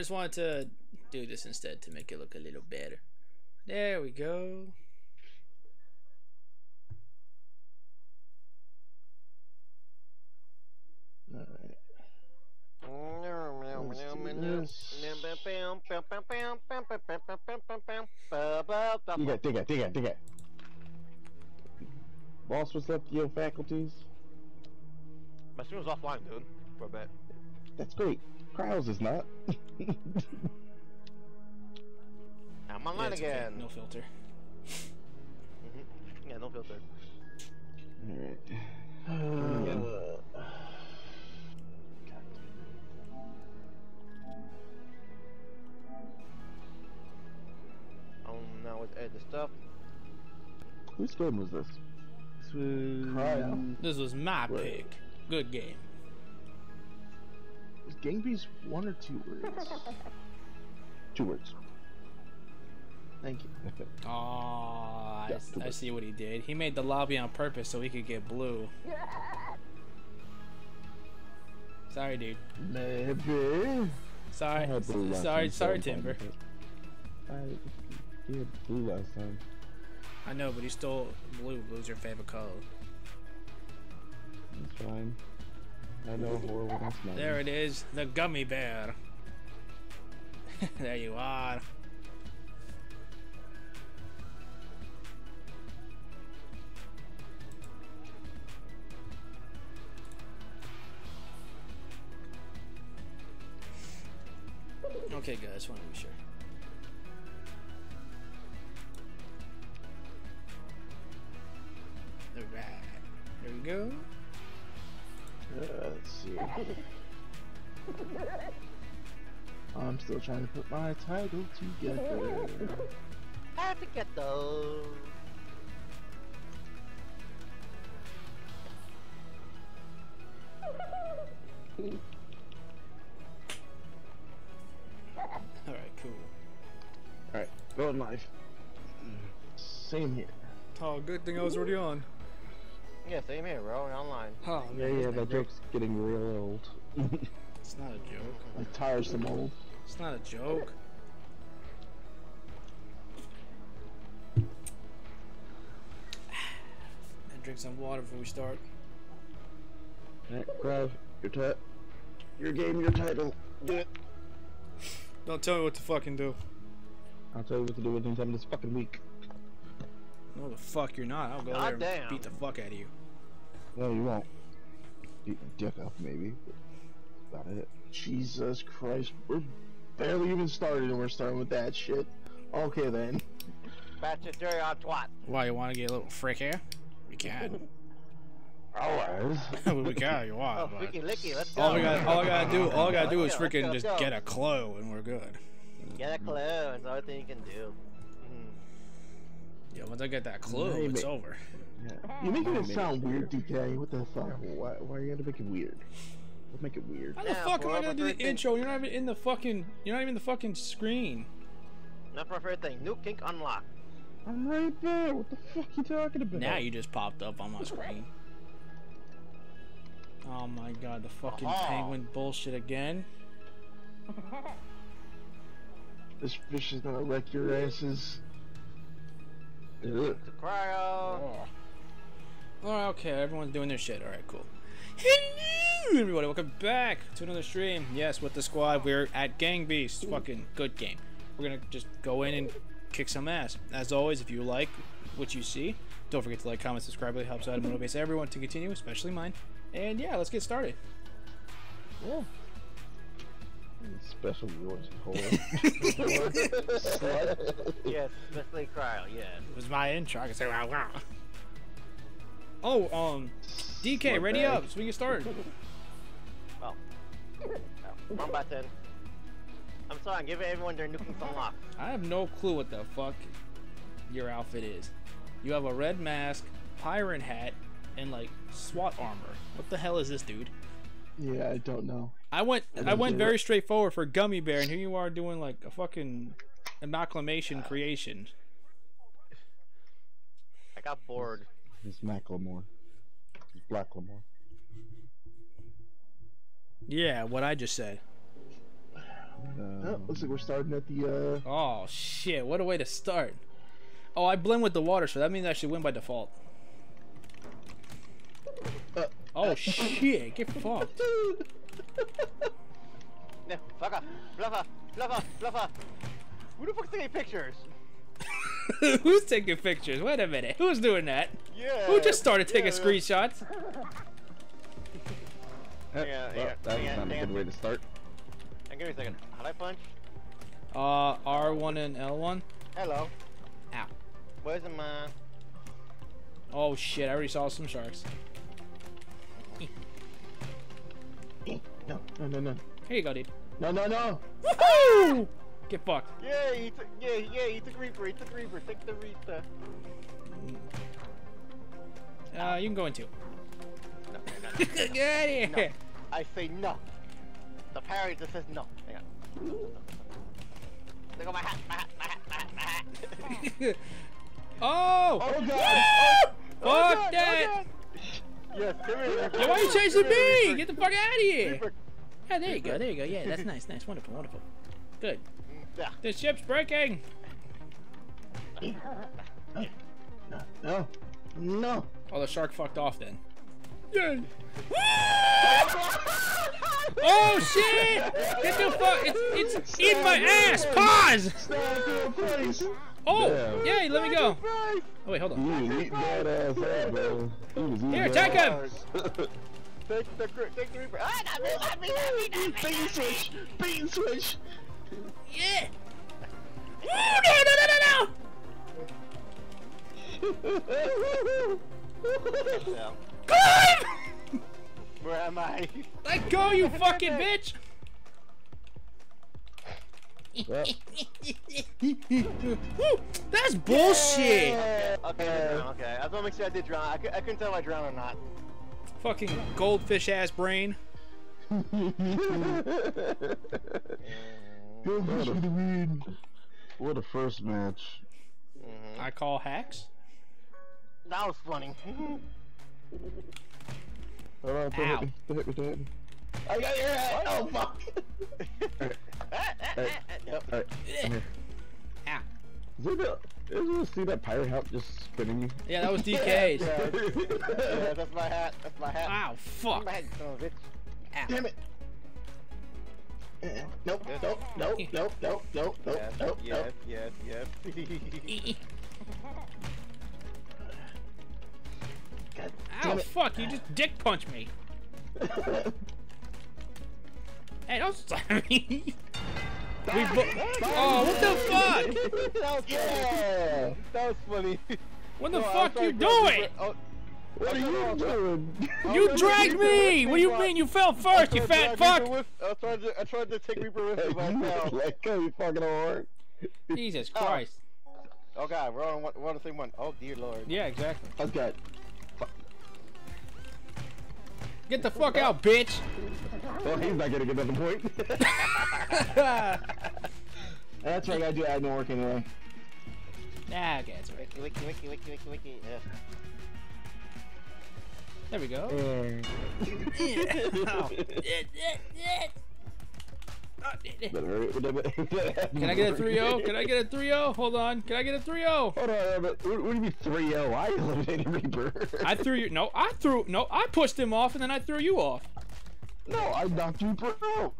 I just wanted to do this instead to make it look a little better. There we go. Alright. Dig it, dig it, dig it, dig it. Boss, what's up, yo faculties? My stream was offline, dude, for a bit. That's great. Krauls is not. I'm Yeah, online okay, again. No filter. Mhm. Yeah, no filter. Alright. Um, now let's edit the stuff. Whose game was this? This was Cryo. This was my Right. pick. Good game. Is Gangbeast one or two words? two words. Thank you. Aw, I, Yeah, s- I words. see what he did. He made the lobby on purpose so he could get blue. Sorry, dude. Maybe. Sorry. I had blue last Sorry, sorry, Timber. with. I, he had blue last time. I know, but he stole blue. Blue's your favorite color. That's fine. I know horrible. That's not. There it is, the gummy bear. there you are. Okay, guys, want to be sure. Alright, there we go. Uh, let's see. I'm still trying to put my title together. I have to get those. Alright, cool. Alright, going live. Same here. Oh, good thing I was already on. Yeah, same here, bro. We're online. Oh, Yeah, man, yeah, isn't that great? joke's getting real old. It's not a joke. like tiresome old. It's not a joke. I drink some water before we start. Alright, grab your tit. Your game, your title. Do it. Don't tell me what to fucking do. I'll tell you what to do within time this fucking week. No, the fuck you're not. I'll go God there and damn. beat the fuck out of you. No, you won't. Beat my dick up, maybe. But about it. Jesus Christ, we're barely even started and we're starting with that shit. Okay then. Bachelor on twat. Why, you want to get a little frick here? We can. Alright. we can, you Oh, want. but freaky licky, let's go. all I got, all I gotta do, all I gotta do is Let's go, freaking go, just go. get a clue and we're good. Get a clue, it's the only thing you can do. Yeah, once I get that clue, Maybe. it's over. Yeah. You're making it sound weird, DK. What the fuck? Why, why are you gonna make it weird? Let's make it weird. How the Yeah, fuck am I all gonna the do the great things. intro? You're not even in the fucking. You're not even the fucking screen. Not for everything. New kink unlocked. I'm right there. What the fuck are you talking about? Now you just popped up on my screen. Oh my god, the fucking Aha. penguin bullshit again. This fish is gonna wreck your asses. Ugh. To cryo. Oh. Alright, okay, everyone's doing their shit. Alright, cool. Hello, everybody. Welcome back to another stream. Yes, with the squad, we're at Gang Beast. Fucking good game. We're gonna just go in and kick some ass. As always, if you like what you see, don't forget to like, comment, subscribe. It really helps out and motivates everyone to continue, especially mine. And yeah, let's get started. Yeah. Special yours, whore. Slut. Yes, especially cryo, yes. It was my intro. I can say wow, wow. Oh, um, DK, Slut ready bag. up so we can start. Oh. oh. Wrong button. I'm sorry, I'm giving everyone their new kinks unlocked. I have no clue what the fuck your outfit is. You have a red mask, pirate hat, and like SWAT armor. What the hell is this, dude? yeah, I don't know. I went I I went very it. straightforward for gummy bear, and here you are doing like a fucking inoculation creation. I got bored. It's Macklemore. It's Blacklemore. Yeah, what I just said. Oh, looks like we're starting at the. uh... Oh shit! What a way to start. Oh, I blend with the water, so that means I should win by default. Uh, Oh shit! Get fucked. No, fuck off. Fluffer, fluffer, fluffer. Who the fuck's taking pictures? Who's taking pictures? Wait a minute. Who's doing that? Yeah. Who just started taking yeah. screenshots? Yeah, well, yeah, that was not a good way to start. And give me a second. How do I punch? Uh, R1 and L1. Hello. Ow. Where's my... Oh shit! I already saw some sharks. No, no, no, no, Here you go, dude. no, no, no. Woohoo! Get fucked. Yeah, he took. Yeah, yeah, he took Reaper. He took Reaper. Take the Reaper. Uh, you can go in too. No, no, no, Get no, out of here. I say no. The parry just says no. Hang on. Look at my hat. My hat. My hat. My hat. My hat. oh! Oh god! Fuck God, that! God. Yes, come here. Yeah, why are you chasing me? Get the fuck out of here! Yeah, there you go, there you go. Yeah, that's nice, nice, wonderful, wonderful. Good. Yeah. The ship's breaking! No, no. Oh, the shark fucked off then. Yay! oh shit! Get the fuck! It's, it's in my ass! Pause! Snap to a place. Oh! Damn. Yay, let me go! Oh, wait, hold on. You was that ass up, bro. You was eating Here, that take him! ass. Take the gr- take the Reaper. Ah, not me, not me, not me, not me. Bait switch. Bait and switch. Yeah! No, no, no, no, no! Yeah. Climb! Where am I? Let go, you fucking bitch! Woo, That's bullshit! Okay, I okay. I just want to make sure I did drown. I, cou- I couldn't tell if I drowned or not. Fucking goldfish ass brain. Good for the win. What a first match. Mhm. I call hacks. That was funny. Hold on, don't hit me. Don't hit me, don't hit me. I got your head! Oh, fuck! Yep. Alright, I'm here. Ow. Is it the, is it see that pirate hat just spinning you? Yeah, that was DK's. Yeah, that's my hat. That's my hat. Ow, fuck. My hat, you son of a bitch. Ow. Damn it! Uh, Nope, nope, nope, nope, nope, nope, nope, Yes, nope, yes, yes, yes. God Ow, damn it. fuck, you just dick punched me. Hey, don't slap me. we bo- oh, what the fuck? that was Yeah! That was funny. What the No, I was fuck trying you to grab doing? Reaper- What are you doing? You dragged me! What do you mean? You fell first, you fat tried to drag fuck! I tried to, I tried to take Reaper with me, but I you let go, you fucking whore. Jesus Christ. Oh god, we're on one, we're on the same one. Oh dear lord. Yeah, exactly. Okay. Get the fuck out, bitch! Well, he's not gonna get another point. That's right, I gotta do admin work anyway. nah, okay, that's right. Wiki, wiki, wiki, wiki, wiki, wiki. Yeah. There we go. Better hurry up with that- Can I get a 3-0? Can I get a 3-0? Hold on. Can I get a 3-0? Hold on, but what, what do you mean 3 0? I eliminated Reaper. I threw you. No, I threw. No, I pushed him off and then I threw you off. No, I knocked Reaper out.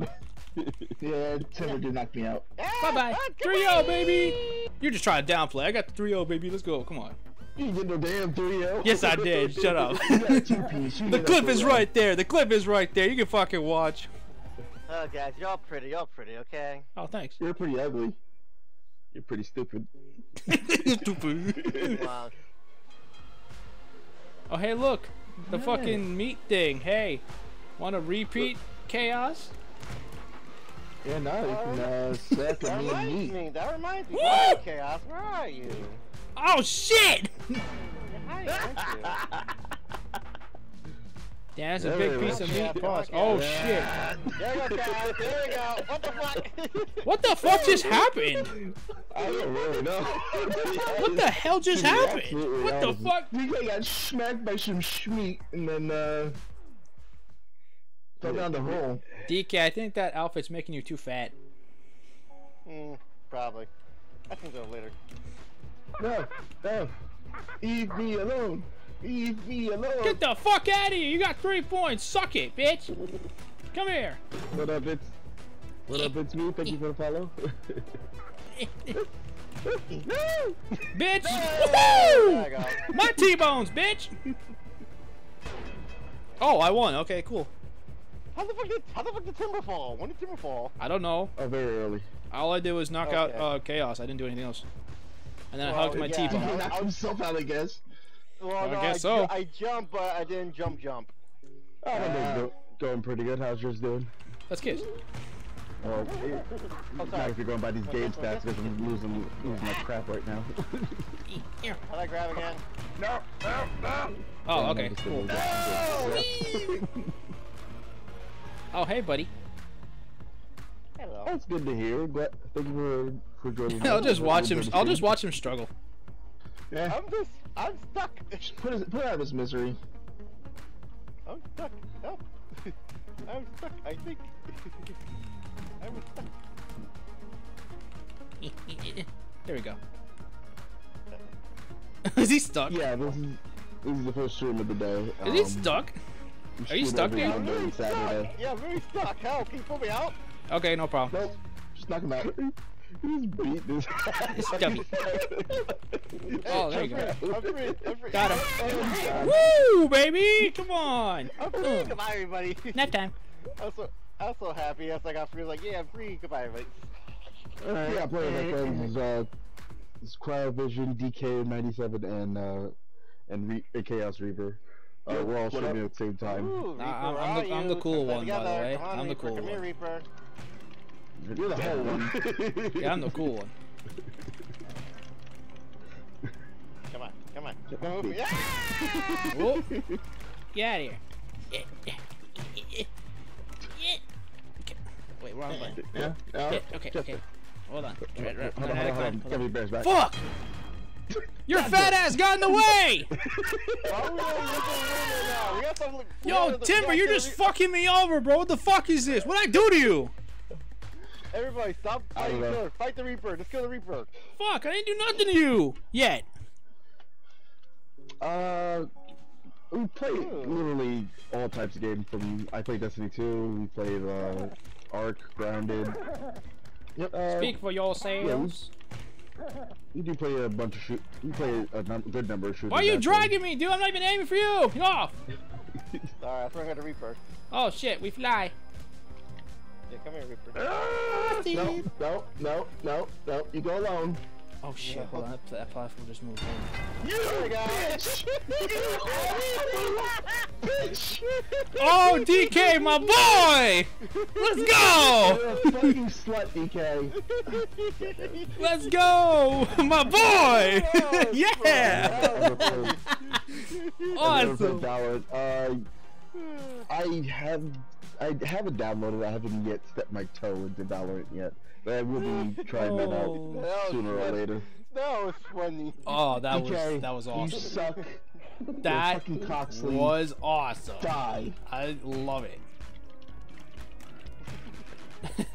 yeah, Timber did knock me out. Bye bye. 3-0, baby. You're just trying to downplay. I got the 3-0, baby. Let's go. Come on. You didn't get no damn 3 0. Yes, I did. Shut up. you got a two piece. You The get clip is right there. The clip is right there. You can fucking watch. Oh guys, y'all pretty, y'all pretty, okay? Oh, thanks. You're pretty ugly. You're pretty stupid. Stupid. Wow. oh, hey, look. The Nice. fucking meat thing. Hey, want to repeat chaos? Yeah, now you can uh, set the That reminds me, that reminds me. Woo! Where are you, Chaos? Where are you? Oh, shit! Hi, aren't you? Yeah, that's a big piece go. of Yeah, meat. Pause. fuck Oh, yeah. shit. There you go, Chaos. There you go. What the fuck? What the fuck just happened? I don't really know. What the hell just happened? What the fuck? We got smacked by some schmeat and then uh fell down the hole. DK, I think that outfit's making you too fat. probably. I can go later. No, no. Leave me alone. Leave me alone. Get the fuck out of here! You got three points. Suck it, bitch. Come here. What up, it's What up, it's me. Thank you for the follow. no! Bitch. My T-bones, bitch. Oh, I won. Okay, cool. How the fuck did how the fuck did Timber fall? When did Timber fall? I don't know. Oh, very early. All I did was knock out uh, chaos. I didn't do anything else. And then I Well, hugged my yeah, T-bone. no. Knock himself out, I guess. Well, I no, guess I, so. I jumped, but I didn't jump jump. Oh, my day's go- going pretty good. How's yours doing? Let's kiss. Well, Oh, not sorry. if you're going by these game stats because I'm losing, losing my crap right now. How do I grab again? no, no, no. Oh, okay. Cool. Oh, hey, buddy. Hello. That's good to hear. But thank you for for joining. I'll us. just watch We're him. I'll just watch him struggle. Yeah. I'm just I'm stuck. Put us, put out of this misery. I'm stuck. Help. I'm stuck. I think. I'm stuck. there we go. is he stuck? Yeah, this is this is the first stream of the day. Is he Um, stuck? Are you stuck, every dude? Monday and Really stuck. Yeah, I'm really stuck. Help. Can you pull me out? Okay, no problem. Nope. Just knock him out. He's beat this. Stubby. Oh, there you go. I'm free. I'm free. Got him. him. Woo, baby! Come on. I'm free. Goodbye, everybody. Nap time. I'm so I'm so happy as I got free. Like, yeah, I'm free. Goodbye, everybody. Alright, yeah, playing with my friends is uh, is Cryovision, DK97, and uh, and Re- and Chaos Reaper. Uh, we're all streaming at the same time. Ooh, Nah, I'm- I'm the- I'm the cool one, play by the way. On, I'm the Reaper. cool Come here. Reaper. You're the whole one. Yeah, I'm the cool one. Come on, come on. Get Come off over here. Ah! Whoa. Get out of here. Wait, wrong button. Yeah. yeah. Yeah, okay, okay. Hold on. Right, right, Hold on, hold on, hold on. hold on. Gummy bears back. Fuck! Your fat ass got in the way! Oh, we gotta look over now. We have to look- we Yo, Timber, you're just fucking me over, bro. What the fuck is this? What'd I do to you? Everybody, stop fighting don't each other. Fight the Reaper. Just kill the Reaper. Fuck, I didn't do nothing to you. Yet. Uh, we play Ooh. literally all types of games. From I played Destiny 2. We played uh, Ark, Grounded. Yep. Uh, Speak for yourselves. We do play a bunch of shoot. We play a num- good number of shooters. Why are you actually. dragging me, dude? I'm not even aiming for you. Get off. Alright, I'm throwing out the Reaper. Oh shit, we fly. Yeah, come here, Reaper. Ah, no, no, no, no, no. You go alone. Oh shit, hold on. That, that platform just moved. You There we go. bitch! bitch! Oh, DK, my boy! Let's go! You're a fucking slut, DK. Let's go! My boy! yeah! Awesome. Valorant. Uh, I have I haven't downloaded. I haven't yet stepped my toe into Valorant yet, but I will be oh. trying that out Oh. That was sooner or later. That was funny. Oh, that was that was awesome. You awesome. suck. That fucking cocksleeve. was awesome. Die. I love it. See,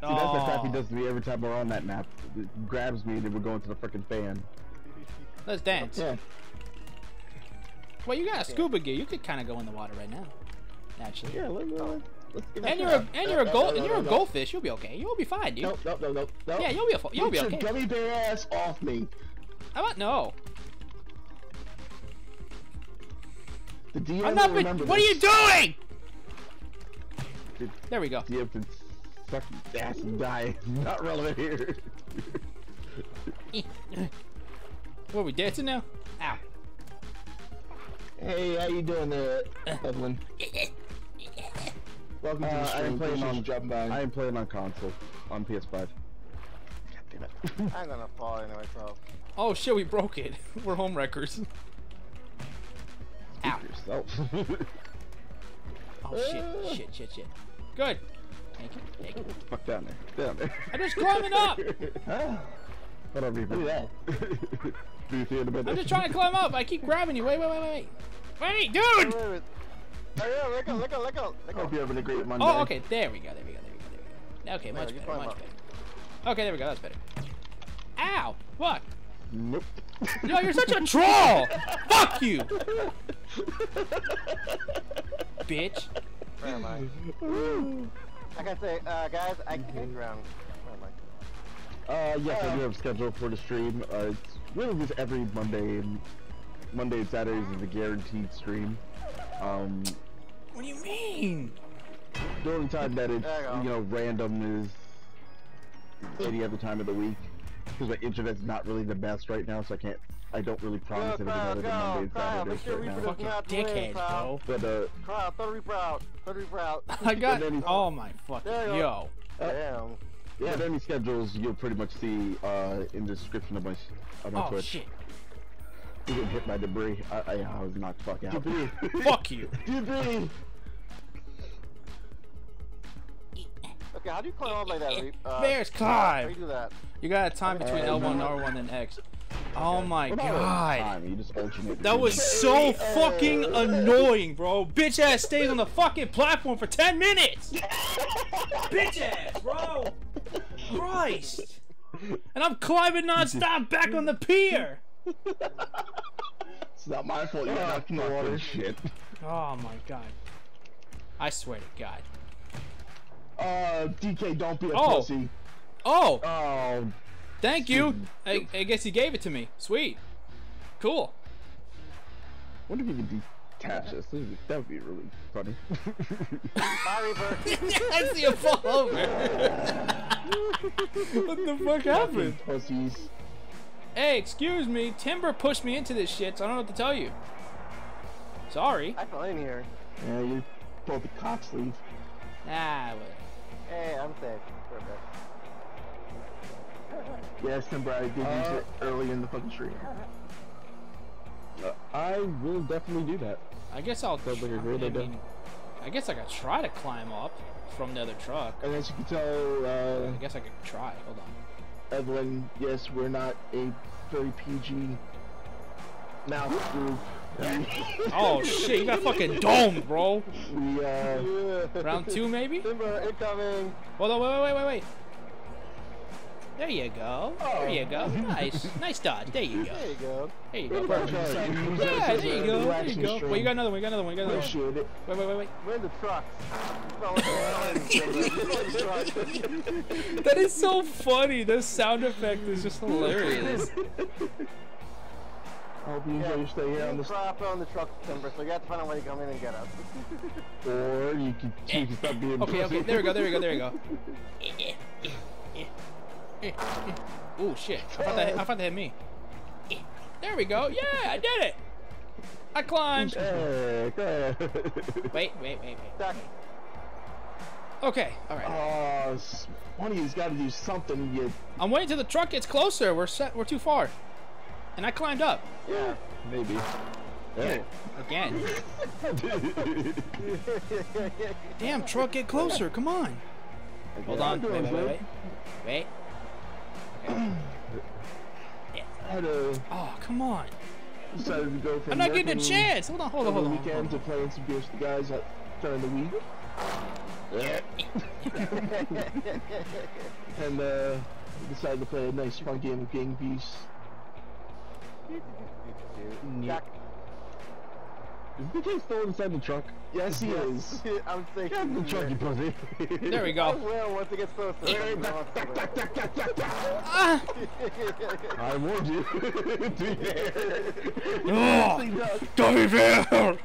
that's what Taffy does to me every time we're on that map. It grabs me and then we're going to the freaking fan. Let's dance. Yeah. Well, you got a scuba gear. You could kind of go in the water right now. Naturally. Yeah, let's, uh, let's give it And a you're a try. and you're a gold no, and no, you're a no, no. goldfish. You'll be okay. You'll be fine, dude. No, no, no, no, no. Yeah, you'll be a, you'll be okay. Get your gummy bear ass off me. How about no? The DM I'm not. will Be- remember what are you doing? Dude. There we go. DM can suck his ass and die. Not relevant here. What are we dancing now? Ow. hey, how you doing there, Evelyn? Welcome to the uh, stream. I am playing on dropping by. I am playing on console on PS5. God damn it. I'm gonna fall into myself. Oh shit, we broke it. We're home wreckers. Ow. Yourself. Oh shit, shit, shit, shit. Good. Thank you, thank you. Fuck down there. Down there. I'm just climbing up. Hold on, Reaper. That. Do you see in the bed? I'm just trying to climb up. I keep grabbing you. Wait, wait, wait, wait, wait. Wait, Wait, dude! wait, wait. Oh yeah, let go, let go, let go, let go. Hope you're having a great Monday. Oh, okay. There we go. There we go. There we go. There we go. Okay, much you better. Much up. better. Okay, there we go. That's better. Ow! Fuck! Nope. Yo, you're such a troll! Fuck you! Bitch. Where am I? I gotta say, uh, guys, I can't ground. Where am I? Uh, yes, I do have schedule for the stream. Uh, it's really just every Monday and Monday and Saturdays is a guaranteed stream. Um, What do you mean? the only time that it's you you know random is any other time of the week because my internet's not really the best right now, so I can't. I don't really promise Go, anything other than go, Monday and crowd, Saturdays make sure right we now. put Fucking not dickhead, pal. bro. But uh, Crowd, throw the reaper out. Throw the reaper out. I got. then Oh my fucking. There you. Yo. Damn. yeah, but any schedules you'll pretty much see uh in the description of my of my Oh Twitch. shit. You get hit by debris. I, I, I was knocked fuck out. Debris. Fuck you. debris. Okay, how do you climb up like that, Reap? Uh, There's How do you do that? You got a time between Uh, L1 and. R1 and X. Oh my What about god. time? You just alternate. That was so fucking annoying, bro. Bitch ass stays on the fucking platform for 10 minutes. Bitch ass, bro. Christ. And I'm climbing non-stop back on the pier. It's not my fault. you're got knocked in the water. Shit. Oh my god. I swear to God. Uh, DK, don't be a Oh. pussy. Oh, Oh, thank you. I, I guess he gave it to me. Sweet. Cool. wonder if you could detach this. That would- be really funny. Bye, Reaper. I see him fall over. what the fuck happened? Pussies. Hey, excuse me. Timber pushed me into this shit, so I don't know what to tell you. Sorry. I fell in here. Yeah, you pulled the cock sleeve. Ah, whatever. Hey, I'm safe. We're. Yes, Timber, I did use Uh, it early in the fucking stream. Uh, I will definitely do that. I guess I'll. Sounds like a try- I idea. mean, I guess I could try to climb up from the other truck. And as you can tell, uh, I guess I could try. Hold on. Evelyn, yes, we're not a very PG mouth group. Oh shit! You got fucking domed, bro. We, uh, Round two, maybe. Timber incoming. Hold on. Wait, wait, wait, wait, wait. There you go. There you go. Oh. Nice, nice dodge. There you go. There you go. There you go. What about Perfect. you? You Yeah, there you go. There you go. Wait, you got another one. You got another one. You got another one. Wait, wait, wait, wait. Truck. The truck. That is so funny. The sound effect is just hilarious. I hope you enjoy your stay here on The this. crap on the truck, Timber, so you have to find a way to come in and get us. Or you can choose to stop being Okay, okay. There we go. There we go. There we go. Oh shit! I thought that I thought that hit me. There we go. Yeah, I did it. I climbed. Hey, hey. Wait, wait, wait, wait. Duck. Okay, all right. Oh, you's got to do something. You I'm waiting till the truck gets closer. We're set. We're too far. And I climbed up Yeah. maybe. Hey. again. Damn, truck, get closer. Come on. Hold on. Wait, wait, wait, wait. Wait. I had a Oh, come on. decided to go from I'm not getting a chance. Hold on, hold on, hold the on. weekend Hold to playing some games with the guys at during the week. and uh, decided to play a nice fun game of Gang Beast. Jack. Is DK still inside the truck? Yes, he is. I'm safe. Get in the truck, you pussy. There we I go. will once it gets closer. Ah! I warned you. Be there. Oh, don't be fair.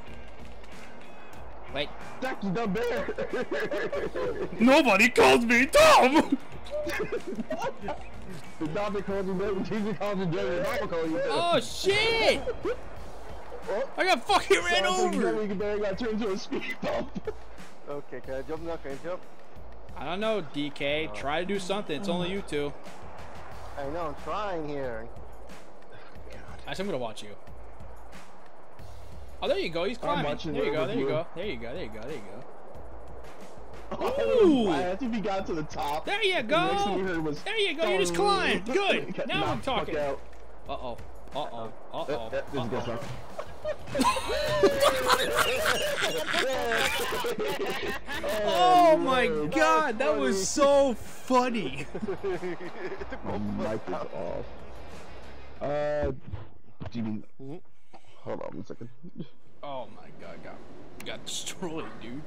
Wait. Ducky the bear. Nobody calls me dumb. The doctor called you bear, the teacher called you bear, the mama called you bear. Oh shit! Oh. I got fucking ran Sounds like over. Gummy got turned into a speed bump. okay, can I jump now? Can I jump? I don't know, DK. Uh, Try to do something. It's only you two. I know, I'm trying here. Actually, I'm gonna watch you. Oh, there you go. He's climbing. There you go. There you you. go. There you go. There you go. There you go. Oh, Ooh. I think he got to the top. There you The next thing we go. heard was There you go. You just climbed. Good. Now I'm knocked the fuck talking. out. Uh oh. Uh oh. Uh oh. uh, this is Uh gonna oh. suck. Oh my god, that was so funny. My mic is off. Uh, do you mean? Hold on one second. Oh my god, got got destroyed, dude.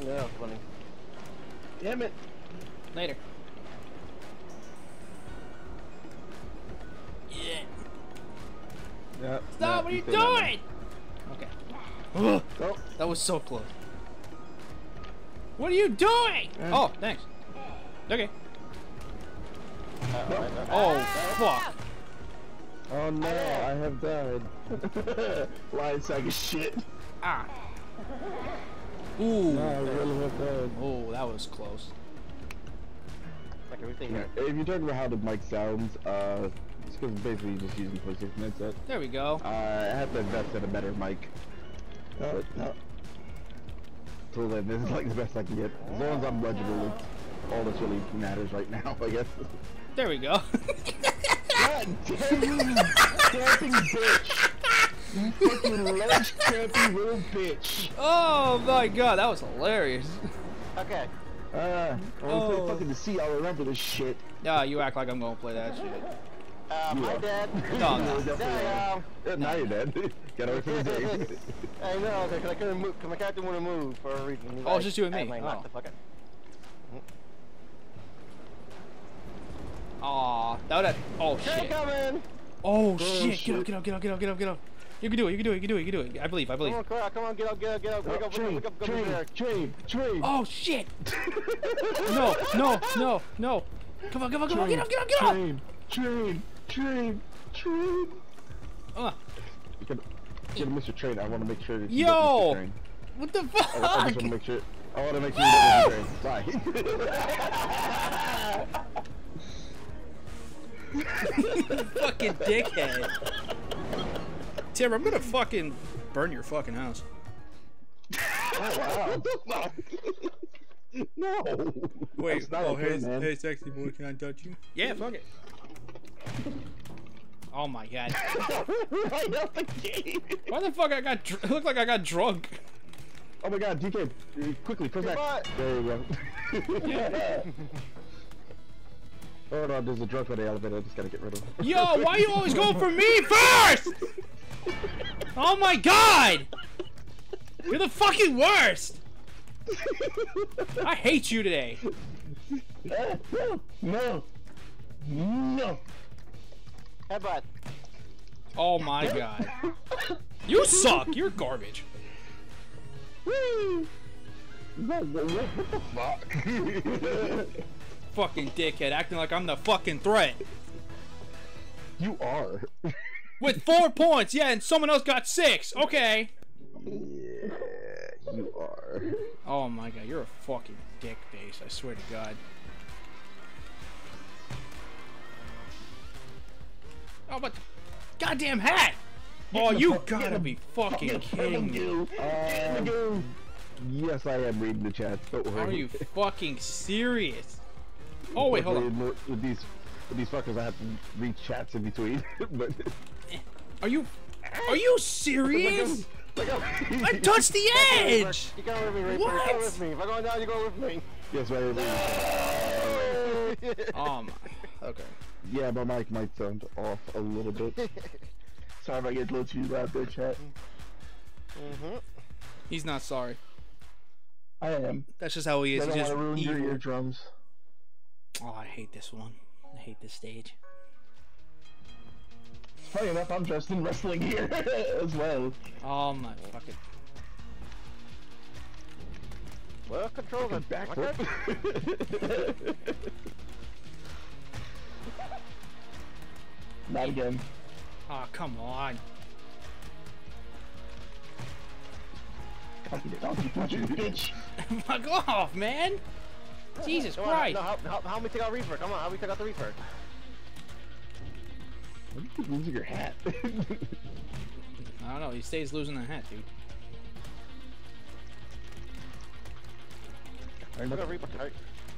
Yeah, that's funny. Damn it! Later. Yeah. Yeah. Stop! What are you doing? Okay. Ugh, Oh, that was so close. What are you doing? Eh. Oh, thanks. Okay. Uh, Oh, fuck. oh no! I have died. Lying sack of shit. Ah. Ooh. No, I really have died. Oh, that was close. Like everything here. If you're talking about how the mic sounds, uh, it's because basically you just using PlayStation headset. There we go. Uh, I have to invest in a better mic. No, no. Till then, this is like the best I can get. As long as I'm legible, it's all that really matters right now, I guess. There we go. God damn you, camping bitch! You fucking ledge camping little bitch! oh my god, that was hilarious. Okay. Uh, when we Oh. play fucking the sea, I'll remember this shit. Yeah, you act like I'm gonna play that shit. Um, You hi, are. Dad. No, no. You're definitely Yeah, right. Now you're dead. Gotta wait for the day. I know, because I couldn't move, because my character wouldn't move for a reason. He's Oh, it's just you and "Hey, me. man, Oh. the fuck out." Aw, that would have. Oh Train shit. coming! Oh shit. Get up, get up, get up, get up, get up, get up. You can do it, you can do it, you can do it, you can do it. I believe, I believe. come on, come on, get up, get up, get up, wake up, wake up, Train, wake up, go train, there. train, train. Oh shit. No, no, no, no. Come on, come on, come on, get up, get up, get up. Train, train, train, train. Uh, You gotta, you gotta miss your train. I want to make sure that you Yo! don't miss your train. what the I, I just want to make sure. I want to make sure you don't miss your train. Bye. fucking dickhead. Tim, I'm gonna fucking burn your fucking house. oh wow. no. Wait, That's not oh, hey, man. hey, sexy boy, can I touch you? Yeah, fuck it. Oh my god. right out the gate. Why the fuck I got? Dr- it looked like I got drunk. Oh my god, DK, quickly, press that. Goodbye. There you go. oh no, there's a drunk on the elevator. I just gotta get rid of him. Yo, why are you always go for me first? Oh my god! You're the fucking worst! I hate you today. no, no. Headbutt. Oh my god. You suck. You're garbage. Woo! What, what, what the fuck? Fucking dickhead, acting like I'm the fucking threat. you are. With four points, yeah, and someone else got six. Okay. Yeah, you are. Oh my god, you're a fucking dick face. I swear to God. Oh, but goddamn hat! Oh, you gotta be fucking kidding me. Um, yes, I am reading the chat. Don't worry. Are you fucking serious? Oh wait, hold on. With these, with these fuckers, I have to read chats in between. but Are you? Are you serious? Look. I touched the edge. You go with me, Reaper. You What? go with me. If I go down, you go with me. yes, I am. Oh my. Okay. Yeah, my mic might sound off a little bit. Sorry if I get a little too loud there, chat. mm-hmm. He's not sorry. I am. That's just how he I is. don't He's want just to ruin your eardrums. Oh, I hate this one. I hate this stage. Funny enough, I'm dressed in wrestling gear as well. Oh my fucking. Well, control the Backflip. Not again. Oh come on. Donkey, donkey, donkey, bitch. Fuck off, man. Jesus Come on, no, help, help, help me take out Reaper. Come on, help me take out the Reaper. Why do you keep losing your hat? I don't know. He stays losing the hat, dude. Alright, look Reaper.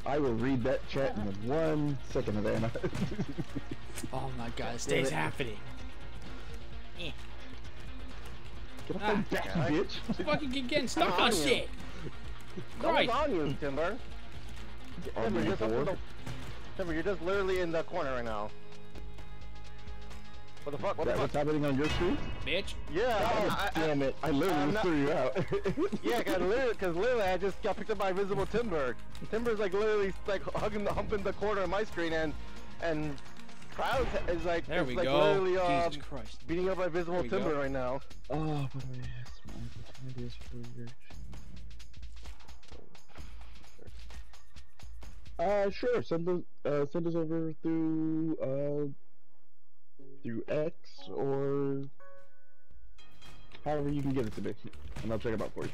I will read that chat in one second, of Havana. Oh my God, it stays happening. Eh. Get off Ah. my back, Yeah, bitch. Fucking keep getting stuck on on, shit. That was Christ. on you, Timber. On Timber, my you're just board. the... Timber, you're just literally in the corner right now. What the fuck? What the fuck? what's happening on your screen? Bitch. Yeah, God I, I, damn it! I literally just not- threw you out. yeah, cause literally, cause literally, I just got picked up by Invisible Timber. Timber's like literally like hugging, the, humping the corner of my screen, and and Crowd is like There is, we like go. literally um, Jesus Christ. beating up by Invisible Timber go. right now. Oh, by the way, that's my ideas for your. Uh, sure. Send us, uh, send us over through, uh, through X or however you can get it to me, and I'll check it out for you.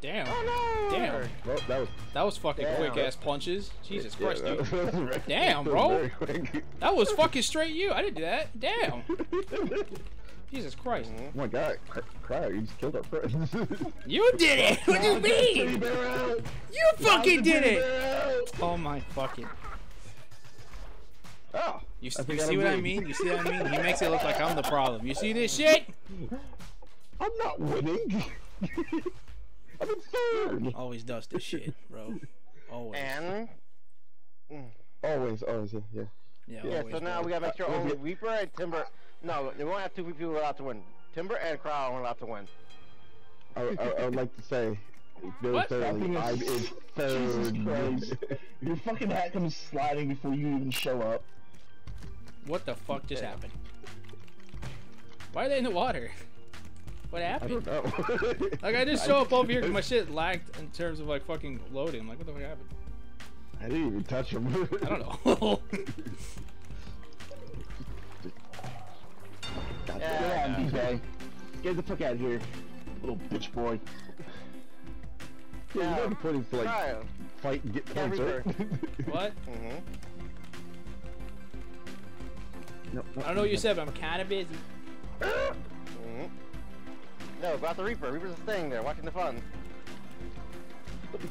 Damn. Oh no! Damn. Well, that was That was fucking Damn. quick ass punches. Jesus yeah, Christ, dude. was Damn, bro. That was fucking straight you. I didn't do that. Damn. oh Jesus Christ. my god, cry, cry, you just killed our friend. You did it. What do you mean? You fucking did it. Oh my fucking. Oh, You, you see what I mean? You see what I mean? He makes it look like I'm the problem. You see this shit? I'm not winning. I'm in third. Always does this shit, bro. Always. And Always, always, yeah, yeah. Yeah, yeah, always, so now bro. we gotta make sure Uh, only yeah. Reaper and Timber. No, we won't have two people allowed to win. Timber and Crow are allowed to win. I, I, I would like to say, very What? thoroughly, I'm in Jesus third. Christ. Your fucking hat comes sliding before you even show up. What the fuck just happened? Why are they in the water? What I happened? don't know. Like I just show up over here because my shit lagged in terms of like fucking loading. I'm like, what the fuck happened? I didn't even touch him. I don't know. God Yeah. Get damn. on, DJ. Get the fuck out of here, little bitch boy. Yeah, you know the point is to like Crowd. fight and get Yeah, points, right? what? Mm-hmm. No, no, I don't know what you said, but I'm kind of busy. Mm-hmm. No, about the Reaper. Reaper's just staying there, watching the fun.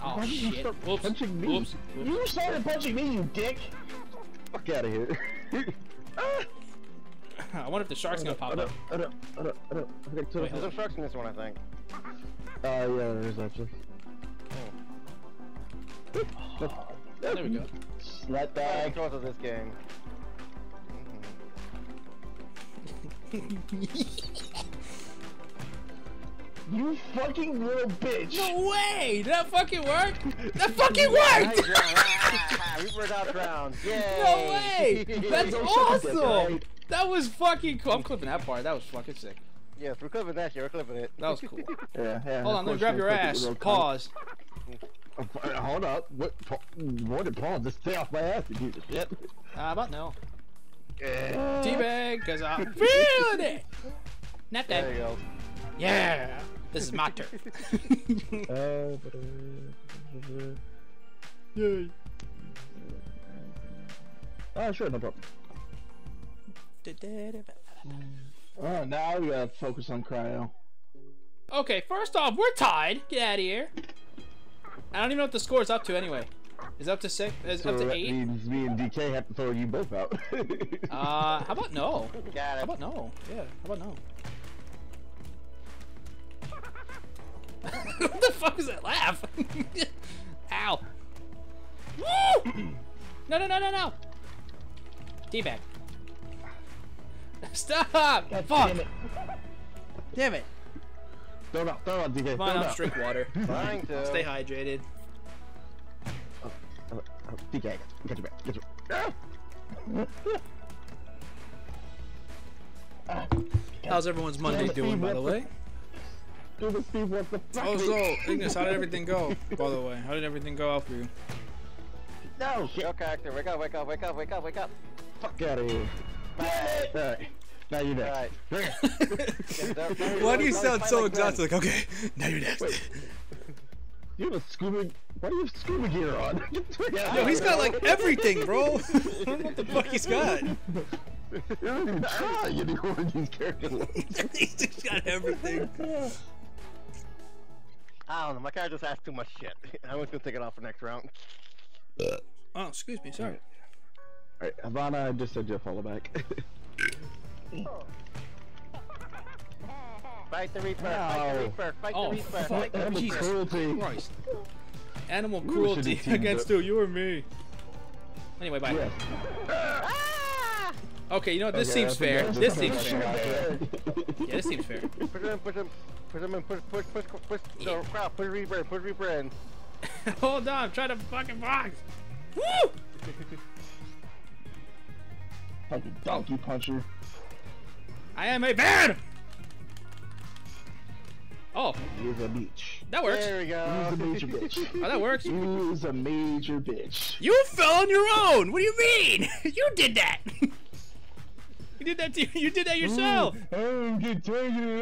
Oh Why did you start Whoops! punching me? Whoops! Whoops! You started punching me, you dick. Fuck out of here. I wonder if the shark's gonna pop I up. don't, I don't, I don't, I don't. Wait. There's some sharks in this one, I think. Uh, yeah, there is actually. There we go. Slut Bad bag. controls of this game. You fucking little bitch. No way! Did that fucking work? That fucking worked! round. Ah, Reaper got round. Yay! No way! That's Don't shut the dick, awesome! Alright? That was fucking cool. I'm clipping that part. That was fucking sick. Yes, we're clipping that shit. We're clipping it. That was cool. Yeah, yeah. Hold on, let me grab your ass. Pause. Uh, Hold up. What? Pa- More than Paul. Just stay off my ass, you piece of shit. How about no? Yeah. Teabag, cause I'm feeling it. Not There you go. Yeah. This is my turn. Uh, but, uh, Ah, sure, no problem. Oh, now we gotta focus on cryo. Okay, first off, we're tied. Get out of here. I don't even know what the score is up to anyway. Is it up to six? Is it So up to that eight? means me and DK have to throw you both out. Uh, how about no? Got How about no? Yeah, how about no? what the fuck is that laugh? Ow. Woo! No, no, no, no, no. Teabag. Stop! God fuck! damn it. Damn it. throw it out, throw it out, DK. Come on, throw it I'll drink water. Trying to. Stay hydrated. Oh, oh, DK, get your back, get your back. Ah, How's everyone's Monday doing, Steve, by the way? Do Steve what the fuck? Oh, so, Ignis, how did everything go, by the way? How did everything go out for you? No, shit. Yo, character, wake up, wake up, wake up, wake up, wake up. Fuck out of here. Alright, now you're next. Alright. Why do you sound so like men. exhausted? Like, okay, now you're next. Wait. You have a scuba. Why do you have scuba gear on? Get the fuck Yo, of he's here. got like everything, bro. I don't what the fuck he's got. You don't even try. You do one of these characters. he's just got everything. I don't know, my character just has too much shit. I was gonna take it off for next round. Oh, excuse me, sorry. Alright, Havana, I just said you follow back. Fight the Reaper. Fight the Reaper. Fight Oh, the Reaper. Fight the Animal Jesus cruelty. Christ. Animal cruelty against up. two, you or me. Anyway, bye. Yeah. Ah! Okay, you know what? This Okay, seems fair. This seems fair. Yeah, this seems fair. Push him, push him, push him in, push, push, push, push, no, crap, push Reaper in, push Reaper in. Hold on, I'm trying to fucking box. Woo! Fucking donkey puncher. I am a bear! Oh, He's a bitch. that works. There we He's a go. major bitch. Oh, that works. He's a major bitch. You fell on your own. What do you mean? You did that. You did that. To, you did that yourself. I'm get taken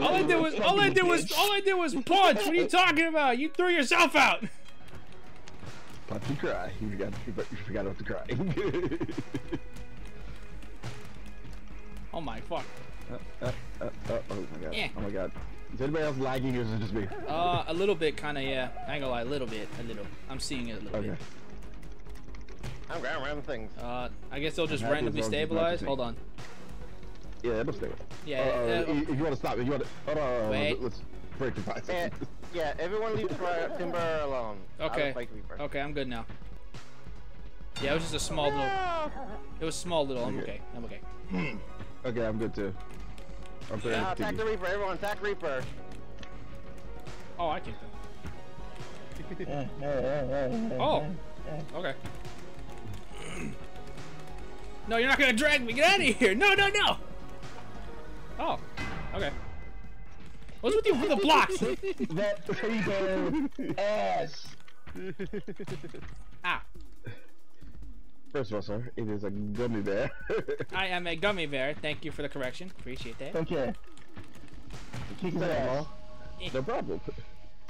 All I did was all I did was all I did was punch. What are you talking about? You threw yourself out. Punch and cry. You forgot, you forgot about the cry. Oh my fuck. uh, uh, uh, uh, oh my god. Yeah. Oh my god. Is anybody else lagging or is it just me? Uh, a little bit, kind of, yeah. I ain't gonna lie, a little bit, a little. I'm seeing it a little Okay. bit. I'm grabbing random things. Uh, I guess they'll just happy randomly as long as it's not stabilize. Hold on. Yeah, that'll stay. Yeah. Uh, uh, if you want to stop, if you want to, hold on, hold on, Wait. let's break the five Yeah, seconds. yeah, everyone leave Tri- Timber alone. I'll Okay. okay, I'm good now. Yeah, it was just a small little. It was small little. I'm okay. Okay. I'm okay. Okay, I'm good too. I'm pretty Yeah, attack the Reaper, everyone, attack Reaper. Oh, I kicked him. Oh. Okay. No, you're not gonna drag me. Get out of here. No, no, no. Oh. Okay. What's with you with the blocks? That Freebo ass. ah. First of all, sir, it is a gummy bear. I am a gummy bear. Thank you for the correction. Appreciate that. Okay. Kick his ass. no problem.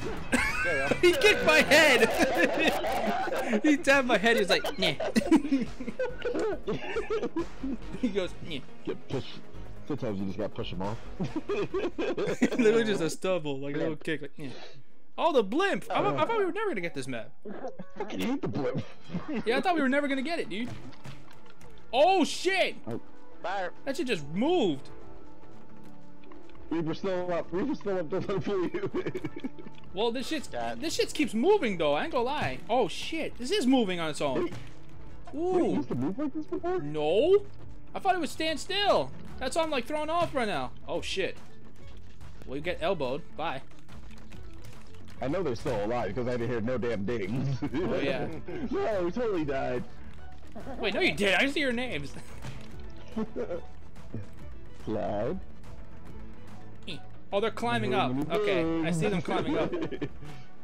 he kicked my head. he tapped my head. He was like, "Nah." he goes, "Nah." Get push. Sometimes you just gotta push him off. Literally just a stubble, like a little kick. Like, "Nah." Oh, the blimp! I, I thought we were never gonna get this map. fucking hate the blimp. Yeah, I thought we were never gonna get it, dude. Oh shit! Oh. Fire. That shit just moved. Reaper still up. Reaper still up. Don't let him fool you. Well, this shit's God. this shit keeps moving though. I ain't gonna lie. Oh shit, this is moving on its own. Wait, you Ooh, used to move like this before? no. I thought it would stand still. That's why I'm like thrown off right now. Oh shit. Well, you get elbowed. Bye. I know they're still alive because I didn't hear no damn dings. Oh yeah. no, we totally died. Wait, no, you did. I see your names. Cloud. Oh, they're climbing up. Okay, I see them climbing up.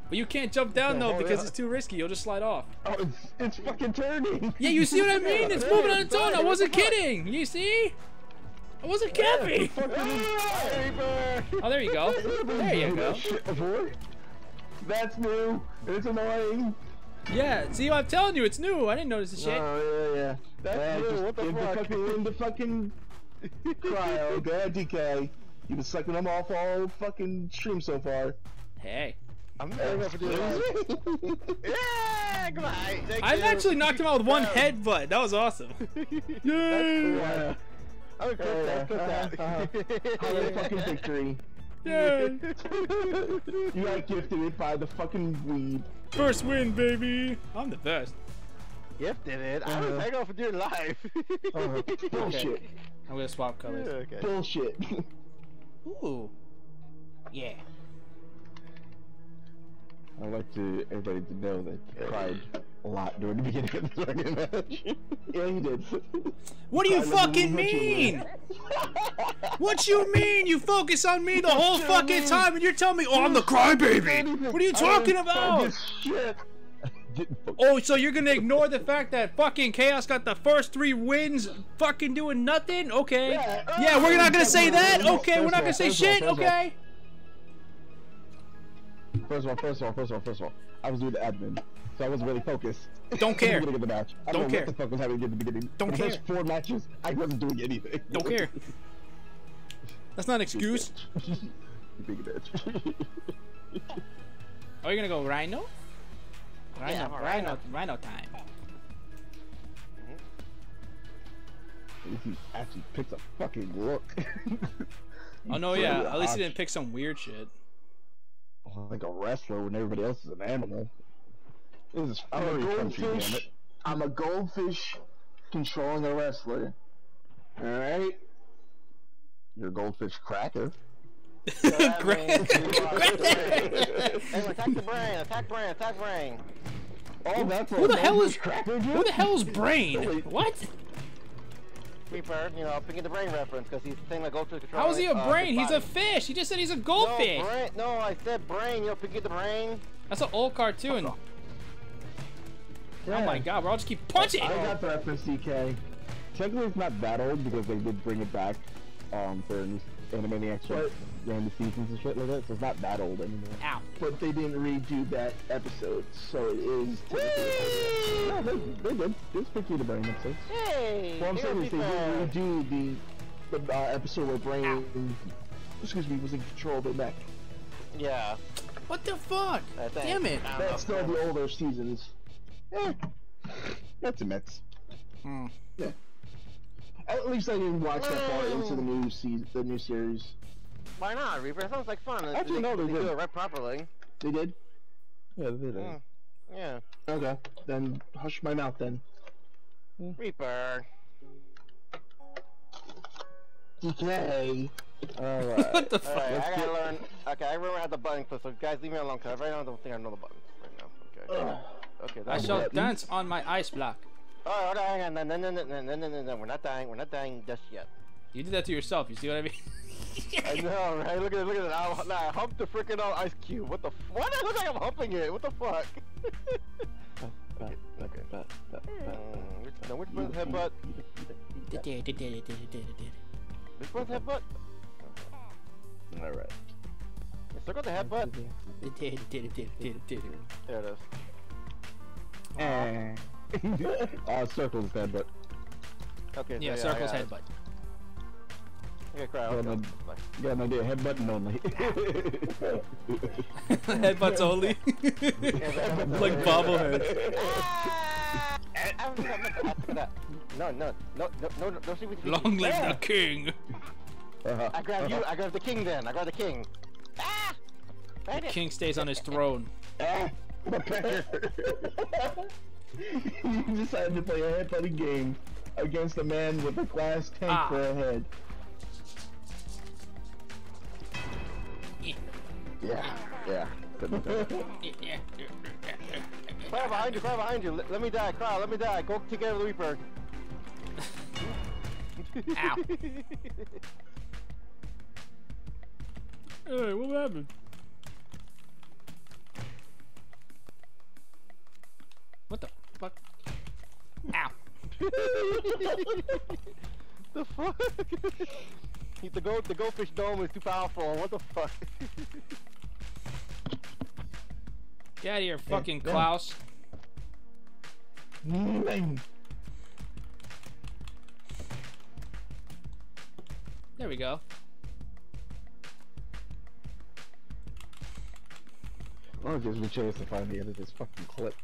But you can't jump down though because it's too risky. You'll just slide off. Oh, it's, it's fucking turning. Yeah, you see what I mean? It's moving on its own. I wasn't kidding. You see? I wasn't capping. Oh, there you go. There you go. Shit before. That's new. It's annoying. Yeah, see, I'm telling you, it's new. I didn't notice the shit. Oh yeah, yeah. That's yeah, new, what the in fuck? fucking in the fucking cryo. Go ahead, DK. You've been sucking them off all fucking stream so far. Hey, I'm very much for doing that. Yeah, goodbye. Thank I've you. actually knocked him out with one Wow. headbutt. That was awesome. That's Yay! cool. Yeah. I'm gonna clip that, clip that. Uh-huh, fucking victory. Yay! You got gifted it by the fucking weed. First win, baby. I'm the best. Gifted it. I was Uh-huh. hang off for dear life. Uh, bullshit. I'm gonna swap colors. okay. Bullshit. Ooh. Yeah. I'd like to everybody to know that he cried a lot during the beginning of the fucking match. yeah, he did. What do you Cried like a fucking mean? What you mean? You focus on me the whole fucking time and you're telling me, oh, I'm the crybaby. What are you talking about? Shit. Didn't focus. Oh, so you're gonna ignore the fact that fucking Chaos got the first three wins fucking doing nothing? Okay. Yeah. Yeah, we're not gonna say that? First of all, Okay, we're not gonna say first of all, shit? first of all. Okay. First of all, first of all, first of all, first of all, I was doing the admin, so I wasn't really focused. Don't care. at the the match. I Don't don't care. what the fuck was happening at the beginning. Don't the first four matches, I wasn't doing anything. Don't care. That's not an excuse. Big bitch. Are you gonna go Rhino? Rhino, Yeah, Rhino, Rhino. Rhino time. Mm-hmm. he actually picks a fucking look. Oh no, yeah. At least he didn't pick some weird shit. like a wrestler when everybody else is an animal. This is I'm a furry country, goldfish. it. I'm a goldfish controlling a wrestler. Alright? You're a goldfish cracker. that Great. means you are- Hey, attack the brain, attack brain, attack brain. Oh, that's Who the hell is cracker, Who the hell's Brain? What? Reaper, you know, Pinky the brain reference because he's saying like Goldfish control. How is he a uh, brain? his He's a fish. He just said he's a No, goldfish. brain. No, I said brain. You know, Pinky the brain. That's an old cartoon. Oh my god, bro! I'll just keep punching. I got the FSCK. Technically, it's not that old because they did bring it back um, for new Animaniacs But- random seasons and shit like that, so it's not that old anymore. Ow. But they didn't redo that episode, so it is technically- No, they, they did. They just picked you the brain episodes. Hey, Well, I'm saying is they didn't redo the, the uh, episode where Brain, excuse me, was in control of the mech. Yeah. What the fuck? I think. Damn it. I don't That's still the older seasons. Eh, that's a mix. Hmm. At least I didn't watch that far into the new season, the new series. Why not, Reaper? That sounds like fun. Actually, no, they they do did. it right properly. They did? Yeah, they did. Mm. Yeah. Okay, then hush my mouth then. Reaper. DK. Alright. what the fuck? right, I gotta get- learn. Okay, I remember how the button click. So guys, leave me alone, cause right now I don't think I know the buttons right now. Okay. Ugh. Okay. I shall it. dance on my ice block. Oh, hold on, hang on. No, no, no, no, no, no, no, no. We're not dying. We're not dying just yet. You did that to yourself. You see what I mean? I know, right? Look at it. Look at it. I, nah, I humped the freaking uh, ice cube. What the? F Why do I look like I'm humping it? What the fuck? okay. Mm, which, no, which one's headbutt? Which one's headbutt? Alright. Yeah, circle the headbutt. There it is. Eh. uh, circles head, but Okay. yeah, so, circles I headbutt. Okay, crap. Yeah, Let's go. no. Like, got an idea. Head only. Headbutts only. like bobbleheads. Ah! I No, no, no, no, no, no, don't see what you Long live Yeah. the king. uh-huh. I grab you, I grab the king then. I grab the king. Ah! Right it. King stays on his throne. Ah, prepare. you decided to play a headbutting game against a man with a glass tank Ah. for a head. yeah, yeah. Couldn't have done it. Cry behind you, cry behind you. Let, let me die, cry, let me die. Go take care of the Reaper. Ow. Hey, what happened? What the fuck? Ow. the fuck? the gold, the goldfish dome is too powerful. What the fuck? Get out of here, fucking yeah. Klaus. Mm. There we go. Oh, it gives me a chance to find the end of this fucking clip.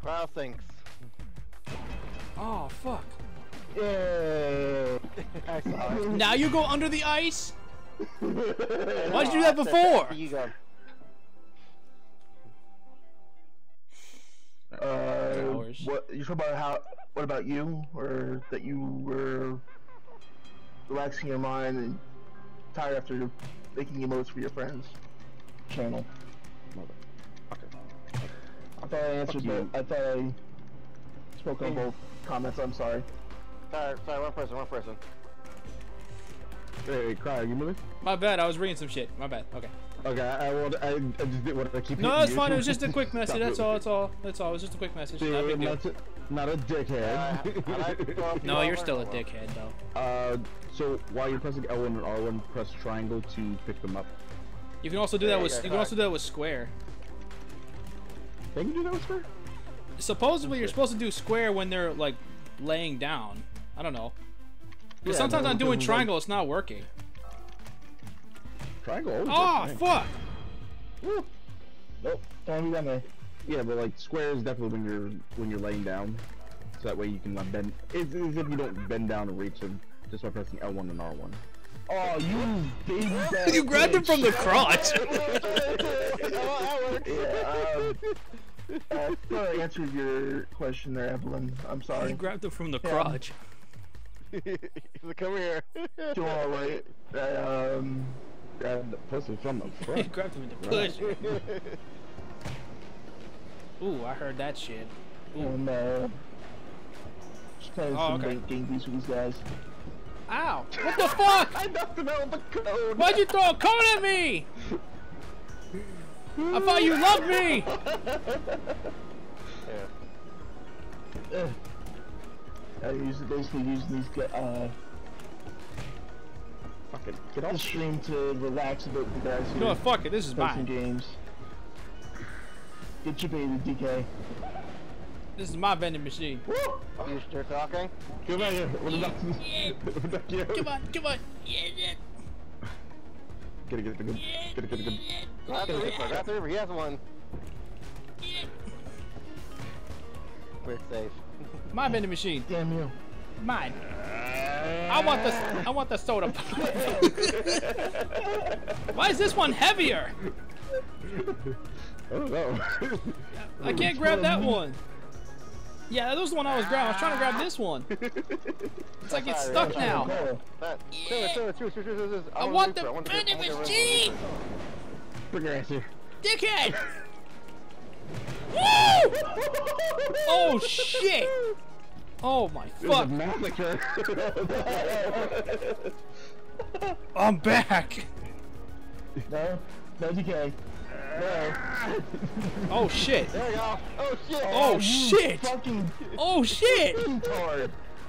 Crowd thinks. Oh, fuck. Yay! I saw it. Now you go under the ice? Why'd you do that before? You go. Uh, Hours. what you talk about how? What about you? Or that you were relaxing your mind and tired after making emotes for your friends? Channel. I thought I answered Fuck you. both. I thought I spoke on both comments. I'm sorry. Sorry, sorry, one person, one person. Hey, cry, are you moving? My bad, I was reading some shit. My bad. Okay. Okay, I, I, want, I, I just didn't want to keep No, it's fine. It was just a quick message. That's all. That's all. That's all. It was just a quick message. Not a big deal. Not, a, dickhead. Uh, like No, you're still a dickhead, though. uh, so while you're pressing L1 and R1, press triangle to pick them up. You can also do that Yeah, with. You can also do that with square. Can you do that with her? Supposedly, you're supposed to do square when they're like laying down. I don't know. Because Yeah, sometimes no, I'm doing because, triangle, it's not working. Triangle. Oh works, man. fuck! Nope. Don't be that way. Yeah, but like square is definitely when you're when you're laying down, so that way you can uh, bend. It's as if you don't bend down to reach them just by pressing L1 and R1. Oh, you baby. you grabbed him from the crotch. that. Yeah, um, uh, so I answered your question there, Evelyn. I'm sorry. you grabbed him from the Yeah. crotch. He's like, come here. Doing all right. Uh, um, grabbed the pussy from the you front. grabbed him in the push. Ooh, I heard that shit. and uh, just playing Oh, some okay. late game beats with these guys. Ow! What the fuck? I knocked him out with the code. Why'd you throw a cone at me? I thought you loved me. Yeah. I use basically using these gu- uh Fucking get the off. stream to relax a bit with the guys You here. know what? Fuck it. This is play mine. games. Get your baby, DK. This is my vending machine. Oh, you still talking? Come back here. What about What about you? Come on, come on. Yeah, yeah. Get it, get it, get it, get it, get it, get it. Grab the Reaper. Grab the Reaper. He has one. We're safe. My vending machine. Damn you. Mine. I want the I want the soda. Why is this one heavier? I don't know. I can't grab that one. Yeah, that was the one I was grabbing. I was trying to grab this one. It's like it's stuck now. I want the vending machine, Bring your ass here. dickhead. Woo! Oh shit! Oh my It was fuck! I'm back. no, no DK. No. Oh shit! There we go. Oh shit. Oh you shit! Fucking Oh shit!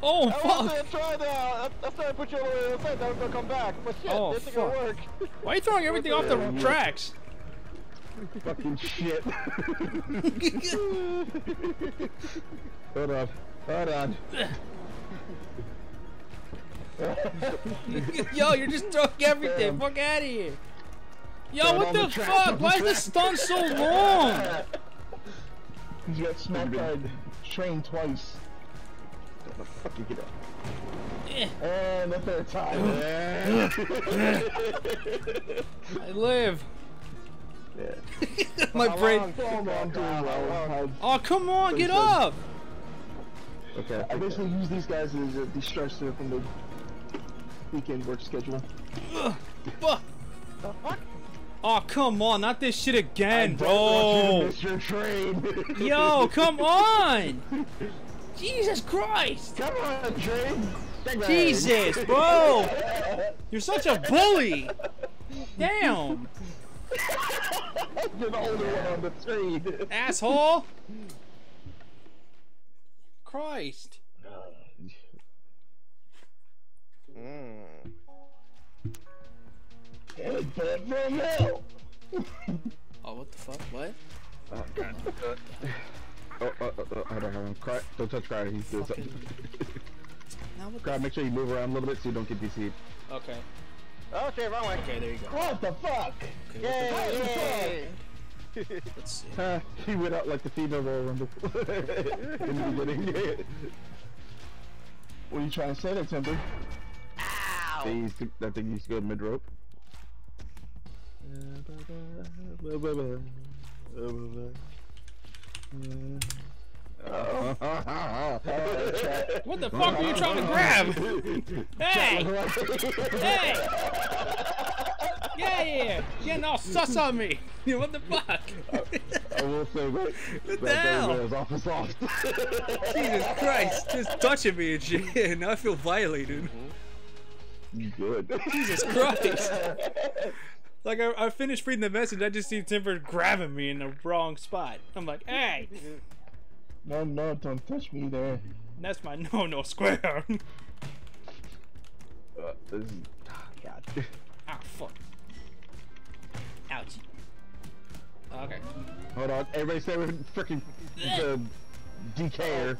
Oh I fuck! wanted to try that. That's why I put you all the outside. That was gonna come back. But shit, Oh, didn't fuck. work. Why are you throwing everything off the tracks? Fucking shit. Hold on. Hold on. Yo, you're just throwing everything. Fuck out of here. Yo, what the the fuck? Why is the stun so long? You got smacked by a train twice. the fuck you get up? Eh, And the third time. I live. yeah. My How brain. long? Oh, I'm doing well. Oh, come on, get up. Okay. I, I basically use these guys as a de-stressor from the weekend work schedule. Fuck. Oh, come on, not this shit again, you bro. your train. Yo, come on. Jesus Christ. Come on, train. Jesus, bro. You're such a bully. Damn. You're the only one on the train. Asshole. Christ. Oh, what the fuck? What? Oh, God. Oh, oh, oh, oh, hold on, hold on. Cry, don't touch Crowder. He's doing Fucking- something. Now what the make sure you move around a little bit so you don't get DC'd. Okay. Okay, wrong way. Okay, there you go. What the fuck? Okay, what the Yay! fuck? Let's see. Uh, he went out like the female Royal Rumble in the beginning. What are you trying to say there, Timber? They used to, I think he used to go mid rope. What the fuck are you trying to grab? Hey! Hey! Yeah, yeah, yeah. Getting all sus on me. what the fuck? I will say that. What the hell? baby is awful soft. Jesus Christ. Just touching me and shit. Now I feel violated. Good. Jesus Christ. Like, I, I finished reading the message, I just see Timber grabbing me in the wrong spot. I'm like, hey! No, no, don't touch me there. That's my no no square. Uh, this is, ah, God. ah, fuck. Ouch. Okay. Hold on, everybody stay with freaking the DKer.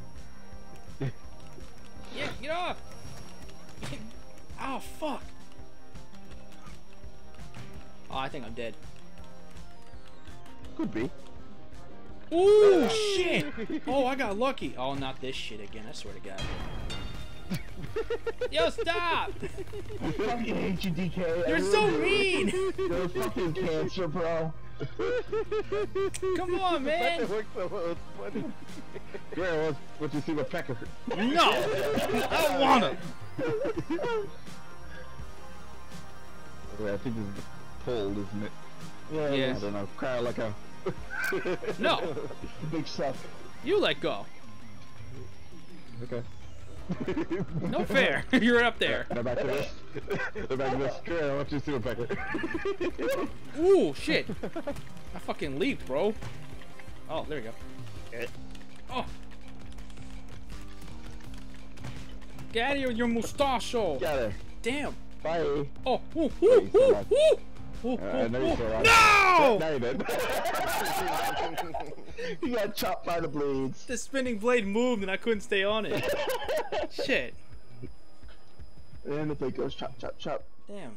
Yeah, get off! oh, fuck. Oh, I think I'm dead. Could be. Ooh, shit! Oh, I got lucky. Oh, not this shit again, I swear to God. Yo, stop! I fucking hate you, DK. You're so mean! You're fucking cancer, bro. Come on, man! It works so well, it's funny. Grant, what, what you see with Pecker? No! I don't wanna! Wait, I think this is pulled, isn't it? Yeah, Yeah. I don't know. Cry like a. No! big suck. You let go. Okay. No fair. You're up there. Now back to this. Now back to this. Grant, what you to see with Pecker? Ooh, shit. I fucking leaped, bro. Oh, there we go. Eh. Oh. Get out of here with your mustache. Oh. Got her. Damn. Bye. Oh, ooh, ooh, you ooh, ooh. Uh, I know ooh, you're ooh. still alive. No! Now you did. Got chopped by the blades. The spinning blade moved and I couldn't stay on it. Shit. And the blade goes chop, chop, chop. Damn.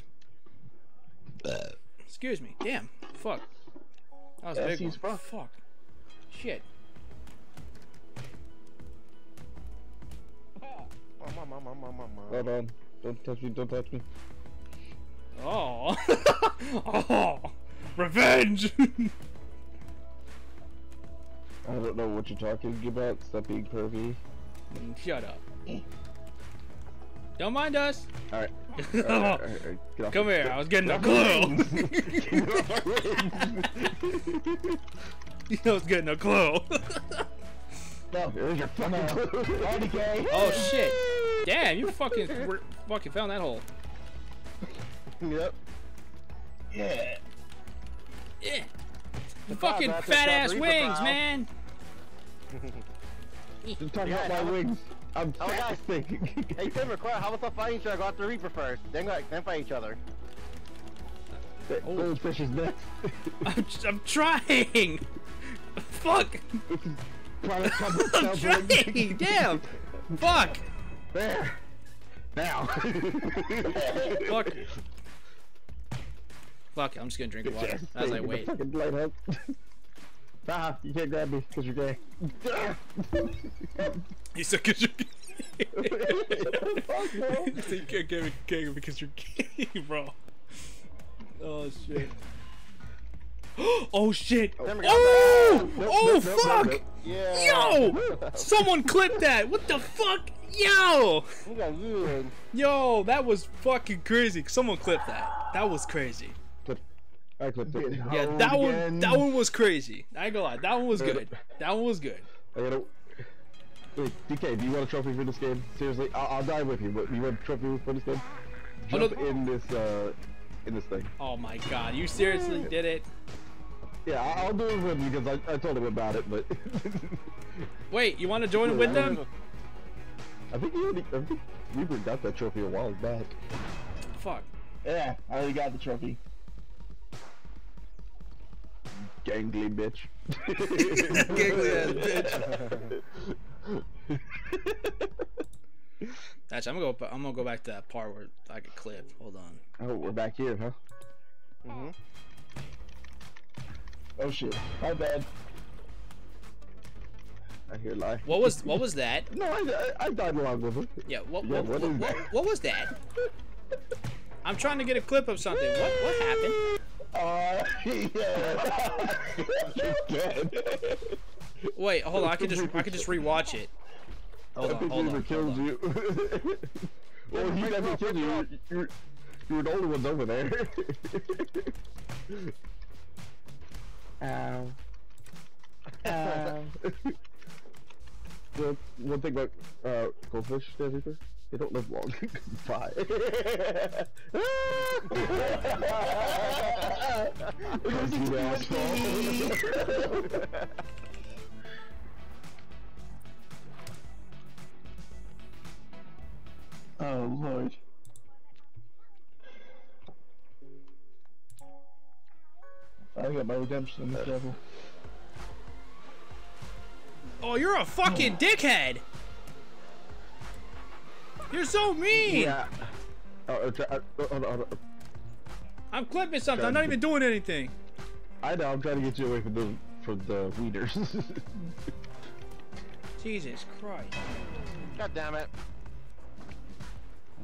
Excuse me. Damn. Fuck. That was a big fucked. Fuck. Shit. Hold on. Don't touch me. Don't touch me. Oh. oh. Revenge. I don't know what you're talking about. Stop being pervy. Shut up. Don't mind us. Alright. Alright, alright, alright, Come me. here. I was getting a Get off me. clue. Get off my wings. I was getting a clue. No, here's your fucking clue. Oh, DK. oh shit. Damn, you fucking were- fucking found that hole. Yep. Yeah. Yeah. The Fucking Proud, fat ass wings, man. Just talking Yeah, about my wings. I'm Oh, guys. Hey, Tim, record. How about fighting each other? Go after Reaper first. Then go, then fight each other. That Goldfish is next. I'm, I'm trying. Fuck. I'm trying. Damn. Fuck. There. Now. Fuck. Fuck. I'm just gonna drink water as I wait. Fucking light up. Ah, you can't grab me because you're gay. You said because you're gay. you said you can't get me gay because you're gay, bro. Oh shit. oh shit. Then Oh! Nope, oh nope, nope, fuck! nope, Yeah. Yo! Someone clip that! What the fuck? Yo! You got good. Yo, that was fucking crazy. Someone clipped that. That was crazy. Clip. I clipped it. Yeah, hoed that one again. that one was crazy. I ain't gonna lie, that one was good. That one was good. I gotta. Wait, DK, do you want a trophy for this game? Seriously, I'll, I'll die with you. But you want a trophy for this game? Oh, no. Jump in this, uh, in this thing. Oh my god, you seriously did it? Yeah, I- I'll do it with you because I, I told him about it, but Wait, you wanna join with them? I think you already, I think Reaper got that trophy a while back. Fuck. Yeah, I already got the trophy. Gangly bitch. Giggly Actually, I'm gonna go. I'm gonna go back to that part where I could clip. Hold on. Oh, we're back here, huh? Mm-hmm. Oh shit. My bad. I hear lie. What was what was that? No, I, I, I died along with him. Yeah. What Yeah, what, what what, is what, what was that? I'm trying to get a clip of something. What what happened? Uh, yeah. You're dead. Wait, hold on. I could just I could just rewatch it. Hold I on, hold on. killed hold on. you. well, he never killed you. You're, you're, you're the only ones over there. Ow. Ow. well, one thing about uh, goldfish, there, Reaper, they don't live long. Bye. you asshole. Oh lord. I got my redemption in this level. Oh, you're a fucking dickhead. You're so mean. yeah. Oh, uh, uh, hold on, hold on. I'm clipping something. I'm not even doing anything. I know, I'm trying to get you away from the for the wieners. Jesus Christ. God damn it.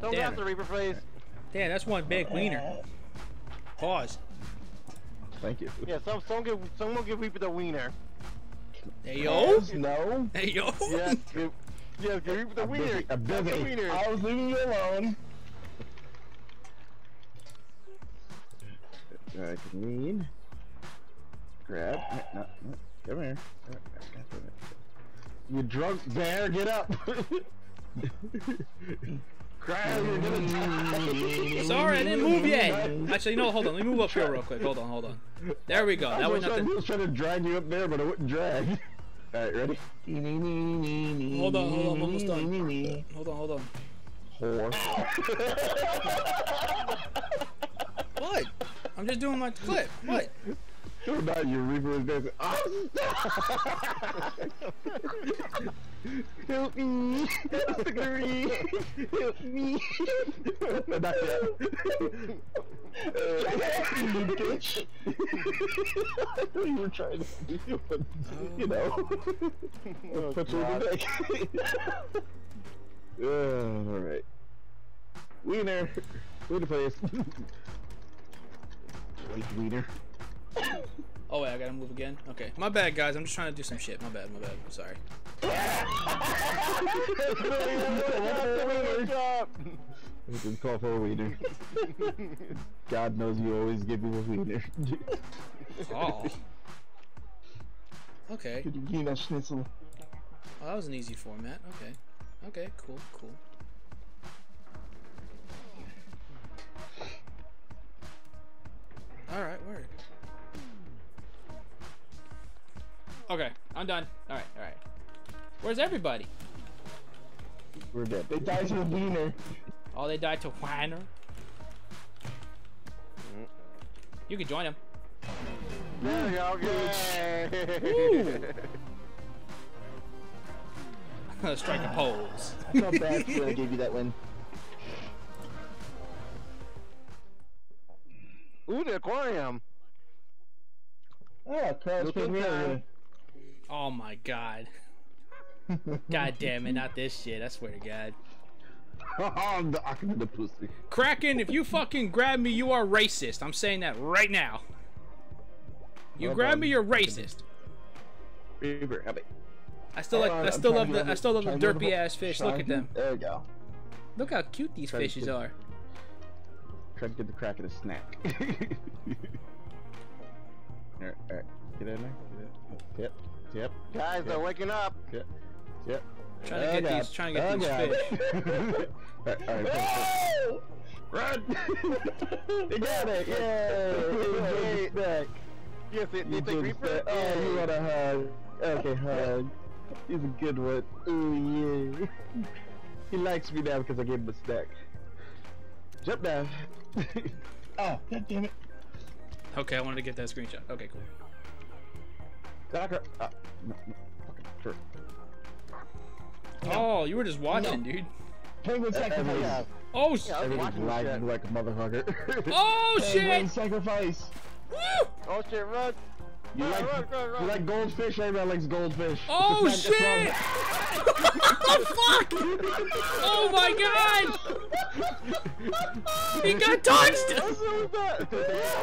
Don't Damn got it. the Reaper please. Damn, that's one big wiener. Pause. Thank you. Yeah, some, someone give someone give Reaper the wiener. Hey yo. No. Hey yo. Yes, give, yes, give Reaper the A wiener. bivvy, a That's the bivvy. wiener. I was leaving you alone. I can lean. Grab. No, no, no. Come here. You drunk bear, get up! Grab, you're gonna die. Sorry, I didn't move yet. Actually, no, hold on. Let me move up here real quick. Hold on, hold on. There we go. I That was, was trying, I was trying to drag you up there, but I wouldn't drag. Alright, ready? Hold on, hold on. I'm almost done. Hold on, hold on. Whore. What? I'm just doing my clip. What? What about you, Reaper dancing. Oh, Help me! Sticky! Help me! yet. you bitch. You were trying to do, but, you know. Put you in the neck. uh, alright. Wiener! Wiener place. Wait, Wiener. Oh wait, I gotta move again. Okay, my bad, guys. I'm just trying to do some shit. My bad, my bad. I'm sorry. Can call for a wiener. God knows you always give me a wiener. Oh. Okay. You that schnitzel? Oh, that was an easy format. Okay. Okay. Cool. Cool. All right. Word. Okay, I'm done. All right. All right. Where's everybody? We're dead. They died to the wiener. Oh, they died to Whiner. You can join him. There we go. Yay! Strike a pose. I felt bad when I gave you that win. Ooh, the aquarium. Oh, Carl's Look picking me at that. Oh my god. God damn it, not this shit. I swear to God. I'm the I can the pussy. Kraken, if you fucking grab me, you are racist. I'm saying that right now. You Well grab me, you're racist. Reaper, help me. I still like. Uh, on, I still love the. I still love the derpy ass fish. Look at them. There you go. Look how cute these fishes are. Try to get the crack of a snack. alright, alright. Get in there. Get in. Yep. Yep. Guys, they're waking up. Yep. Yep. Trying to Oh, get God. these. Trying to get Oh, these God. fish. alright, alright. Run! they got it! Yay! Snack. Yes, they, You they take just Reaper. said- Oh, you want a hug? Okay, hug. He's a good one. Ooh, yeah. He likes me now because I gave him a snack. Jump down. Oh, god damn it. Okay, I wanted to get that screenshot. Okay, cool. Soccer. Uh, no, no. Fucking sure. Oh, you were just watching, dude. Penguin sacrifice. Yeah. Oh, sh- Yeah, Everything's lagging like a motherfucker. oh Penguin shit! sacrifice. Woo! Oh shit, run! You Run, like you like goldfish? Everybody likes goldfish. Oh It's not- shit! oh fuck! Oh my god! He got touched!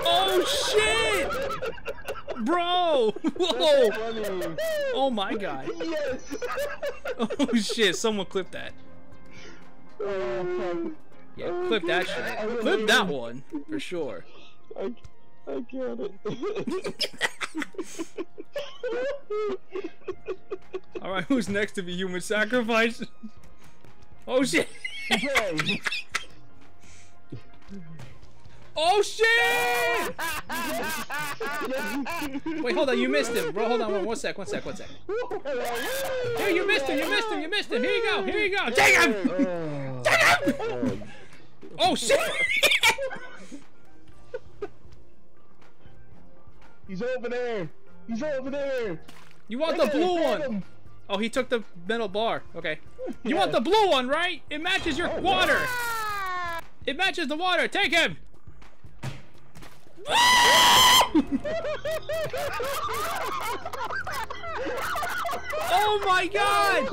Oh shit! Bro! Whoa! Oh my god. Yes. Oh shit, someone clip that. Oh, Yeah, clip that shit. Clip that one, for sure. I, got it. Alright, who's next to be human sacrifice? Oh shit! Hey. Oh shit! Wait, hold on, you missed him, bro. Hold on, one, one sec, one sec, one sec. Here, you missed him, you missed him, you missed him. Here you go, here you go. Take him! Oh, Take him! Oh, oh shit! He's over there. He's over there. You want the Right there, blue grab one? Oh, he took the metal bar. Okay. You want the blue one, right? It matches your oh, water. It matches the water. Take him. Oh my god!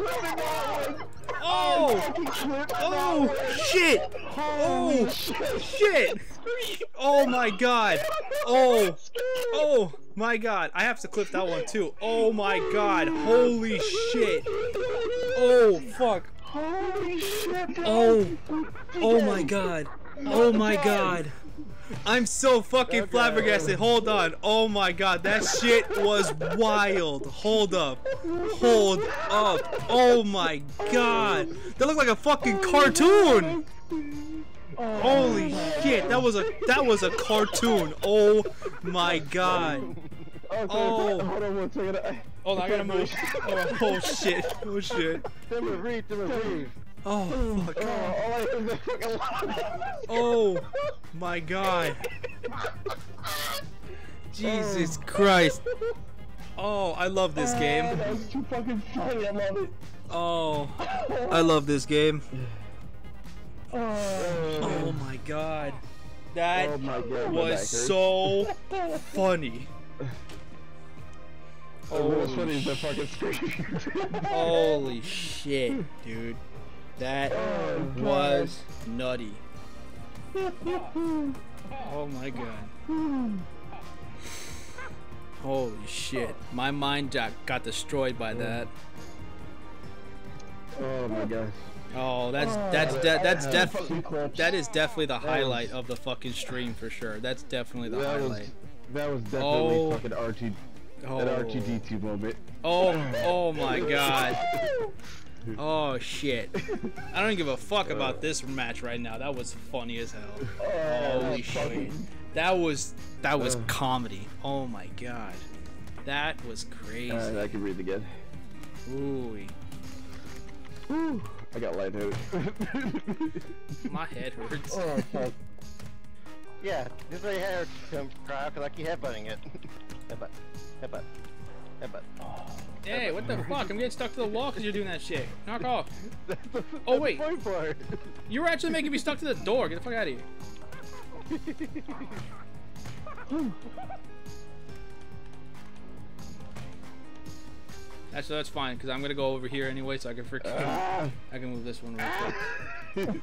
Oh! Oh, oh shit! Oh shit! Oh my god! Oh! Oh my god! I have to clip that one too. Oh my god! Holy shit! Oh fuck! Holy shit! Oh! Oh my god! Oh my god! I'm so fucking Okay. flabbergasted. Hold on. Oh my god, that shit was wild. Hold up. Hold up. Oh my god. That looked like a fucking cartoon. Holy shit. That was a that was a cartoon. Oh my god. Oh, Oh. hold on one second. I- Hold on, I gotta move. Oh, oh shit. Oh shit. Timber, breathe, Timber, breathe. Oh fuck. Oh, all I hear is the fucking loud. Oh my god. Jesus oh. Christ. Oh, I love this Oh, game. that was too fucking funny. I love it. Oh, I love this game. Oh, Oh my god. That Oh my god, was so funny. What's Holy, funny is the fucking scream. holy shit, dude. That oh was nutty. Oh my god. Holy shit. My mind got, got destroyed by that. oh my gosh. Oh, that's oh. that's de- that's def Two clips. that is definitely the highlight of the fucking stream for sure. That's definitely the That was, highlight. that was definitely Oh. fucking RT, Oh. an R2D2 moment. Oh, oh my god. Oh shit. I don't give a fuck about uh. this match right now. That was funny as hell. Oh, Holy shit. That was that was uh. comedy. Oh my god. That was crazy. I can breathe again. Ooh. Whew, I got lightheaded. My head hurts. Oh, fuck. yeah, this right here, Tim, crowd, because I keep headbutting it. headbutt, headbutt, headbutt. Hey, what the fuck? I'm getting stuck to the wall because you're doing that shit. Knock off. That's the- Oh, that's wait. the part. You were actually making me stuck to the door. Get the fuck out of here. Actually, that's fine because I'm gonna go over here anyway, so I can freaking Ah. I can move this one real quick.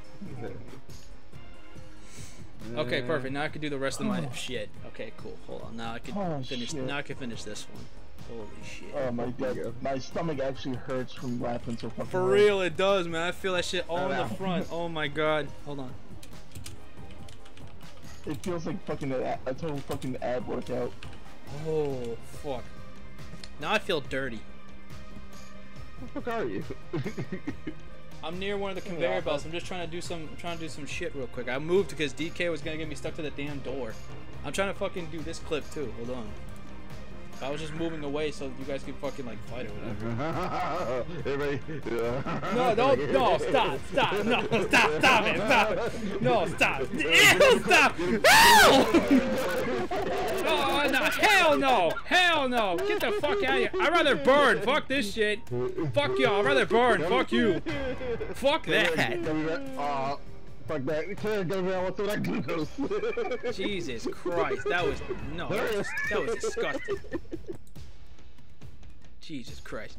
Okay, perfect. Now I can do the rest of my shit. Okay, cool. Hold on. Now I can Oh, finish. shit. Now I can finish this one. Holy shit. Oh my god, my stomach actually hurts from laughing so fucking For hard. real, it does, man. I feel that shit all in the front. Oh my god. Hold on. It feels like fucking a, a total fucking ab workout. Oh fuck. Now I feel dirty. What the fuck are you? I'm near one of the conveyor belts. I'm just trying to do some. I'm trying to do some shit real quick. I moved because DK was gonna get me stuck to the damn door. I'm trying to fucking do this clip too. Hold on. I was just moving away so you guys could fucking like fight or whatever. Everybody. No, don't, no, stop, stop, no, stop, stop it, stop, no, stop, Ew, stop, hell, oh, no, hell no, hell no, get the fuck out of here, I'd rather burn, fuck this shit, fuck y'all, I'd rather burn, fuck you, fuck that, fuck that. Can't go around with that glucose. Jesus Christ, that was, no, that was, that was disgusting, Jesus Christ,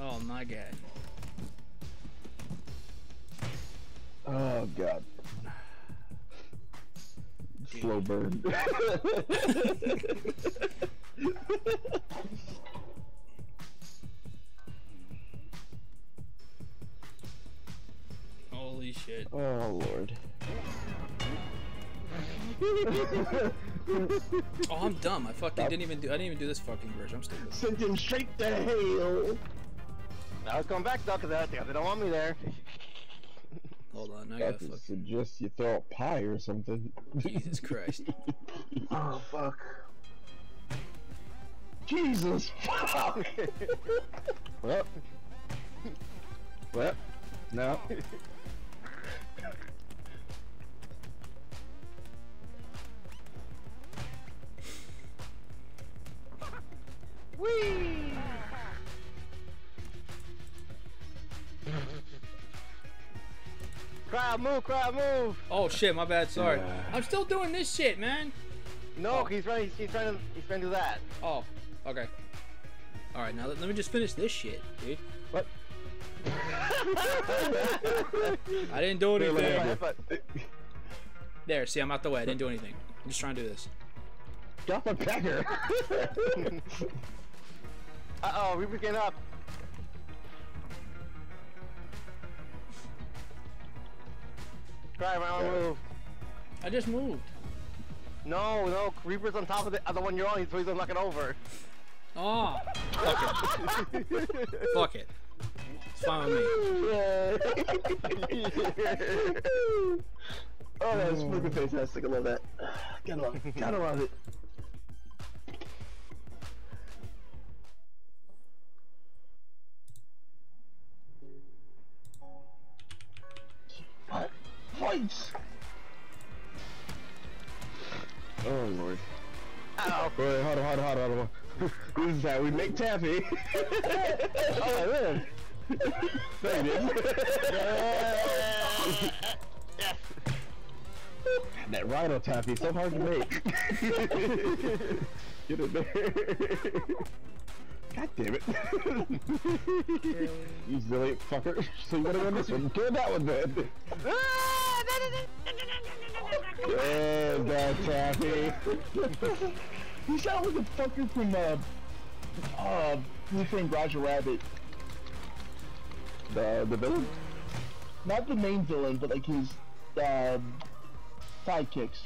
oh my god. Oh god. Slow burn. Holy shit. Oh lord. Oh, I'm dumb. I fucking didn't even do. I didn't even do this fucking version. I'm stupid. Sent him straight to hell. I was coming back though, cause they, they don't want me there. Hold on. I I gotta fuck. suggest you throw a pie or something. Jesus Christ. Oh fuck. Jesus fuck. well, What? No. Crowd move, crowd move. Oh shit. My bad. Sorry. I'm still doing this shit, man. No, Oh. he's trying. He's trying to. He's trying to do that. Oh, okay. All right, now let, let me just finish this shit, dude. What? I didn't do anything. There, see, I'm out the way. I didn't do anything. I'm just trying to do this. Got a pecker. Uh oh, Reaper's getting up. Try around move. I just moved. No, no, Reaper's on top of the other one you're on, so he's gonna knock it over. Oh, fuck it. fuck it. It's fine with me. oh, that's fucking fantastic. I love that. Gotta love it. Gotta love it. What? Fights! Oh lord. Ow. Wait, hold on, hold on, hold on, hold on. This is how we make taffy. Oh, I There it is. yes. That rhino taffy, so hard to make. Get it there. God damn it. you silly fucker. So you gotta go this one. Go that one then. Yeah, that taffy. You sound like a fucker from, uh, uh, who's saying Roger Rabbit? The the villain? Not the main villain, but like his, um, sidekicks.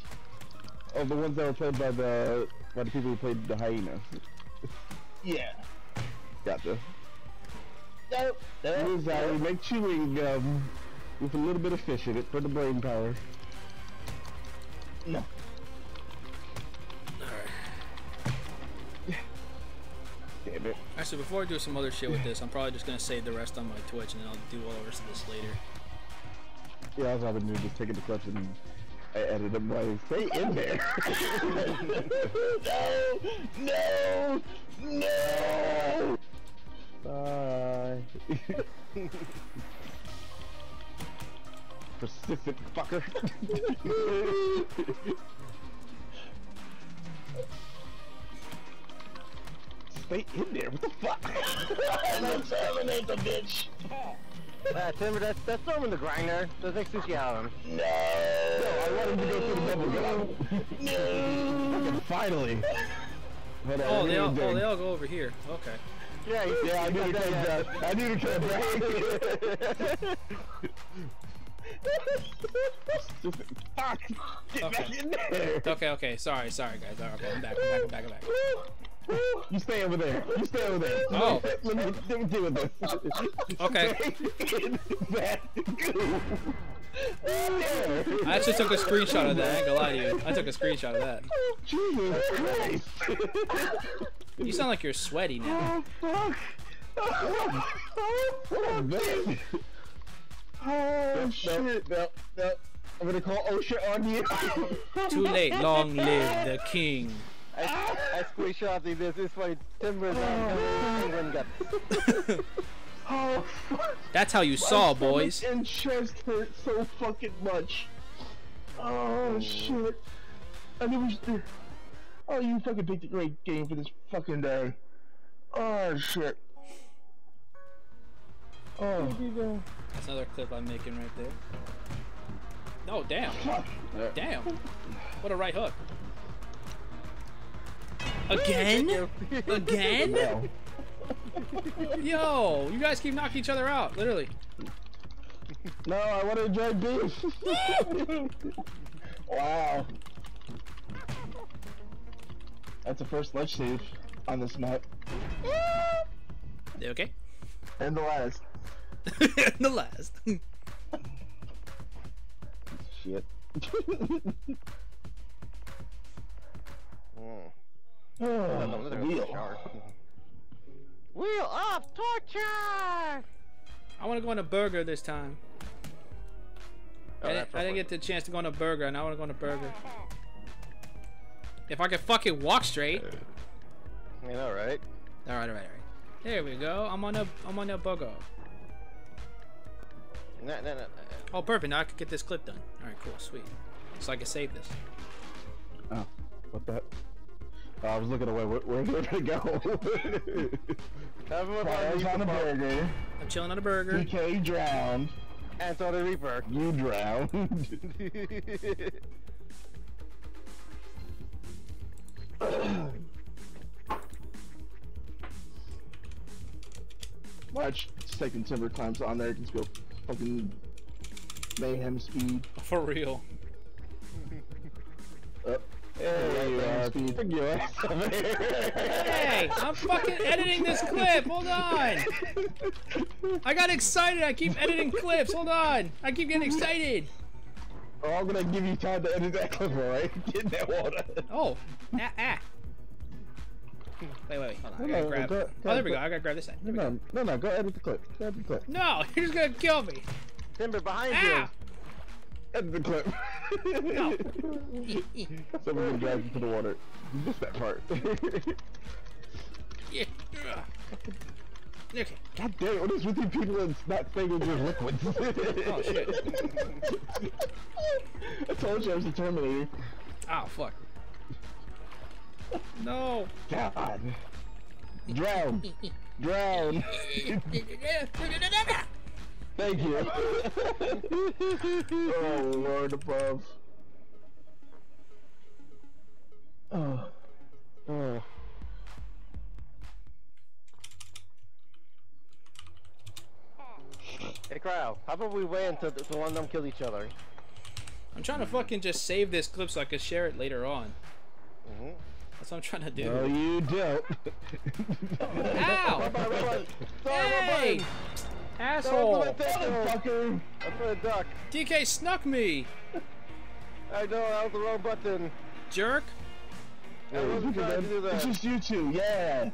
Oh, the ones that were played by the by the people who played the hyena. Yeah. Gotcha. No, This no, is how we make chewing gum with a little bit of fish in it for the brain power. no. Damn it. Actually, before I do some other shit with this, I'm probably just gonna save the rest on my Twitch, and then I'll do all the rest of this later. Yeah, I was having to just taking the clips and I edited them like, stay in there. no, no, no. Bye. Persistent fucker. Stay in there. What the fuck? I'm terminate the bitch. Uh, Timber, that's, that's Norman the Grinder. Let's make sushi out of him. No. No, I want him to go through the bubble gum. No. Fucking finally. Hold on, Oh, they all, oh, they all go over here. Okay. Yeah, he, Yeah, I knew he to got come that. I knew to come back. Stupid fuck! Get Okay. back in there! Okay, okay. Sorry, sorry, guys. All right, okay, I'm back. I'm back. I'm back. I'm back. You stay over there. You stay over there. Oh. Let me, let me deal with this. Okay. Stay in that goo. There. I actually took a screenshot of that. I ain't gonna lie to you. I took a screenshot of that. Jesus Christ! You sound like you're sweaty now. Oh fuck! What a man! Oh, oh shit! No, no. I'm gonna call OSHA on you. Too late. Long live the king. I, I screenshot this. This is why Timber's on penguin guts. Oh, fuck. That's how you saw, boys. And chest hurt so fucking much. Oh, oh shit. I knew we should. Oh, you fucking picked a great game for this fucking day. Oh shit. Oh, That's another clip I'm making right there. Oh, damn. fuck. Damn. What a right hook. Again? Again? Yo, you guys keep knocking each other out, literally. No, I want to enjoy beef. Wow. That's the first ledge save on this map. You okay? And the last. And the last. Shit. Mm. Oh, Another wheel. shark. Wheel up, torture! I want to go on a burger this time. Oh, I, didn't, I didn't get the chance to go on a burger, and I want to go on a burger. If I could fucking walk straight. You know, right? All right, all right, all right. There we go. I'm on a, I'm on a burger. No, no, no. no. Oh, perfect. Now I can get this clip done. All right, cool, sweet. So I can save this. Oh. What the? I was looking away. Where, where did it go? Everyone Fires on a burger. I'm chilling on a burger. DK drowned. Anton the Reaper. You drowned. Watch second timber climbs on there. Just go fucking mayhem speed. For real. Up. Hey, you are. Bring your ass over here. Hey, I'm fucking editing this clip. Hold on. I got excited. I keep editing clips. Hold on. I keep getting excited. Oh, I'm gonna give you time to edit that clip, alright? Get in that water. Oh. Ah, ah. Wait, wait, wait. Hold on. I gotta no, grab. go- Oh, go- there we go- go. I gotta grab this side. There. No, no, no, go edit the clip. Go edit the clip. No, you're just gonna kill me. Timber behind Ah! Edit the clip. No. Someone's gonna drag you to the water. You missed that part. Yeah. Okay. God damn it, what is with you people and not saying with your liquids? Oh shit. I told you I was the Terminator. Oh fuck. No. God. Drown. Drown. Thank you. Oh Lord above. Oh. oh. Hey, Cryo, how about we wait until to one of them kill each other? I'm trying to fucking just save this clip so I can share it later on. Mhm. That's what I'm trying to do. No, you don't. Ow! Hey! Run, Asshole! run. Motherfucker. That's for a duck. DK snuck me! I know, that was the wrong button. Jerk! I wasn't trying to do It's just you two, yeah.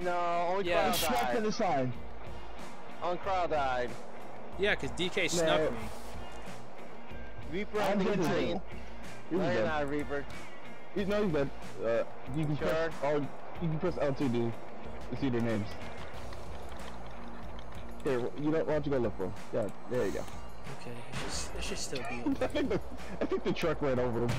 No, only Yeah. Cryo Snuck to died. the side. On Cryo died. Yeah, cause DK snuck me. Reaper, I'm I think good it's too. green. He's No, you're dead. not Reaper. He's, no, he's dead. Uh, you can press, Sure. oh, you can press L2 to, to see their names. Here, you know, why don't you go look for? Yeah, there you go. Okay, it should, still be. I think the, I think the truck ran over them.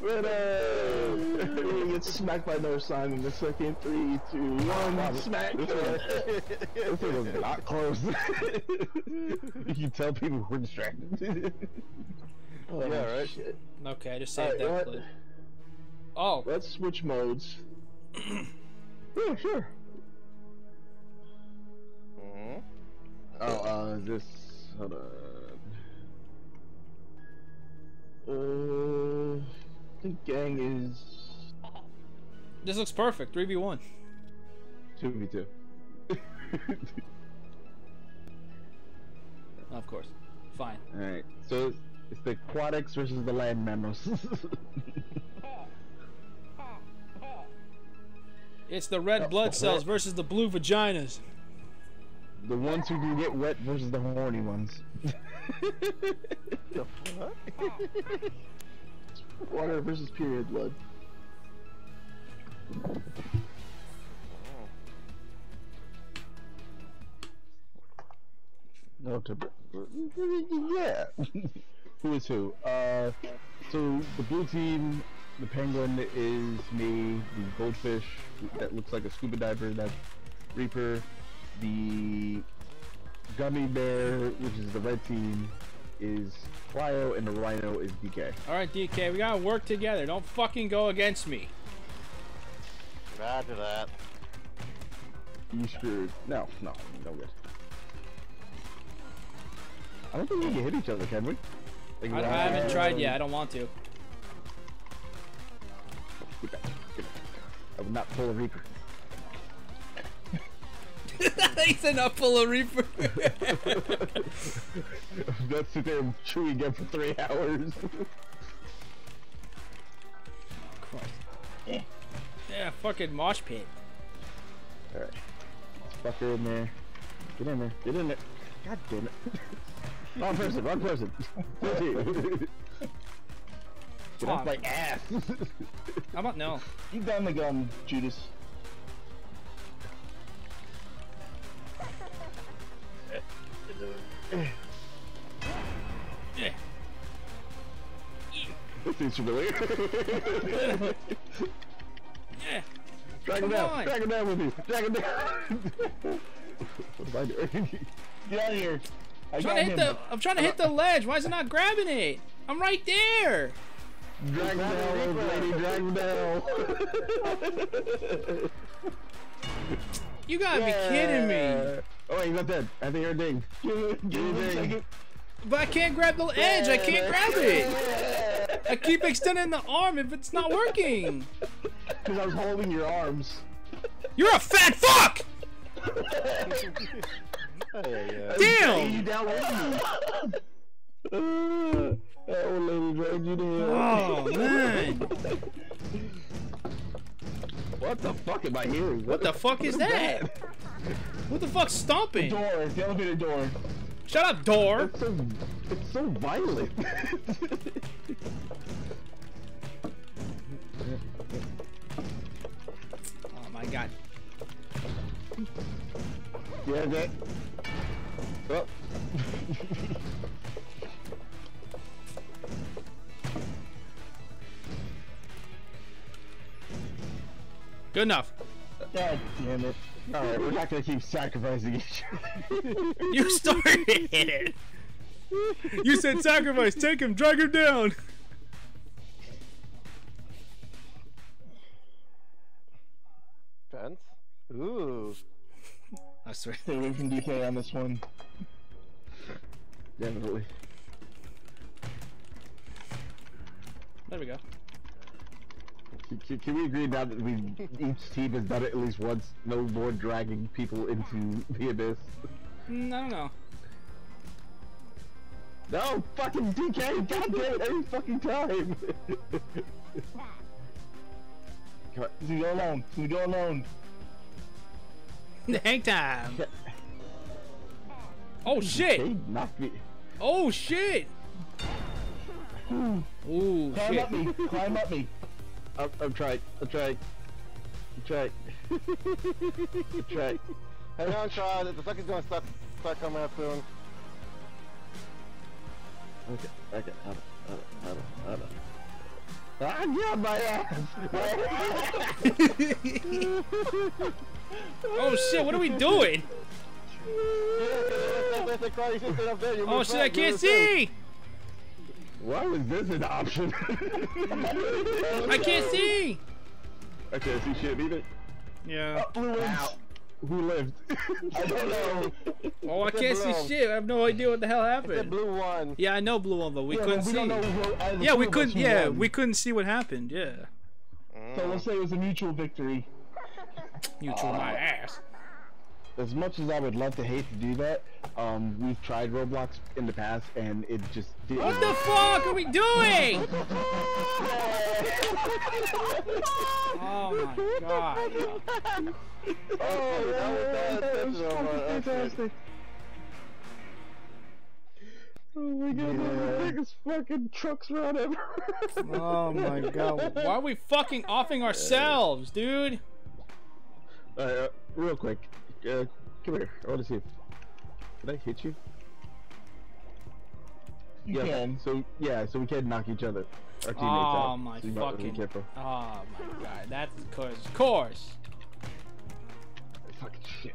But, uh, we're get smacked by another sign in the second. Three, two, one, smack. This one, this one was not close. you can tell people were distracted. Oh, Yeah, right. Shit. Okay, I just saved Alright, that clip. Oh, Let's switch modes. yeah, sure. Mhm. Oh, uh, is this, hold on. Uh, I think gang is. this looks perfect. 3v1. 2v2. Of course. Fine. Alright, so it's, it's the aquatics versus the land mammals. It's the red blood cells versus the blue vaginas. the ones who can get wet versus the horny ones. The fuck? Water versus period blood. No, to, yeah. who is who? Uh, so the blue team, the penguin is me. The goldfish that looks like a scuba diver, that's Reaper. The gummy bear, which is the red team, is Cryo, and the rhino is DK. Alright, DK, we gotta work together. Don't fucking go against me. Roger that. You screwed. No, no, no good. I don't think we can hit each other, can we? Like, I, I haven't tried yet. I don't want to. Get back. Get back. I would not pull a Reaper. He's an full of reaper. Let's sit there and chew again for three hours. Christ. Yeah, fucking mosh pit. Alright. Let's fucker in there. Get in there. Get in there. God damn it. wrong person, wrong person. Get off my ass. How about no? Keep down the gun, Judas. seems familiar. Yeah. drag him down. Drag him down with me. Drag him down. what am I doing? Get out of here. I I'm trying to hit him. the. I'm trying to hit the ledge. Why is it not grabbing it? I'm right there. Drag him down, old lady. Drag him down. You gotta be kidding me. Oh, wait, he's not dead. I think you're ding. Give me- a Ding. But I can't grab the edge. I can't grab it. I keep extending the arm if it's not working. Because I was holding your arms. You're a fat fuck. Yeah, yeah. You Damn. down with me. That old lady dragged you down. Oh man. What the fuck am I hearing? What the fuck is that? What the fuck's stomping? Door. It's the elevator door. Shut up, door. It's so, it's so violent. Oh my god. yeah, that. Oh. Good enough. God damn it. Alright, we're not gonna keep sacrificing each other. You started it. You said sacrifice. Take him. Drag him down. Fence? Ooh. I swear. Stay away from DK on this one. Definitely. There we go. Can, can we agree now that we each team has done it at least once? No more dragging people into the abyss. Mm, I. No, fucking DK! God damn it, every fucking time! Come on. So go alone. So go alone. Hang time. Oh shit. Okay, knock me. Oh shit. Ooh Climb shit. up me. Climb up me. I'm, I'm trying. I'm trying. I'm trying. I'm trying. Hang on, Sean. The sucker's gonna start, start coming up soon. Okay, okay, hold on, hold on, hold on, hold on. Ah, yeah, my ass! Oh shit. What are we doing? There's a car, you should sit up there. You Oh shit. I can't see. Why was this an option? I can't see. I can't see shit either. Yeah. Uh, blue wins. Who lived? I don't know. Oh, I It's a can't see shit. I have no idea what the hell It's the happened. blue one. Yeah, I know blue one, but we Yeah, couldn't but we see. don't know who- Yeah, we couldn't. Yeah, won. we couldn't see what happened. Yeah. So let's say it was a mutual victory. Mutual told my ass. As much as I would love to hate to do that, um, we've tried Roblox in the past and it just didn't. What the fuck are we doing? Oh my god. Oh, that was, that was, that's over. That's good. Oh my god, that's the biggest fucking trucks run ever. Oh my god. Why are we fucking offing ourselves, dude? Alright, uh, real quick, uh, come here. I want to see. If... Did I hit you? You yeah. can. So yeah, so we can knock each other, our teammates Oh out. my so you might wanna be fucking. careful. Oh my god. That's cause, of course. Fucking shit.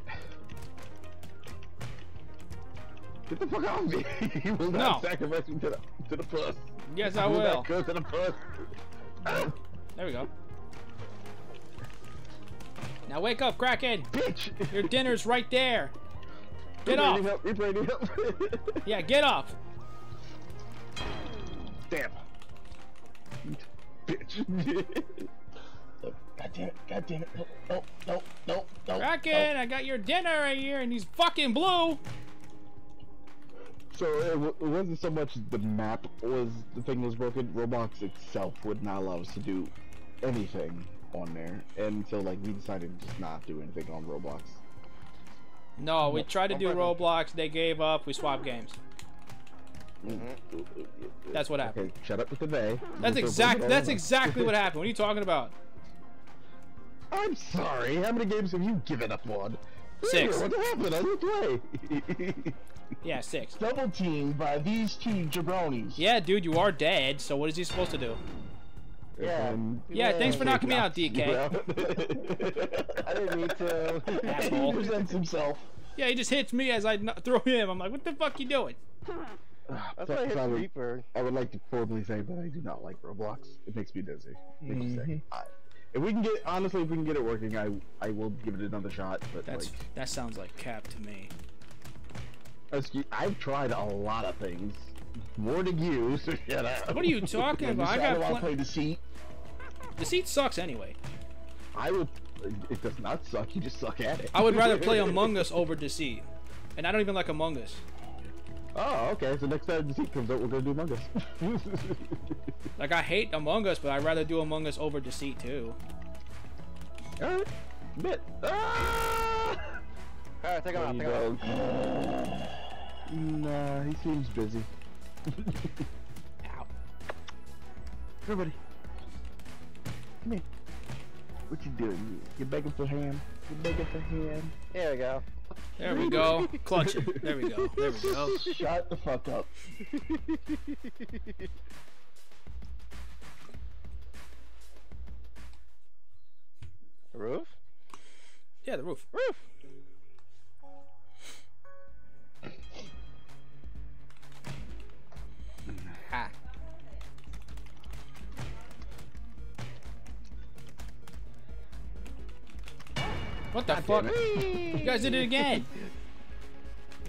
Get the fuck off me! you will not No. sacrifice me to the to the puss. Yes, I will. not go to the puss. There we go. Now wake up, Kraken. Bitch! Your dinner's right there. Get off. Up, up. Yeah, get off. Damn. Bitch. God damn it. God damn it. No, no, no, no, no. Kraken, I got your dinner right here, and he's fucking blue. So it, w- it wasn't so much the map was the thing that was broken. Roblox itself would not allow us to do anything on there, and so like we decided to just not do anything on Roblox. No, we tried to do Roblox. They gave up. We swapped games. That's what happened. Okay, shut up with the they. That's exact. That's exactly what happened. What are you talking about? I'm sorry. How many games have you given up on? Six. What happened? I didn't play. Yeah, six. Double teamed by these two jabronis. Yeah, dude, you are dead. So what is he supposed to do? Yeah. Um, Yeah, thanks for knocking me out, DK. I didn't mean to. He Asshole. presents himself. Yeah, he just hits me as I throw him. I'm like, what the fuck you doing? That's So- why I hit so I would- Reaper. I would like to formally say that I do not like Roblox. It makes me dizzy. It makes me sick. Mhm. I, if we can get honestly, if we can get it working, I I will give it another shot. But That's like, that sounds like cap to me. excuse- I've tried a lot of things, more than you. So shut up. What are you talking about? I got want to pl- play deceit. the seat sucks anyway. I would. It does not suck. You just suck at it. I would rather play Among Us over Deceit, and I don't even like Among Us. Oh, okay. So next time Deceit comes out, we're gonna do Among Us. Like I hate Among Us, but I'd rather do Among Us over Deceit too. Alright. Bit. Ah! Alright, take him out, take him out. Nah, he seems busy. Ow. Everybody. Come here. What you doing? You begging for ham? You begging for ham? There we go. There we go. Clutch it. There we go. There we go. Shut the fuck up. The roof? Yeah, the roof. Roof! What the fuck? You guys did it again.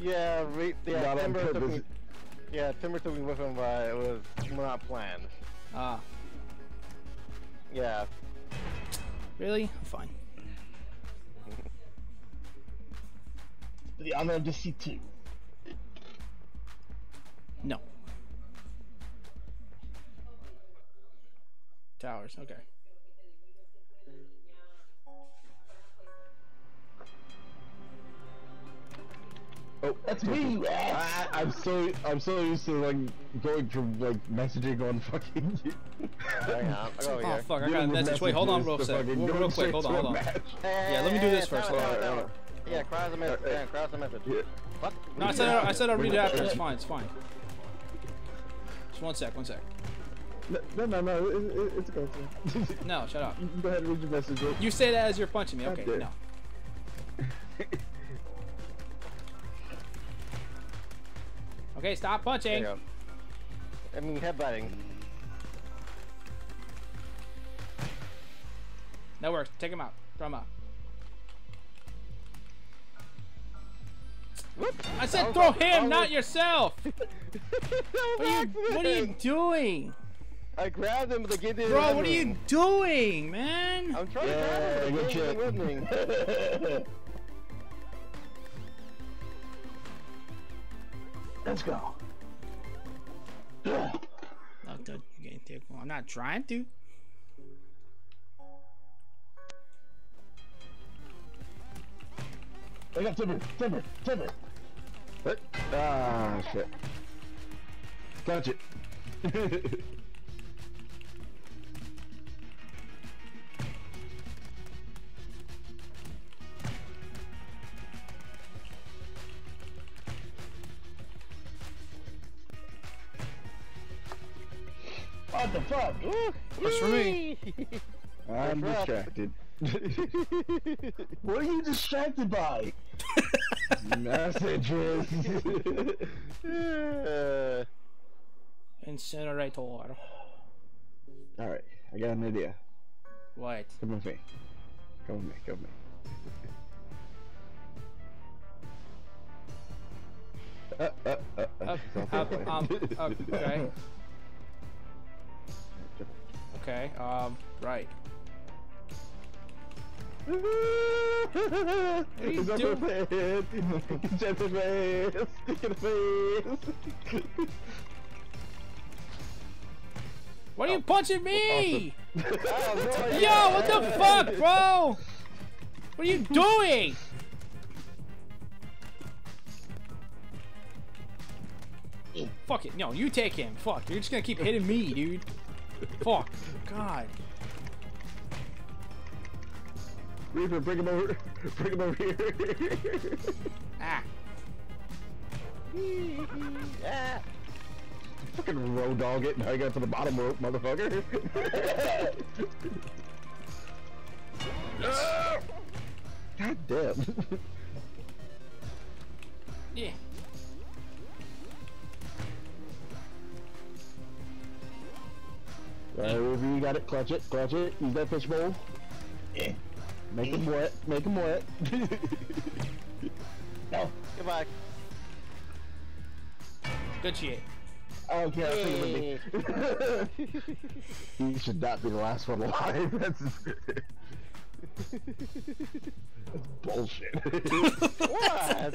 Yeah, re yeah, Not Timber took me. Yeah, Timber took me with him, but it was not planned. Ah, Yeah. really? Fine. The honor of deceit too. No. Towers. Okay. Oh, That's me, you ass. I, I'm so I'm so used to like going from like messaging on fucking. Hang on, I'll Oh here. fuck! I got a message. Wait, hold on, real messages to sec. fucking Real, real quick. Hold on, hold on. match. Yeah, let me do this first, time hold out, on. time. Yeah, cross the message. Yeah, cross the message. What? No, I said I said I'll read it after. It's fine. It's fine. Just one sec. One sec. No, no, no. It, it, it's okay. It's. No, shut up. you can go ahead and read your message. real- You say that as you're punching me. Okay, Okay. no. Okay, stop punching. I mean, headbutting. That works. Take him out. Throw him out. I said was throw a- him, not was- yourself. what What are you, what are you doing? I grabbed him, but the kid didn't Bro, what are you doing, man? I'm trying Yeah, to grab him, but good the kid me. Let's go. Oh, dude, you're getting thick. I'm not trying to. I got timber, timber, timber. What? Ah, shit. Catch it. What the fuck? Works for me. I'm distracted. What are you distracted by? Messages. Uh, Incinerator. Alright, I got an idea. What? Come with me. Come with me, come with me. Uh, uh, uh, uh. Up, It's up, okay. um, up, okay. Okay, um, right. Doing? her head. It's up her face. Stick in the face. What are you punching me? I have no idea. Yo, what the fuck, bro? What are you doing? Fuck it. No, you take him. Fuck. You're just gonna keep hitting me, dude. Fuck. God. Reaper, bring him over. Bring him over here. Ah. yeah. Fucking road dog it. Now you got to the bottom rope, motherfucker. God damn. Yeah. Alright, Ruby, you got it. Clutch it. Clutch it. Use that fish bowl. Yeah. Make him wet. Make him wet. No. Goodbye. Good shit. I don't care. I'll take it with me. he should not be the last one alive. That's, that's bullshit. What?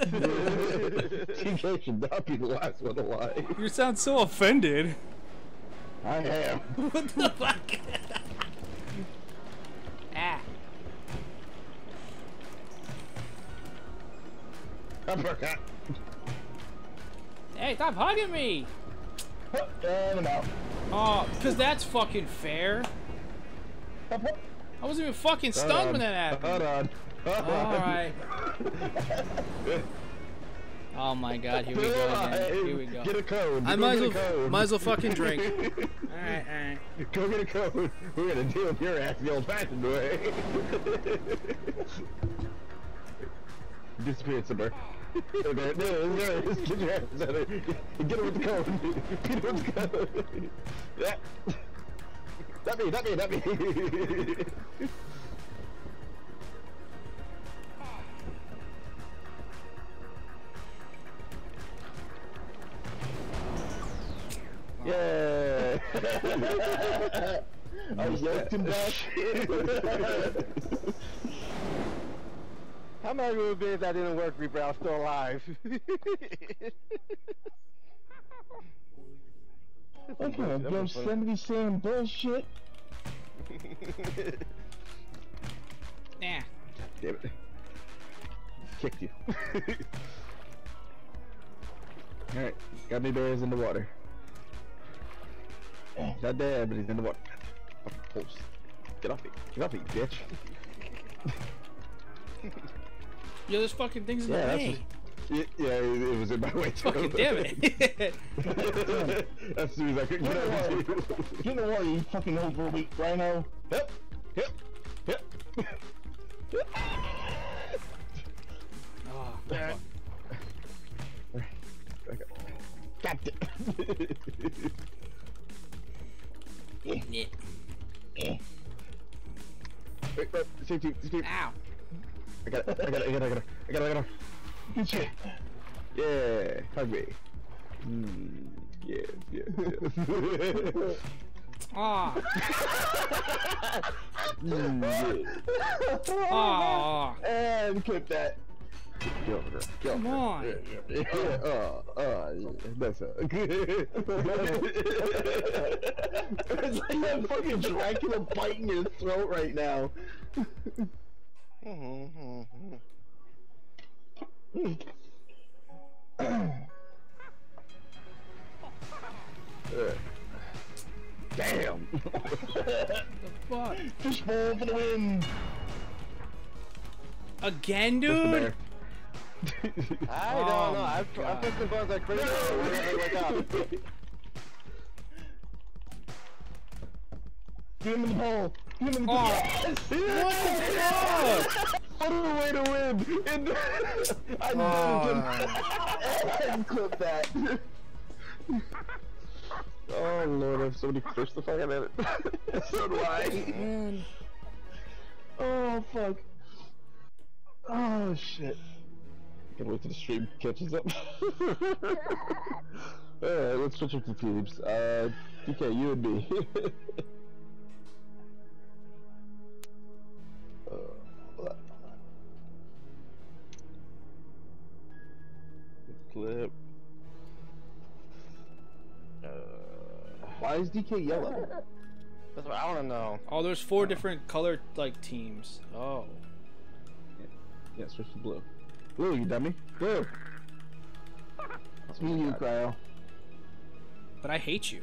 DK should not be the last one alive. You sound so offended. I am. what the fuck? ah. Uppercut. Hey, stop hugging me! And out. Oh, cause that's fucking fair. I wasn't even fucking stunned when that happened. Hold on. Hold on. Alright. Oh my god, here we go again. Here we go. Get a code. I Go might as get a well, code. might as well fucking drink. Alright, alright. Go get a code. We're gonna deal with your ass the old-fashioned way. Disappeared somewhere. There, there, there, there it is. Get your ass out of there. Get it with the code. Get it with the code. Yeah. Not me, not me, not me. I yoked him back. How many would be if that didn't work, Reaper? I was still alive. What kind of Yosemite Sam bullshit? Nah. Damn it. Kicked you. Alright, got me bears in the water. Not dead, but he's in the water. Post. Get off me. Get off me, bitch. Yo, there's fucking things in Yeah, the way. Yeah, yeah, it, it was in my way too. Fucking damn it. as soon as I could get over to you. The water, you fucking overweight rhino. Yep, yep, yep. oh, fuck. Okay. God damn. Yeah. Wait, wait, safety, safety. Ow. I got it, I got it, I got it, I got it, I got it, I got it. Good shit. Yeah, hug me. Mm, yes, yes, yes. Aw. mm. And clip that. Come on. Yeah, yeah. Uh, uh, yeah. That's a it's like that fucking Dracula biting your throat right now. Damn. the Fuck. Fishbowl for the win. Again, Just a dude? Bear. I Oh don't know. I'm, I'm God. pushing buttons like crazy. Whenever I wake up. Get him in the bowl. Get him in the Oh. Yes! What the fuck? What a way to win! And I Oh. and clip that. oh lord, I have somebody push the fuck out of it. so do I. Man. Oh fuck. Oh shit. Can't wait till the stream catches up. Alright, let's switch up the teams. Uh, DK, you and me. uh, what? Clip. Uh, Why is DK yellow? That's what I want to know. Oh, there's four different color like teams. Oh. yeah, switch to blue. Blue, you dummy. Blue. It's me you, Cryo. But I hate you.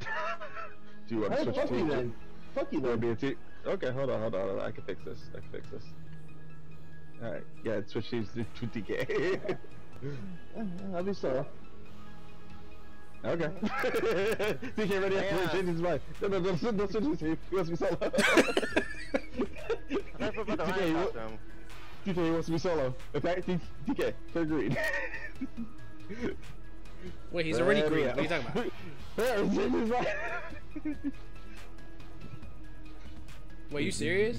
Do you want to Hey, switch fuck you teams? then. Fuck you You then. to be a team? Okay, hold on, hold on, hold on. I can fix this. I can fix this. Alright, yeah, switch these to 2DK. I'll be solo. okay. DK ready Yeah. to change his mind. No, no, no, no, no, switch this. He wants to be solo. That's what about the DK, Ryan what- costume. DK he wants to be solo. In fact, D- DK, they're. Wait, he's already green. What are you talking about? Yeah, he's changed his mind. Wait, you serious?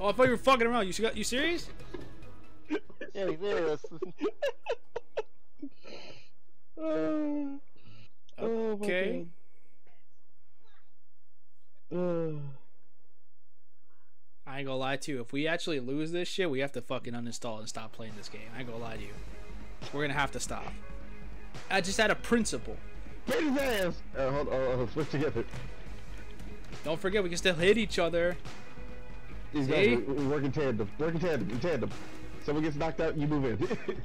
Oh, I thought you were fucking around. You got you serious? Yeah, he's serious. Oh, oh Okay. Oh. I ain't gonna lie to you. If we actually lose this shit, we have to fucking uninstall and stop playing this game. I ain't gonna lie to you. We're gonna have to stop. I just had a principle. Get his ass! Uh, hold on, hold on, switch together. Don't forget, we can still hit each other. These See? guys are- are work in tandem. Work in tandem. In tandem. Someone gets knocked out, you move in.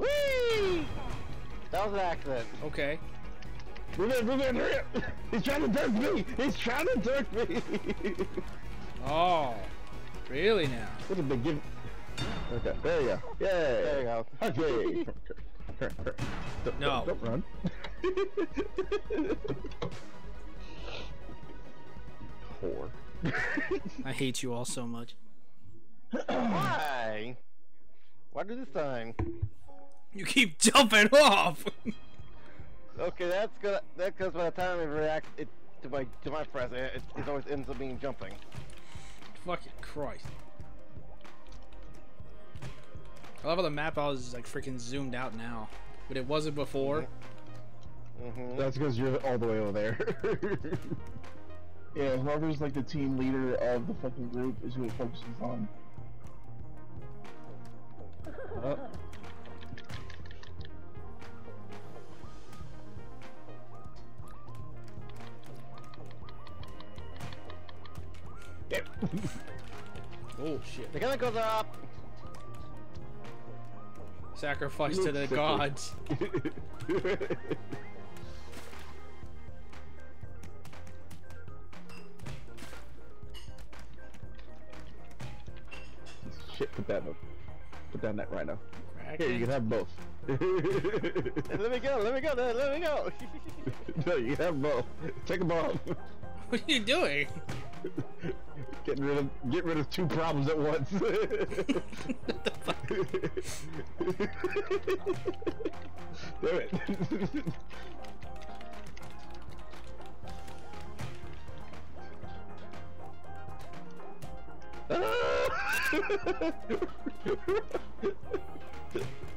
Whee! That was an accident. Okay. Move in, move in, hurry up! He's trying to dirk me! He's trying to dirk me! Oh, really now? What a big give. Okay, there you go. Yay! There you go. Okay. Don't- No. Don't, don't run. Whore. I hate you all so much. Why? Why do this time? You keep jumping off. Okay, that's good. That because by the time it reacts it to my to my press, it, it, it always ends up being jumping. Fucking Christ. I love how the map is like freaking zoomed out now, but it wasn't before. Mm-hmm. That's because you're all the way over there. Yeah, whoever's like the team leader of the fucking group is who it focuses on. Oh. Oh shit! The gun goes up. Sacrifice to the sickly. gods. Shit, put that up. Put down that rhino. Here, you can have both. Let me go. Let me go. Let, let me go. no, you can have both. Take them off. What are you doing? Getting rid of get rid of two problems at once. What the fuck? Damn it.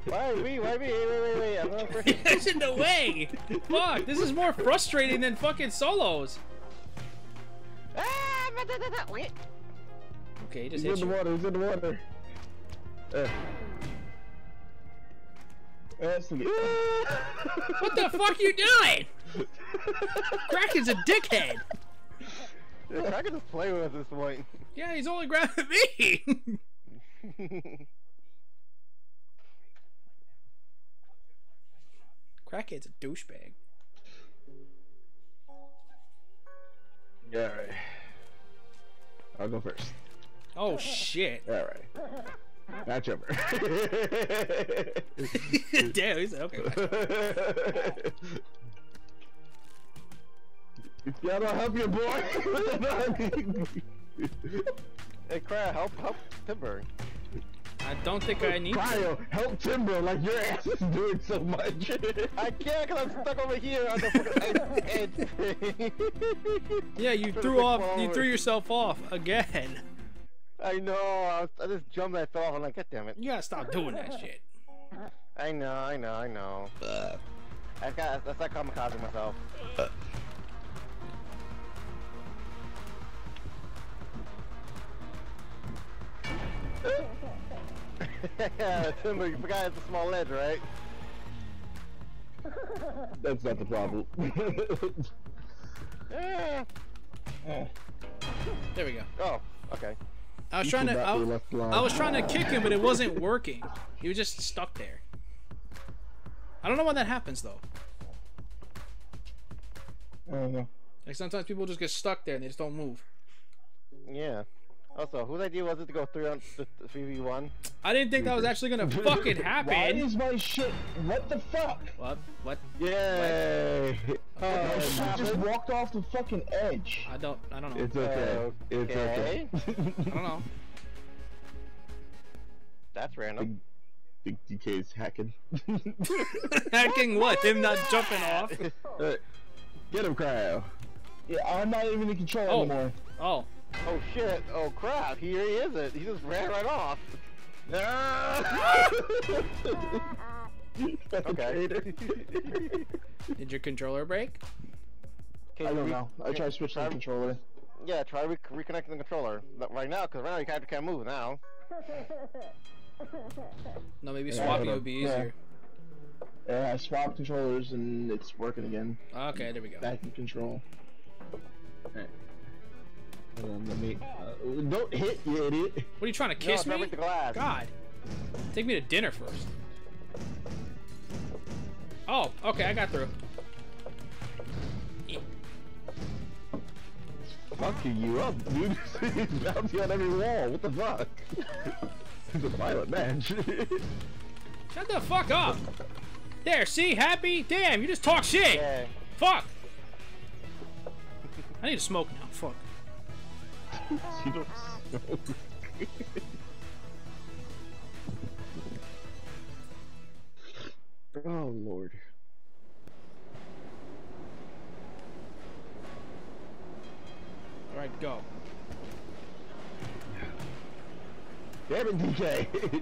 Why me? Why me? Wait, wait, wait, wait. I'm not freaking. It's in the way. Fuck! This is more frustrating than fucking solos. Ah, da, da, da, wait. Okay, he He's just in hit the water, he's in the water. Uh. That's What the fuck you doing? Kraken's a dickhead. Dude, I just play with it at this point. Yeah, he's only grabbing me. Crackhead's a douchebag. Yeah, alright. I'll go first. Oh shit. Alright. Match over. Damn, he's okay. yeah, don't help your boy. hey, Crab, help, help Timber. I don't think I need. to. Help Timber like your ass is doing so much. I can't because I'm stuck over here on the fucking edge. Yeah, you threw been off. You threw yourself off again. I know. I, was, I just jumped. and I fell off. I'm like, God damn it. You gotta stop doing that shit. I know. I know. I know. I got. That's like kamikaze myself. Yeah, Timber, you forgot it's a small ledge, right? That's not the problem. Yeah. There we go. Oh, okay. I was You trying to. I, left I was trying to kick him, but it wasn't working. He was just stuck there. I don't know why that happens though. I don't know. Like sometimes people just get stuck there and they just don't move. Yeah. Also, whose idea was it to go three on three v one? I didn't think that was actually gonna fucking happen. Why happen. is my shit? What the fuck? What? What? Yay! My shit just walked off the fucking edge. I don't. I don't know. It's okay. It's okay. I don't know. That's random. Think DK's hacking. Hacking what? Him not jumping off? Uh, Get him, cryo. Yeah, I'm not even in control Oh. anymore. Oh. Oh shit! Oh crap! Here he is! It. He just ran right off. Okay. Did your controller break? Can I don't know. I tried to switch the controller. Yeah, try re- reconnecting the controller Not right now, because right now your character can't move now. No, maybe Yeah, swapping hold would be easier. Yeah, I swapped controllers and it's working again. Okay, there we go. Back in control. Hold on, let me. Uh, don't hit, you idiot. What are you trying to kiss try me? break the glass. God. Take me to dinner first. Oh, okay, I got through. Fucking you up, dude. He's bouncing on every wall. What the fuck? It's a violent match. Shut the fuck up. There, see? Happy? Damn, you just talk shit. Yeah. Fuck. I need to smoke now. Fuck. you don't smoke. oh lord. Alright, go. Damn it, DK.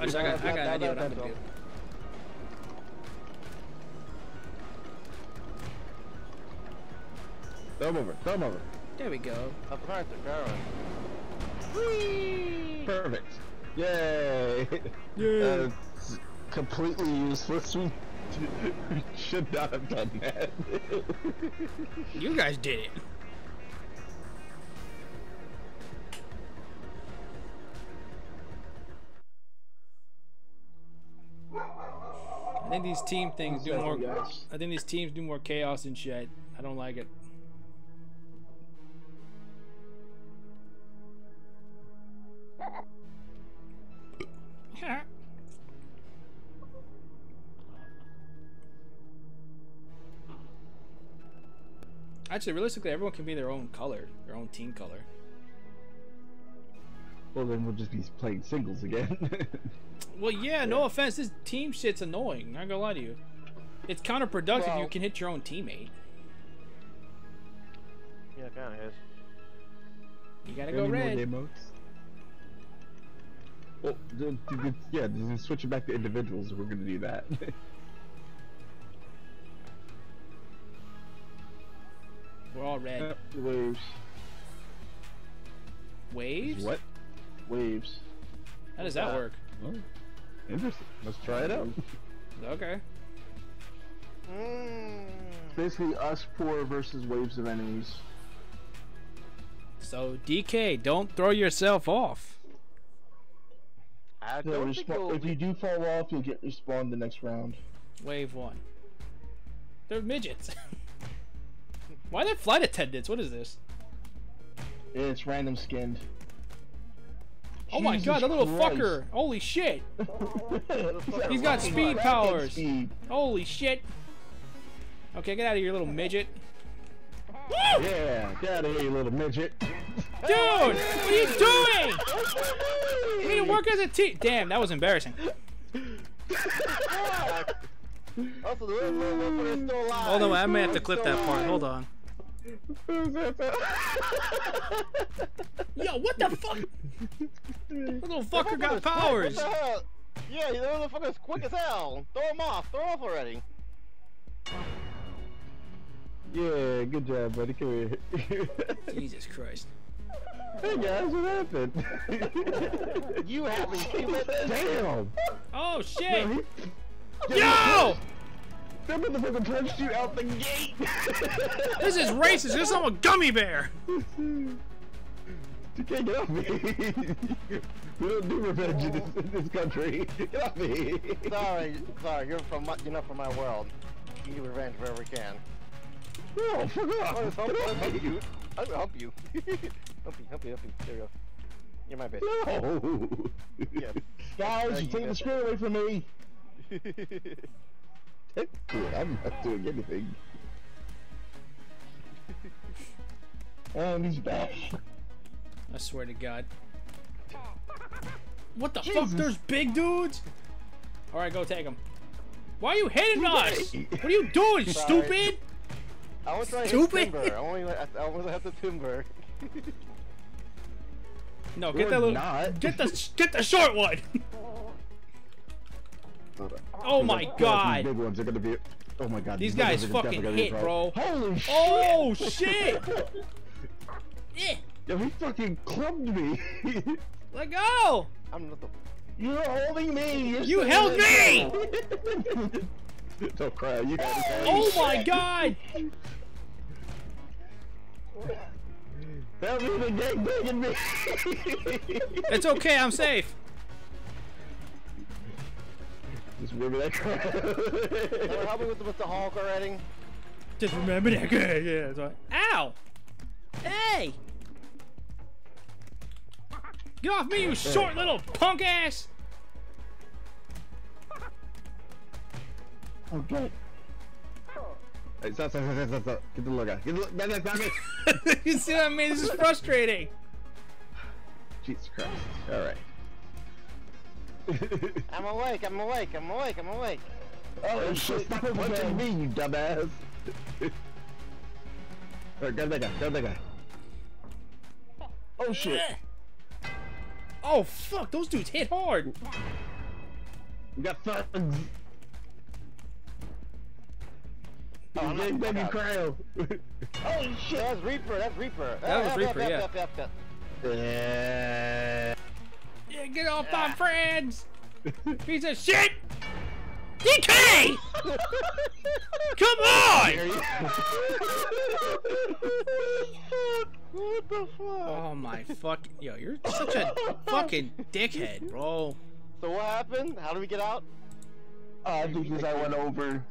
Actually, I got, I got an idea what I'm gonna do. Throw him over. Throw him over. There we go. Of course, the Perfect. Yay. Yeah. That's completely useless. We should not have done that. You guys did it. I think these team things do more. I think these teams do more chaos and shit. I don't like it. Actually, realistically, everyone can be their own color, their own team color. well, then we'll just be playing singles again. Well, yeah, no offense, this team shit's annoying. Not gonna lie to you. It's counterproductive. you can hit your own teammate. Yeah, kind of is. You gotta Any go more red. Demos? Well, yeah, just switch it back to individuals we're gonna do that. We're all red. Waves. Waves? what? Waves. How does that that? work? Oh, interesting. Let's try it out. Okay. Mm. Basically, us four versus waves of enemies. So DK, don't throw yourself off. I Yeah, don't think respa- it'll if you do fall off, you'll get respawned the next round. Wave one. They're midgets. Why are they flight attendants? What is this? It's random skinned. Oh my god, that little Christ. fucker! Holy shit! He's got speed powers. Speed. Holy shit! Okay, get out of here, little midget. Woo! Yeah, get out of here, you little midget. Dude, what are you doing? You need to work as a team. Damn, that was embarrassing. Also, the little little motherfucker is still alive. Hold on, I may have to clip that part. Hold on. Yo, what the fuck? That little fucker got powers. What the hell? Yeah, the motherfucker's quick as hell. Throw him off. Throw him off already. Yeah, good job, buddy. Come here. Jesus Christ. hey guys, what happened? You have me, stupid. Damn! Oh shit! Yo! Yo! That motherfucker punched you out the gate! This is racist. This is a gummy bear. You can't get off me! we don't do revenge in this, in this country. Get off me! Sorry, sorry. You're from my, you're not from my world. You get revenge wherever we can. No, fuck off. I'll just hump, Get I'll off hump me. you. I'll hump you. hump you, hump you, hump you. There you go. You're my bitch. No. Yeah. Guys, Yeah, you you take the got screen away from me. I'm not doing anything. And he's back. I swear to God. What the fuck? Jesus. There's big dudes? Alright, go take them. Why are you hitting us? What are you doing, Sorry. stupid? I want to try to hit Stupid. timber. I only I want to have the timber. No, We're get that little. not. Get the get the short one. Hold on. Oh my These God. big ones are gonna be. Oh my god. These big guys are fucking hit, gonna be bro. Holy shit! Oh shit! Eh, Yo, he fucking clubbed me. Let go! I'm not the. You're holding me! You're You held in me! It. Don't cry. You got it. Oh my god! Help me, the gang banging me! It's okay, I'm safe. Just remember that cry. Someone help me with the, with the Hulk already. Just remember that guy. Yeah, that's right. Ow! Hey! Get off me, you short little punk ass! Okay. Hey, stop, stop, stop, stop, stop. Get the look out. Get the look. Man, that's not me. you see what I mean? This is frustrating. Jesus Christ. Alright. I'm awake. I'm awake. I'm awake. I'm awake. Oh, oh Shit, shit! stop punching me, you dumbass. Alright, grab that guy. Grab that guy. Oh shit! Oh fuck, those dudes hit hard. We got thugs. Oh, I'm Gang not- banging cryo. Holy shit! That's Reaper. That's Reaper. That was Reaper, yeah. Yeah. Yeah, get off my friends! Piece of shit! DK! Come on! what the fuck? Oh my fuck. Yo, you're such a fucking dickhead, bro. So what happened? How do we get out? Uh, because I went over.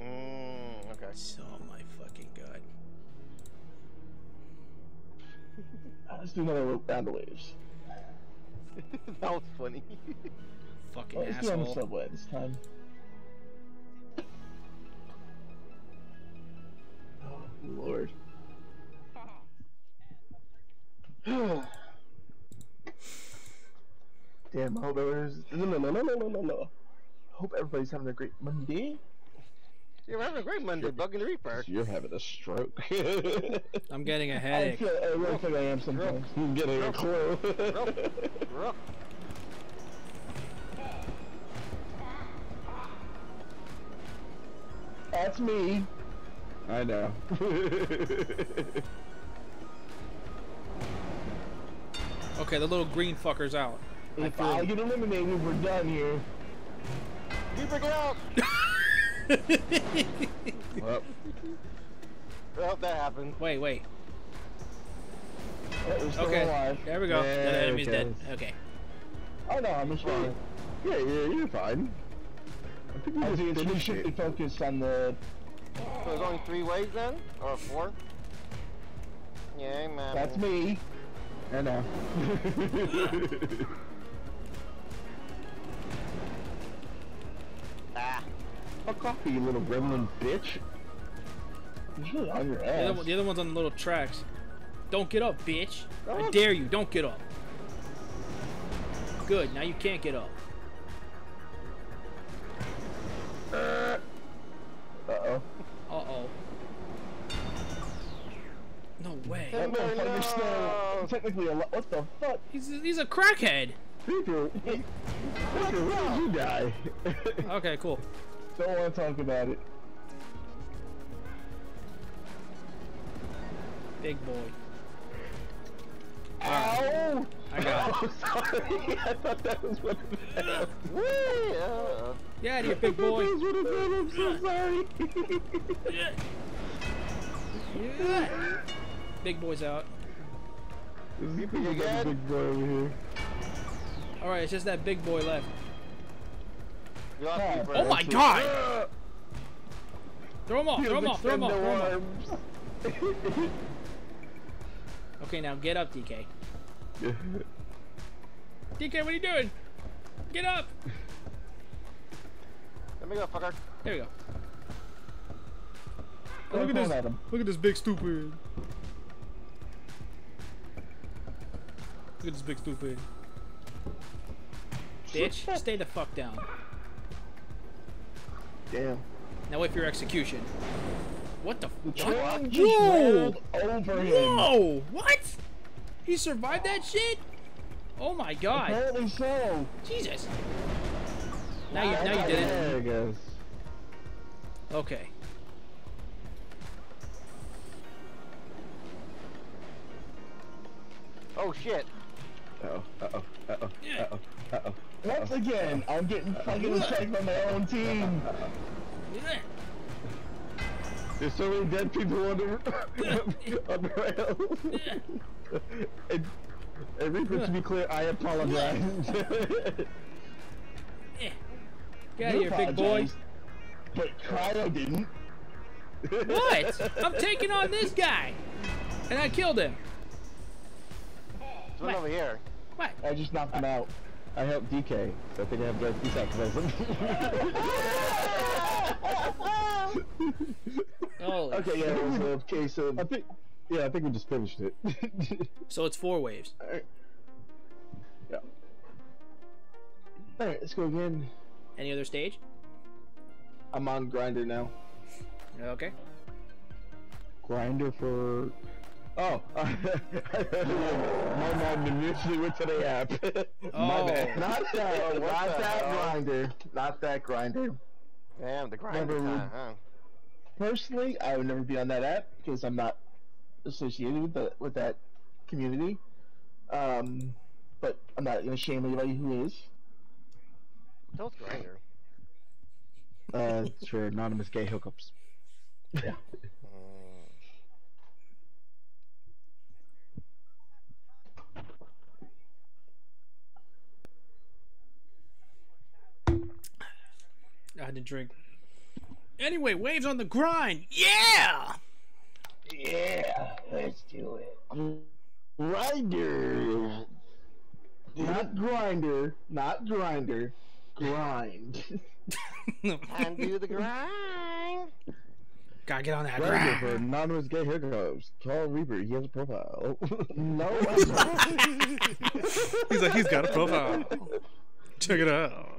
Mm, okay. Oh my fucking god. Let's do another round of waves. that was funny. Fucking Oh, let's do on the subway this time. Oh, Lord. Damn, I hope everybody's. No, no, no, no, no, no, no, no. Hope everybody's having a great Monday. You're having a great Monday, bugging the Reaper. You're having a stroke. I'm getting a headache. feel, I really feel like I am sometimes. You're getting a clue. Rough. That's me. I know. Okay, the little green fucker's out. If I get eliminated, we're done here. Reaper, get out! Well, Well, that happened. wait, wait. We're still Okay, alive. there we go. Yeah, the enemy's okay. dead. Okay. Oh no, I'm just wrong. yeah, yeah, you're fine. I think we I just think we should be focused on the. So there's only three waves then? Or four? Yeah, man. That's me. I know. Ah. Fuck off, you little gremlin bitch. He's really on your The ass. other, the other one's on the little tracks. Don't get up, bitch. I Oh. dare you. Don't get up. Good. Now you can't get up. Uh oh. Uh oh. No way. That Timber, motherfucker's still no! technically a lot. What the fuck? He's he's a crackhead. Peter, Peter, where did you die? Okay, cool. Don't want to talk about it. Big boy. Ow! I got it. Oh, sorry. I thought that was what it meant. Whee! Uh, Get out of here, big boy. That's what it meant. I'm so sorry. Yeah. Big boy's out. This you good? big boy over here. All right, it's just that big boy left. Oh, Oh my god! Throw them off. Throw them off. Throw them off. Throw 'em off. Okay, now get up, DK. DK, what are you doing? Get up. Let me go, fucker. There we go. Throw look at this. at. Look at this big stupid. Look at this big stupid. Bitch, stay the fuck down. Damn. Now wait for your execution. What the The fuck? train just Whoa! over him. Whoa! What? He survived that shit? Oh my god. Apparently so. Jesus. Now you, now you did it. There it goes. Okay. Oh shit. Uh-oh, uh-oh, uh-oh, Yeah. uh-oh, uh-oh. Once again, I'm getting fucking checked by my own team. There's so many dead people on the, on the rail. and, and Reaper, to be clear, I apologize. Get out of here, big boy. But Cryo didn't. What? I'm taking on this guy. And I killed him. There's one over here. What? I just knocked him out. I helped DK, so I think I have Dead Peace Out present. Holy. Okay, yeah, it was a case of. I think, yeah, I think we just finished it. So it's four waves. All right. yeah. Alright, let's go again. Any other stage? I'm on grinder now. Okay. Grinder for. Oh, my mind initially went to the app. My Oh. bad. Not that, Oh, not the that hell? grinder. Not that grinder. Damn, the grind Remember time, huh? Personally, I would never be on that app because I'm not associated with the with that community. Um, but I'm not gonna shame anybody who is. Tell us Grindr. Uh, it's for anonymous gay hookups. Yeah. I had to drink. Anyway, waves on the grind. Yeah. Yeah, let's do it. Grinder. Not grinder. Not grinder. Grind. Time to do the grind. Gotta get on that Grindr grind. for anonymous gay hookups. Call Reaper. He has a profile. no, I don't. He's like, he's got a profile. Check it out.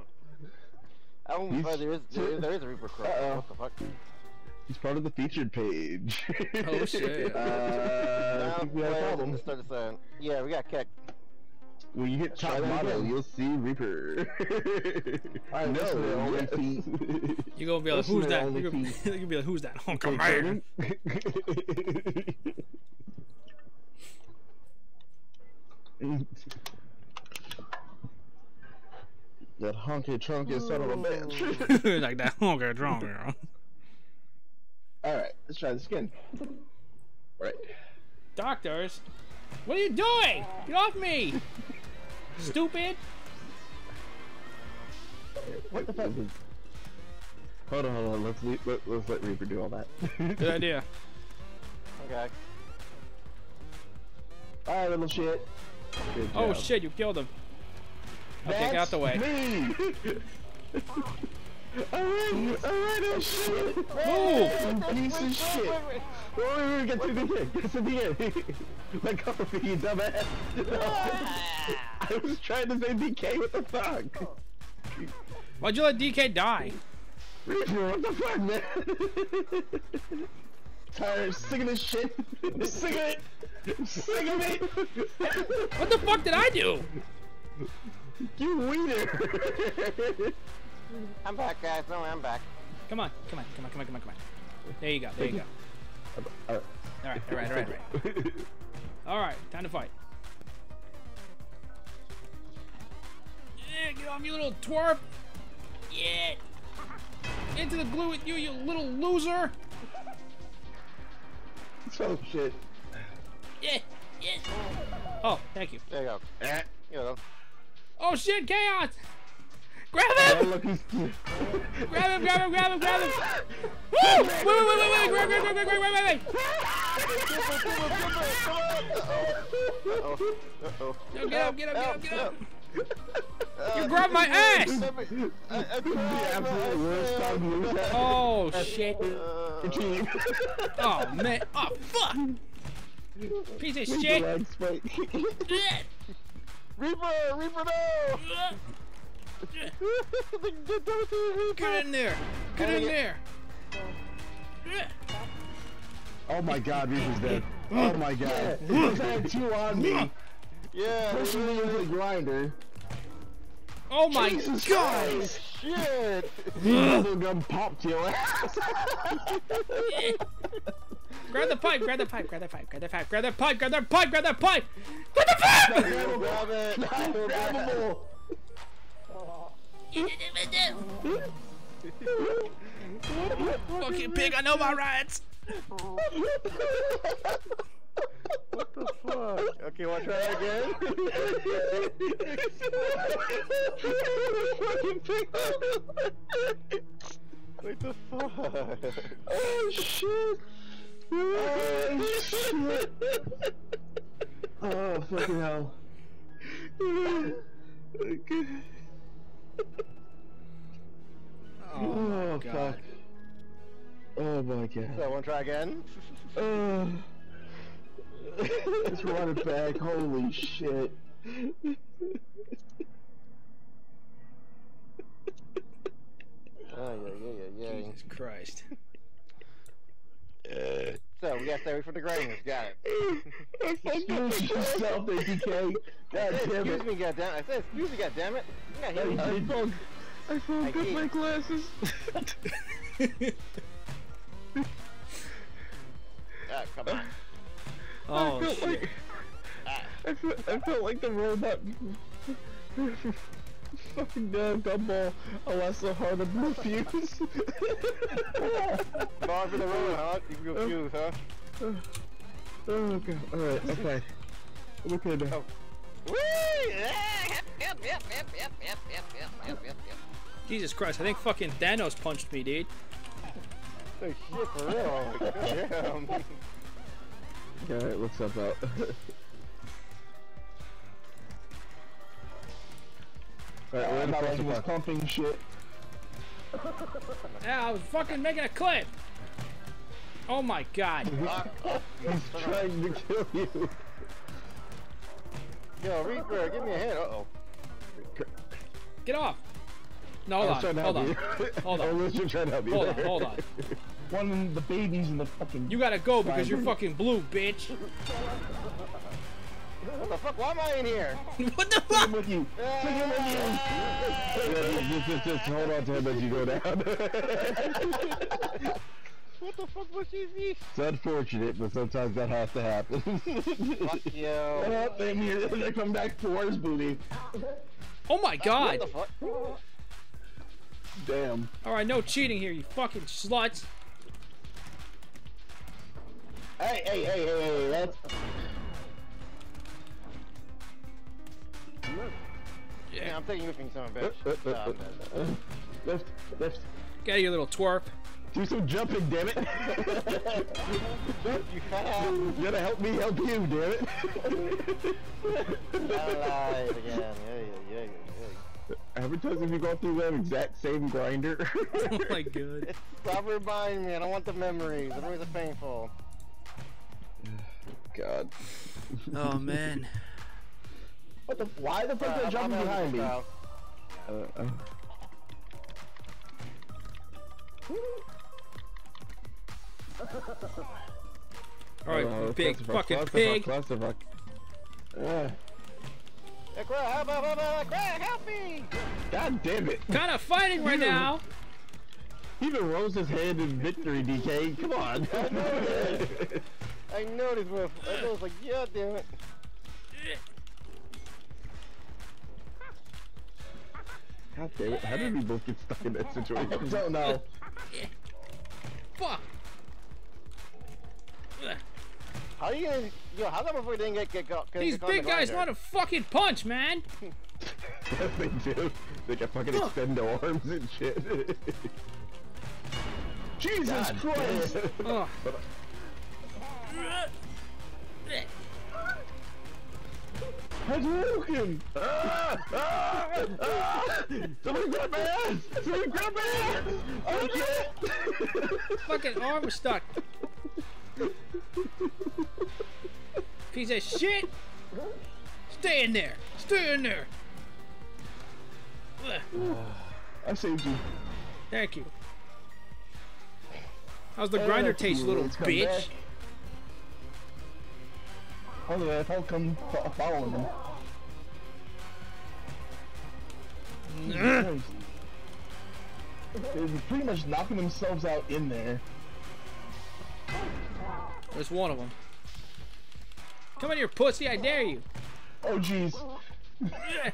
Oh, He's- but there is there, there is a Reaper Crow. Uh-oh. What the fuck? He's part of the featured page. Oh, shit. Uh, I think we have a problem. in the start of uh, yeah, we got kicked. When you hit Try top model, you'll see Reaper. Alright, listen to only yes. feet. You gonna be like, who's that? You're gonna, you're gonna be like, who's that? Oh, come Okay, here. Jordan. that honky trunky son of a bitch. like that. Okay, drunk girl. Alright, let's try this again. Right. Doctors, what are you doing? Get off me! Stupid. what the fuck? Hold on, hold on. Let's leave, let, let's let Reaper do all that. Good idea. Okay. Alright, little shit. Good Oh job. shit, you killed him. Okay, get out the way. Me! Alright, alright, oh shit! Move! You piece of shit! Wait, wait, wait, get to the end, get to the end! Let go of me, you dumbass! I was trying to say DK, what the fuck? Why'd you let DK die? Reaper, what the fuck, man? Tired sick of this shit. I'm sick of it. I'm sick of it. What the fuck did I do? You wiener! I'm back, guys. No, I'm back. Come on, come on, come on, come on, come on, come on. There you go, there you go. Alright. Alright, alright, alright, alright. Alright, time to fight. Yeah, get off, you little twerp! Yeah! Into the glue with you, you little loser! Oh shit. Yeah, yeah! Oh, thank you. There you go. Eh. You know. Oh shit, chaos! Grab him! grab him, grab him, grab him, grab him! Woo! Wait, wait, wait, wait, wait, grab, grab, grab, grab, grab, grab, wait! Uh-oh, uh-oh. Grab get Grab get Grab get Grab get up! You grabbed my ass! Oh, shit. Oh, man. Oh, fuck! Piece of shit! Reaper! Reaper, no! Get in there! Get in there! Oh my god, Reaper's dead. Oh my god. He's had two on me. Yeah. Pushing me into the grinder. Oh my Jesus god! Christ. Shit! Bubble gum popped your ass. Grab the pipe, grab the pipe, grab the pipe, grab the pipe, grab the pipe, grab the pipe, grab the pipe! Grab the pipe! Grab it! Grabbable. Fucking pig, I know my rights! What the fuck? Okay, wanna try that again? What the fuck? Oh shit. Oh shit. Oh fucking hell. Oh, God. fuck. Oh my god. So, wanna try again? Oh. Let's run it back. Holy shit. Oh, yeah, yeah, yeah, yeah. Jesus Christ. So, we gotta stay away from the grinders. Got it. Excuse yourself, ATK. God Hey, damn excuse it. me, goddammit. I said excuse me, goddammit. You got hit. I found, I found I good my glasses. Ah, come on. Oh, I felt shit. like I felt, I felt like the robot fucking damn gumball. I lost so hard of blue fuse. Sorry for the road, huh? You can go fuse, huh? Oh god. Alright, okay. I'm okay now. Jesus Christ, I think fucking Thanos punched me, dude. Oh shit, for real. Damn. Alright, what's up, out? Alright, we're in the like process was pumping shit. Yeah, I was fucking making a clip! Oh my god. He's trying to kill you. Yo, Reaper, give me a hit. Uh-oh. Get off! No, I was hold trying on, to hold on. Hold on. I was just trying to help you. Hold on, hold on. One of the babies in the fucking. You gotta go because you're fucking blue, bitch. What the fuck? Why am I in here? what the I'm fuck? with you. Yeah, just, just, just hold on to him as you go down. What the fuck was this? it's unfortunate, but sometimes that has to happen. Fuck you. Oh, they here. They come back for his booty. Oh my god. What god! the fuck? Damn. Alright, no cheating here, you fucking sluts. hey, hey, hey, hey, hey, that's... Yeah, I'm taking you with me, son of a bitch. Uh, uh, uh, Stop uh, that. uh, Lift, lift. Get out of your little twerp. Do some jumping, damn it. You gotta help me help you, damn it. Alive again. Yeah, yeah, yeah, yeah. How many times have you go through that exact same grinder? Oh my god. Stop reminding me. I don't want the memories. The memories are painful. God. Oh man. What the? Why the fuck Uh, are they I'm- jumping behind me? Kyle. Uh, uh, Alright, uh, big clusterfuck, fucking clusterfuck, pig. Clusterfuck. Uh, Hey, help, help, help, help, me! God damn it. Kinda fighting right now. He even rolls his hand in victory, DK. Come on. I know this. I know this move. I know it's like, yeah, damn it. God damn it. How did we both get stuck in that situation? I situation? don't know. Fuck. Ugh. How you gonna, yo, how come before we didn't get, get, get, get These get the big guys grinder? want to fucking punch, man. Yes, they do. They can fucking Huh. extend their arms and shit. Jesus God Christ! damn. Ugh. Hadouken! Ah! Ah! Ah! Somebody grab my ass! Somebody grab my ass! Oh shit! Fucking arm was stuck. Piece of shit. Stay in there. Stay in there. Ugh. I saved you. Thank you. How's the grinder taste, little bitch? back. Yeah, if I'll come following them. Ugh. They're pretty much knocking themselves out in there. There's one of them. Come in here, pussy. I dare you. Oh jeez. Yeah.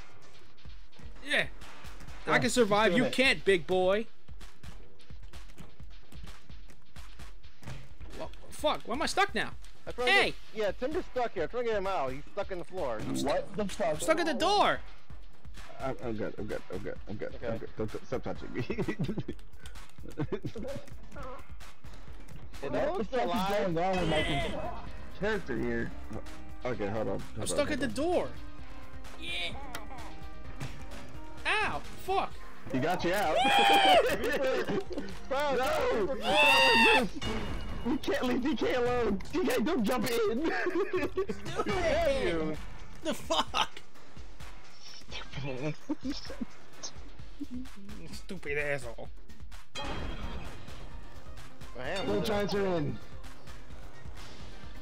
Yeah. I oh, can survive. You it. can't, big boy. Well, fuck. Why am I stuck now? I'm trying Hey! get- yeah, Timber's stuck here. I'm trying to get him out. He's stuck in the floor. What the fuck? I'm stuck at the door. I'm, I'm good, I'm good, I'm good, I'm good, I'm good. Don't, don't- stop touching me. It What the looks fuck is alive. going on with my character here? okay, hold on. Hold I'm on, stuck hold at the door. Yeah. Ow! Fuck! He got you out. Bro, no! No! We can't leave DK alone. DK, don't jump in. you. The fuck! Stupid asshole. Damn. Little giants are in.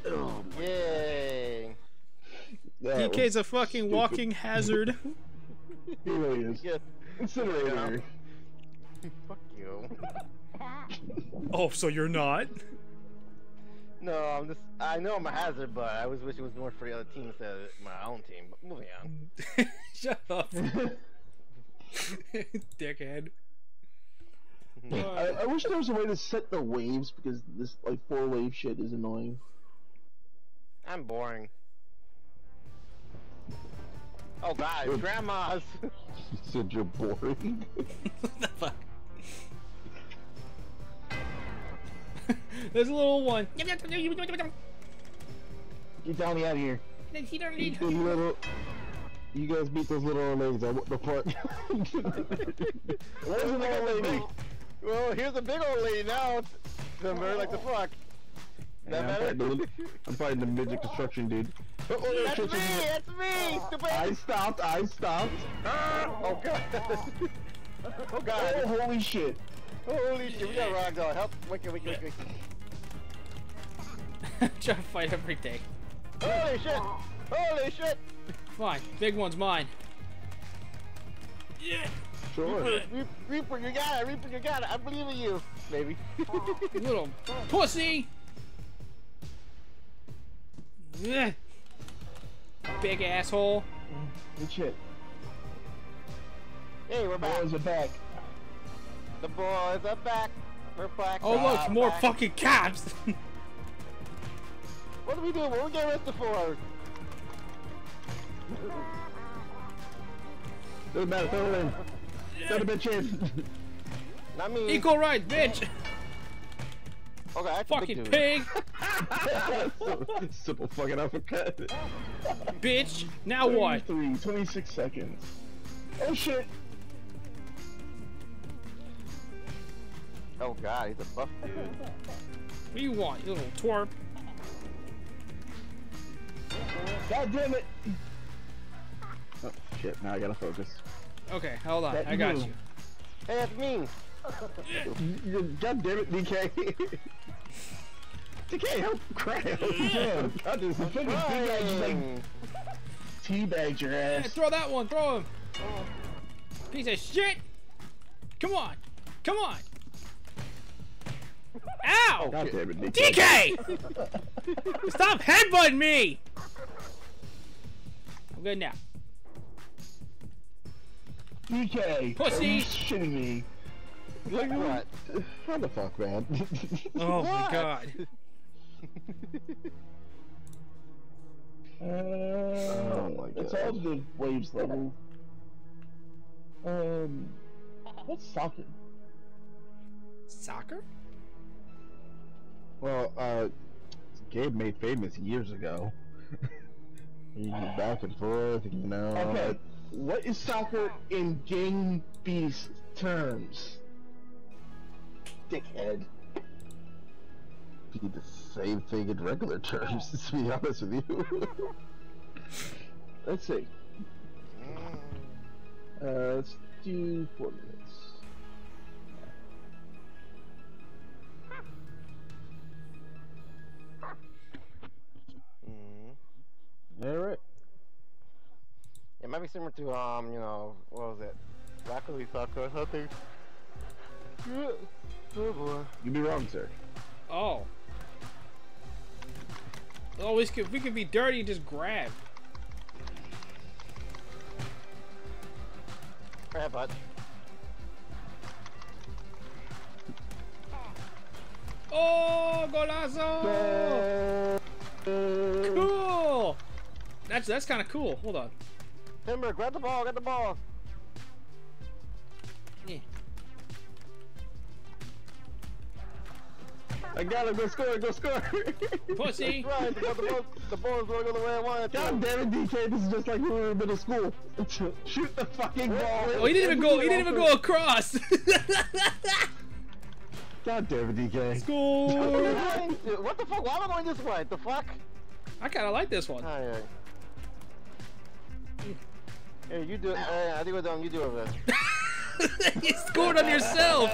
Oh, yay. Yeah, DK's a fucking walking hazard. He really is. Yeah. Incinerator. Fuck you. Oh, so you're not? No, I'm just. I know I'm a hazard, but I always wish it was more for the other team instead of my own team. But moving on. Shut up. Dickhead. I, I wish there was a way to set the waves because this like four wave shit is annoying. I'm boring. Oh god, grandmas. You said you're boring. what the fuck? There's a little one. Get Donnie out of here. He don't You little. You guys beat those little old ladies. I what the fuck? Where's the old lady? well, here's a big old lady now. Timber, like the fuck. Yeah, I'm, That fighting the, little- I'm fighting the midget construction dude. Oh, oh, That's me! shit, shit. That's me! Stupid! I stopped. I stopped. Ah, oh god! oh god! Oh, holy shit. Holy shit! We got Ragdoll. Help! Wait, wait, wait, wait. Try to fight every day. Holy shit! Holy shit! Fine, big one's mine. Yeah. Sure. Reaper, Reaper, you got it! Reaper, you got it! I believe in you! Maybe. You little pussy. Yeah. Big asshole. Good shit. hey, we're back. Boys are back. The boys are back. We're back. Oh look, Ah, more back. fucking cops. What do we do? What are we get arrested for? Doesn't matter. Throw it in. Throw the bitch in. Not me. Equal rights, bitch. Okay, that's a big Fucking pig, Simple fucking uppercut. bitch. Now what? 23, 26 seconds. Oh shit. Oh god, he's a buff dude. What do you want, you little twerp? God damn it. Oh, shit. Now I gotta focus. Okay, hold on. That I got you. you. Hey, that's me. God damn it, DK. DK, help cry. Damn. God, this is Fucking big guy just like Fine. teabagged your Hey, ass. throw that one. Throw him. Piece of shit. Come on. Come on. Ow! God damn it, DK. DK! Stop headbutting me! I'm good now. DK. Pussy. Are you shitting me? Like what? How the fuck, man? Oh my god. Uh, Oh my god. It's God. all the waves level. Um, what's soccer? Soccer? Well, uh, Gabe made famous years ago. back and forth, you know. Okay, what is soccer in Gang Beast terms? Dickhead. Be the same thing in regular terms, to be honest with you. Let's see. Uh, let's do four minutes. Mm. Alright. It might be similar to um, you know, what was it? Raccoon soccer or something. Good, Oh boy. You'd be wrong, sir. Oh. Oh, we could we could be dirty and just grab. Grab butt. Oh, golazo! Cool. That's that's kind of cool. Hold on. Timber, grab the ball, grab the ball. Yeah. I got him, go score, go score! Pussy. That's right, the, the, ball, the ball is going the way I want it. God damn it, DK, this is just like when we were in middle school. Shoot the fucking ball! Oh, he didn't even go. He didn't even go across. God damn it, DK. Score. What the fuck? Why am I going this way? The fuck? I kind of like this one. Alright. Hey, you do it. Hey, I think we're done. You do it, man. you scored on yourself.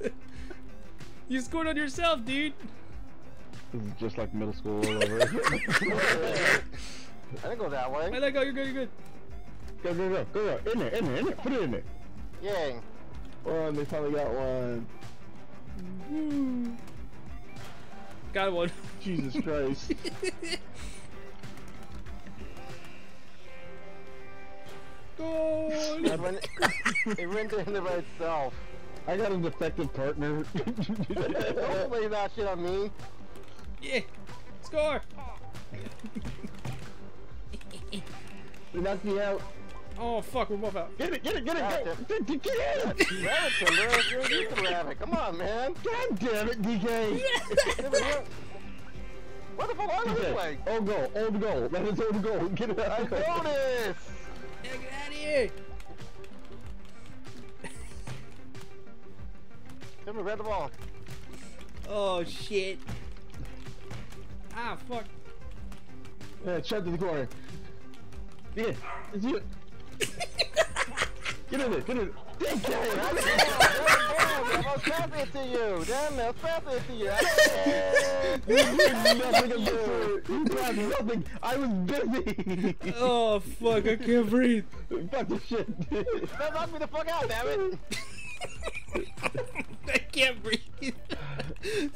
you scored on yourself, dude. This is just like middle school all over. I didn't go that way. I way. let go. You're good. You're good. go, go, go, go, go. In there, in there, in there. Put it in there. Yay. Oh, and they finally got one. Got one. Jesus Christ. Goal. It went, it went in there by itself. I got a defective partner. Don't blame that shit on me. Yeah. Score. You knocked me out. Oh fuck, we're both out. get it, get it, get it, God go. damn- Get, get it! Grab it, Timber. You're used to grab it. Come on, man. God damn it, DK! Timber, What the fuck? Why this Okay, old goal, old goal. That is old goal. Get it I out. know this. Yeah, get out of here. Timber, grab the ball. Oh shit. Ah fuck. Yeah, shut to the corner. Yeah, it's you. Get in there, get in there. Damn, I was passing it to you. Damn, I was passing it to you. I- You did nothing of the. You did nothing. I was busy. Oh fuck, I can't breathe. Fuck this shit. That knocked me the fuck out, damn it. I can't breathe.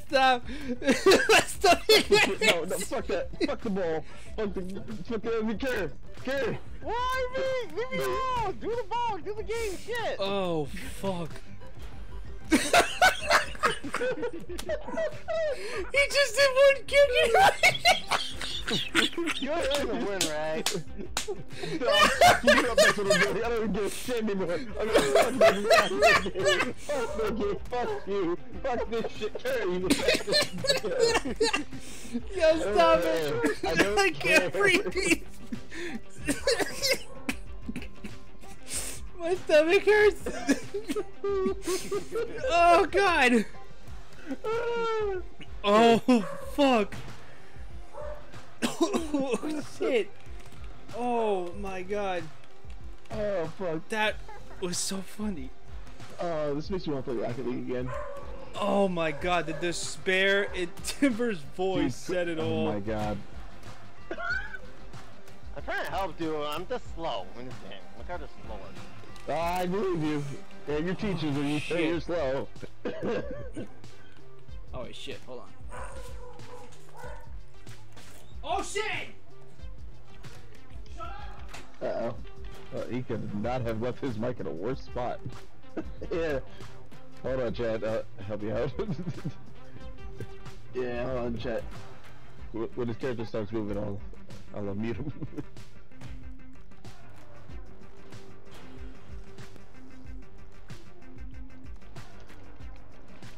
Stop. Stop. no, no, fuck that. Fuck the ball. Fuck the, fuck the, care. Care. Why me? Leave me alone. Do the ball. Do the game. Shit. Oh fuck. He just did one kick. You're gonna win, right? No, you know that's what I'm. I don't even give a shit anymore. I'm gonna fuck this. Fuck. Fuck you. Fuck this shit. Carry you. Yo, stop it. I I can't breathe. My stomach hurts. oh god. Oh fuck. Oh shit. Oh my god. Oh, fuck. That was so funny. Oh, this makes me want to play Rocket League again. Oh my god, the despair in Timber's voice said it oh, all. Oh my god. I'm trying to help, dude. I'm just slow in this game. Look how just I believe you. And your teachers and you say you're slow. Oh wait, shit, hold on. Oh shit! Uh-oh. Uh, he could not have left his mic in a worse spot. yeah. Hold on, Chad. Uh, help me out. Yeah, hold on, chat. Wh- when his character starts moving, I'll, I'll unmute him.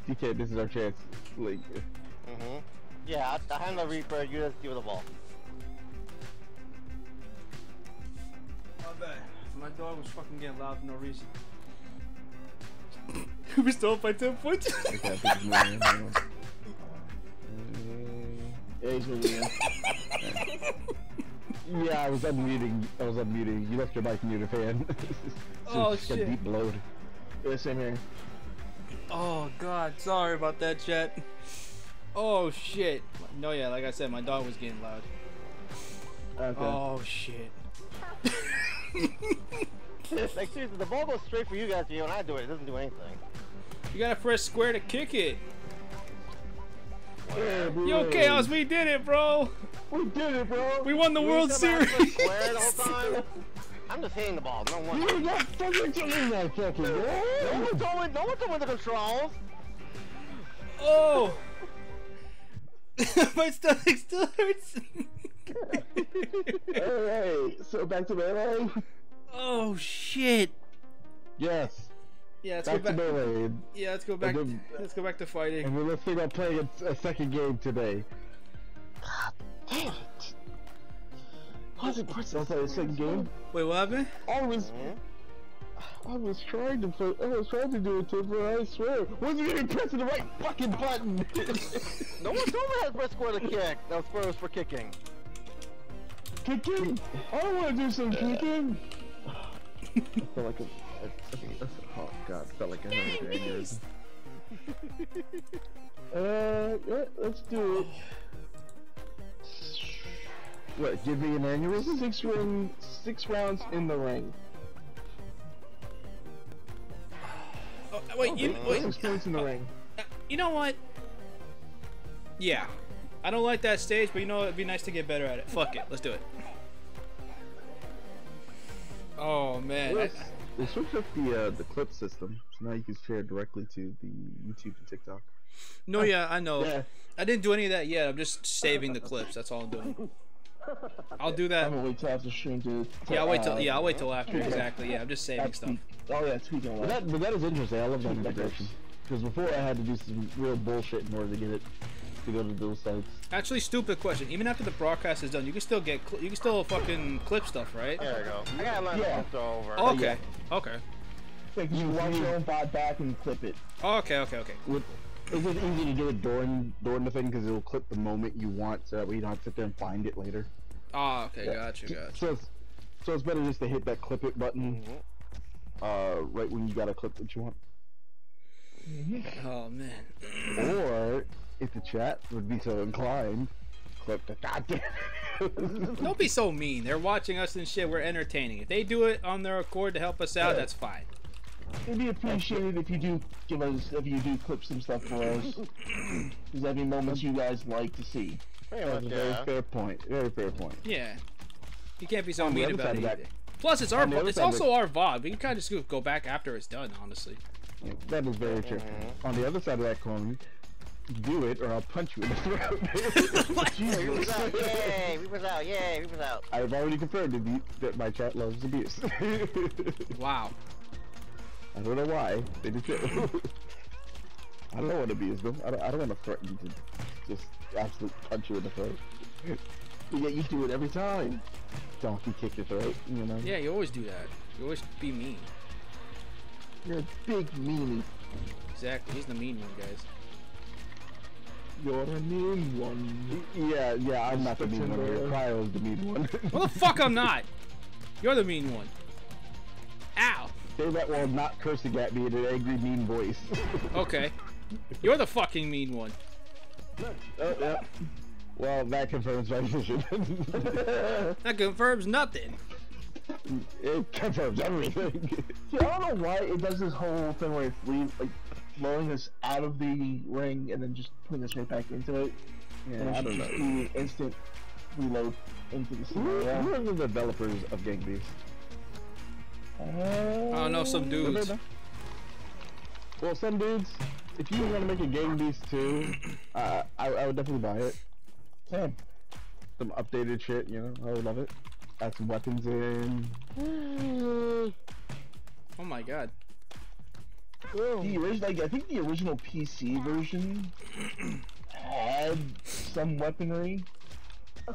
DK, this is our chance. Like, Mm-hmm. Yeah, I, I hand the Reaper, you just give with the ball. My bad. My dog was fucking getting loud for no reason. we still up by 10 points. okay, I think it's moving. Hang. Yeah, he's moving in. Yeah, I was unmuting. I was unmuting. You left your mic muted, fan. Oh, Just got shit. Deep blowed. Yeah, same here. Oh god, sorry about that, chat. Oh shit. No, yeah, like I said, my dog was getting loud. Okay. Oh shit. like seriously, the ball goes straight for you guys to you, and I do it. It doesn't do anything. You gotta press square to kick it. Yeah, Yo, boy. Chaos, we did it, bro. We did it, bro. We won the You World Series. to Square the whole time. I'm just hitting the ball. No one. You're not fucking doing that, fucking No one's one told me. No one's told me the controls. Oh. my stomach still hurts. Alright, so back to melee. oh shit. Yes. Yeah, let's Back go to back. melee. Yeah, let's go back. then- Let's go back to fighting. And we're listening on playing a, a second game today. God Damn it. I was impressed. I'll play the second game. Wait, what happened? I was, I was trying to play, I was trying to do it, Timber, I swear. Wasn't even pressing the right fucking button. No one told me I had to press square to kick. That square was for kicking. kicking. I don't want to do some kicking. I felt like a, I, I think that's, oh god, I felt like I had an. Uh, yeah, let's do it. What, give me an aneurysm? Six ring, six rounds in the ring. Oh, wait, you, wait. Six points in the ring. You know what? Yeah. I don't like that stage, but you know what? It'd be nice to get better at it. Fuck it. Let's do it. Oh, man. I- They switched up the uh, the clip system, so now you can share directly to the YouTube and TikTok. no, yeah, I know. Yeah. I didn't do any of that yet. I'm just saving the clips. That's all I'm doing. I'll do that. I'm gonna wait till after stream to. to Yeah, I'll wait till uh, yeah, I'll wait till after. Exactly. Yeah, I'm just saving that's stuff. Oh yeah, speaking of But that. that, but that is interesting. I love that integration. Because before I had to do some real bullshit in order to get it to go to those sites. Actually, stupid question. Even after the broadcast is done, you can still get cl- you can still fucking clip stuff, right? There we go. I gotta learn Yeah. to over. Okay. Okay. Like you watch your own bot back and clip it. Okay. Okay. Okay. With, is it easy to get it during during the thing because it'll clip the moment you want, so that way you don't have to sit there and find it later. Oh, okay. Gotcha. Gotcha. So it's so it's better just to hit that clip it button, uh, right when you got a clip that you want. Oh man. Or if the chat would be so inclined, clip the goddamn. Don't be so mean. They're watching us and shit. We're entertaining. If they do it on their accord to help us out, that's fine. It'd be appreciated if you do give us if you do clip some stuff for us. Because that'd be moments you guys like to see. Pretty That's much, a very yeah. fair point. Very fair point. Yeah. You can't be so mean about it of that- Plus, it's our on the vo- other it's also our VOD. We can kind of just go back after it's done, honestly. Yeah, that is very true. Mm-hmm. On the other side of that coin, do it or I'll punch you in the throat. Reaper's out, yay! Reaper's out, yay! Reaper's out. I've already confirmed that, the, that my chat loves abuse. Wow. I don't know why. They just do. I don't want to abuse them. I don't, I don't want to threaten to just absolutely punch you in the throat. But yet you do it every time. Donkey kick your throat, you know? Yeah, you always do that. You always be mean. You're a big meanie. Exactly. He's the mean one, guys. You're the mean one. Yeah, yeah, I'm not the mean one here. September. Cryo's the mean one. Well, the fuck I'm not. You're the mean one. Ow. Say that while not cursing at me in an angry, mean voice. Okay. You're the fucking mean one. Oh, yeah. well, that confirms my position. That confirms nothing. it confirms everything. See, I don't know why it does this whole thing where it's leave, like, blowing us out of the ring and then just putting us right back into it. and yeah, I it don't just know. be instant reload into the Who who are the developers of Gang Beasts? I don't know, some dudes. Well, some dudes, if you want to make a Gang Beast 2, uh, I, I would definitely buy it. Same. Some updated shit, you know, I would love it. Add some weapons in. Oh my god. the original, like I think the original PC version had some weaponry,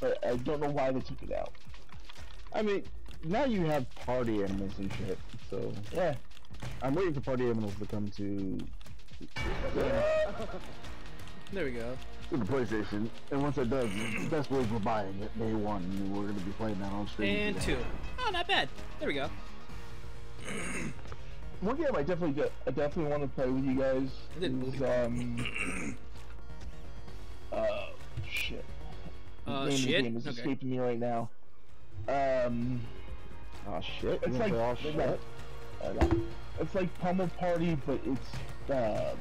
but I don't know why they took it out. I mean, now you have party animals and shit, so Yeah, I'm waiting for party animals to come to There we go. to the PlayStation, and once it does, best way for buying it day one, and we're gonna be playing that on stream. And together. two. Oh, not bad. There we go. one game I definitely get, I definitely want to play with you guys I is um, uh, shit. The Uh, name of the shit? game is Okay. escaping me right now. Um, Oh shit! it's like, play all shit. like- uh, it's like Pummel Party, but it's um,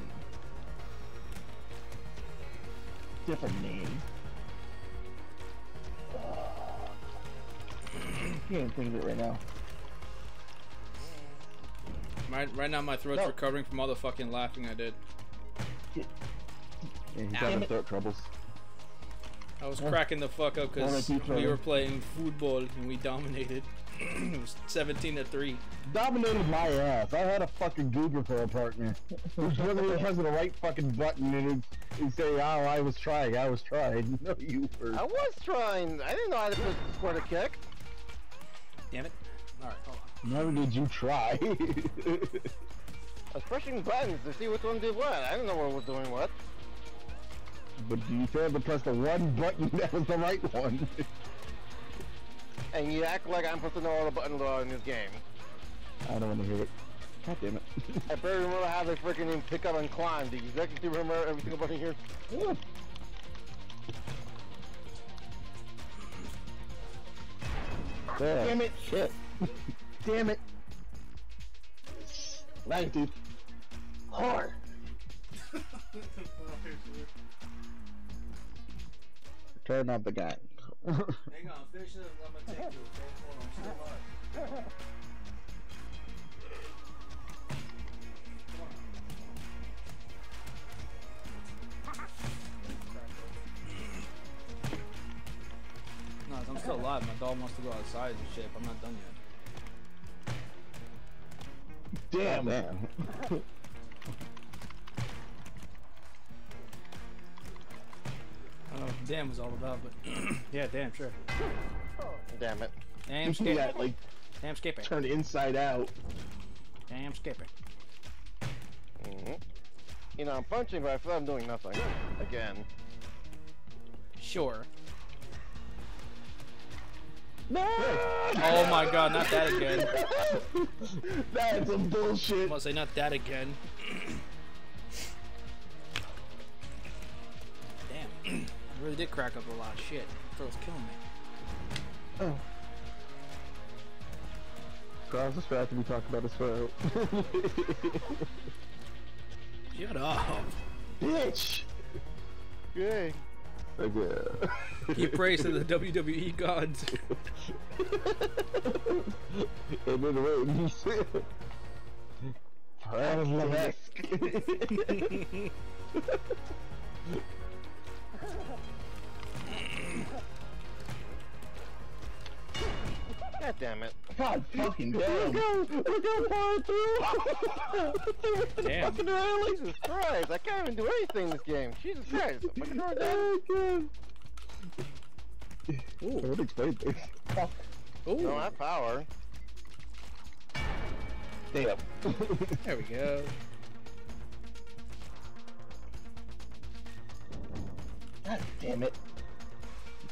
different name. Can't think of it right now. Right, right now my throat's No. recovering from all the fucking laughing I did. Yeah, he's Damn having throat troubles. I was cracking the fuck up because we were playing football and we dominated. it was 17 to 3. Dominated my ass. I had a fucking goober for a partner. Which wasn't even pressing the right fucking button, and he'd, he'd say, "Oh, I was trying. I was trying." No, you were. I was trying. I didn't know how to put square to kick. Damn it. Alright, hold on. Never did you try. I was pushing buttons to see which one did what. I didn't know what was doing what. But you failed to press the one button that was the right one. And you act like I'm supposed to know all the buttons in this game. I don't want to hear it. God damn it. I barely remember how they freaking name pick up and climb. Do you exactly remember every single button here? Damn it! Shit. Damn it! Nice, dude. Turn up the. Hang on, finish. I'm gonna take you. Okay, hold on. Still hard. No, I'm still alive. My dog wants to go outside and shit. but I'm not done yet. Damn. damn. I don't know what damn was all about, but yeah, damn, sure. Damn it. Damn skipping. got like Damn skipping. turned inside out. Damn skipping. hmm You know, I'm punching, but I feel like I'm doing nothing. Again. Sure. No! Oh my god, not that again. That's some I'm bullshit. gonna say not that again. really did crack up a lot of shit. Throat's killing me. Oh. God, I was just fast to be talking about his throat. Shut up. Bitch! Yay. Okay. Keep to the WWE gods. and then rings. Fred Levesque. God damn it. God fucking damn. Look how far through. Damn. Fucking hell, Jesus Christ. I can't even do anything in this game. Jesus Christ. My controller's dead. Oh, God. I would explain things. Ooh, No, I power. Damn. there we go. God damn it.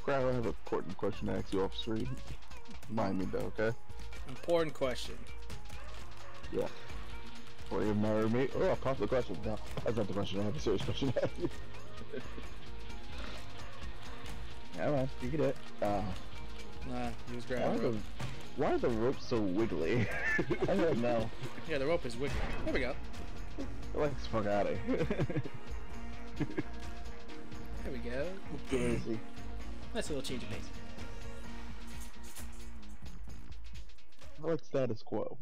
Crowd, I have a important question to ask you off stream. Mind me though, okay? Important question. Yeah. Will you marry me? Oh, I popped the question. No, that's not the question. I have a serious question to ask you. Alright, you get it. Uh, Nah, he was why, grabbing why are the ropes so wiggly? I don't know. Yeah, the rope is wiggly. There we go. Let's fuck out of here. There we go. Crazy. Nice little change of pace. Like status quo.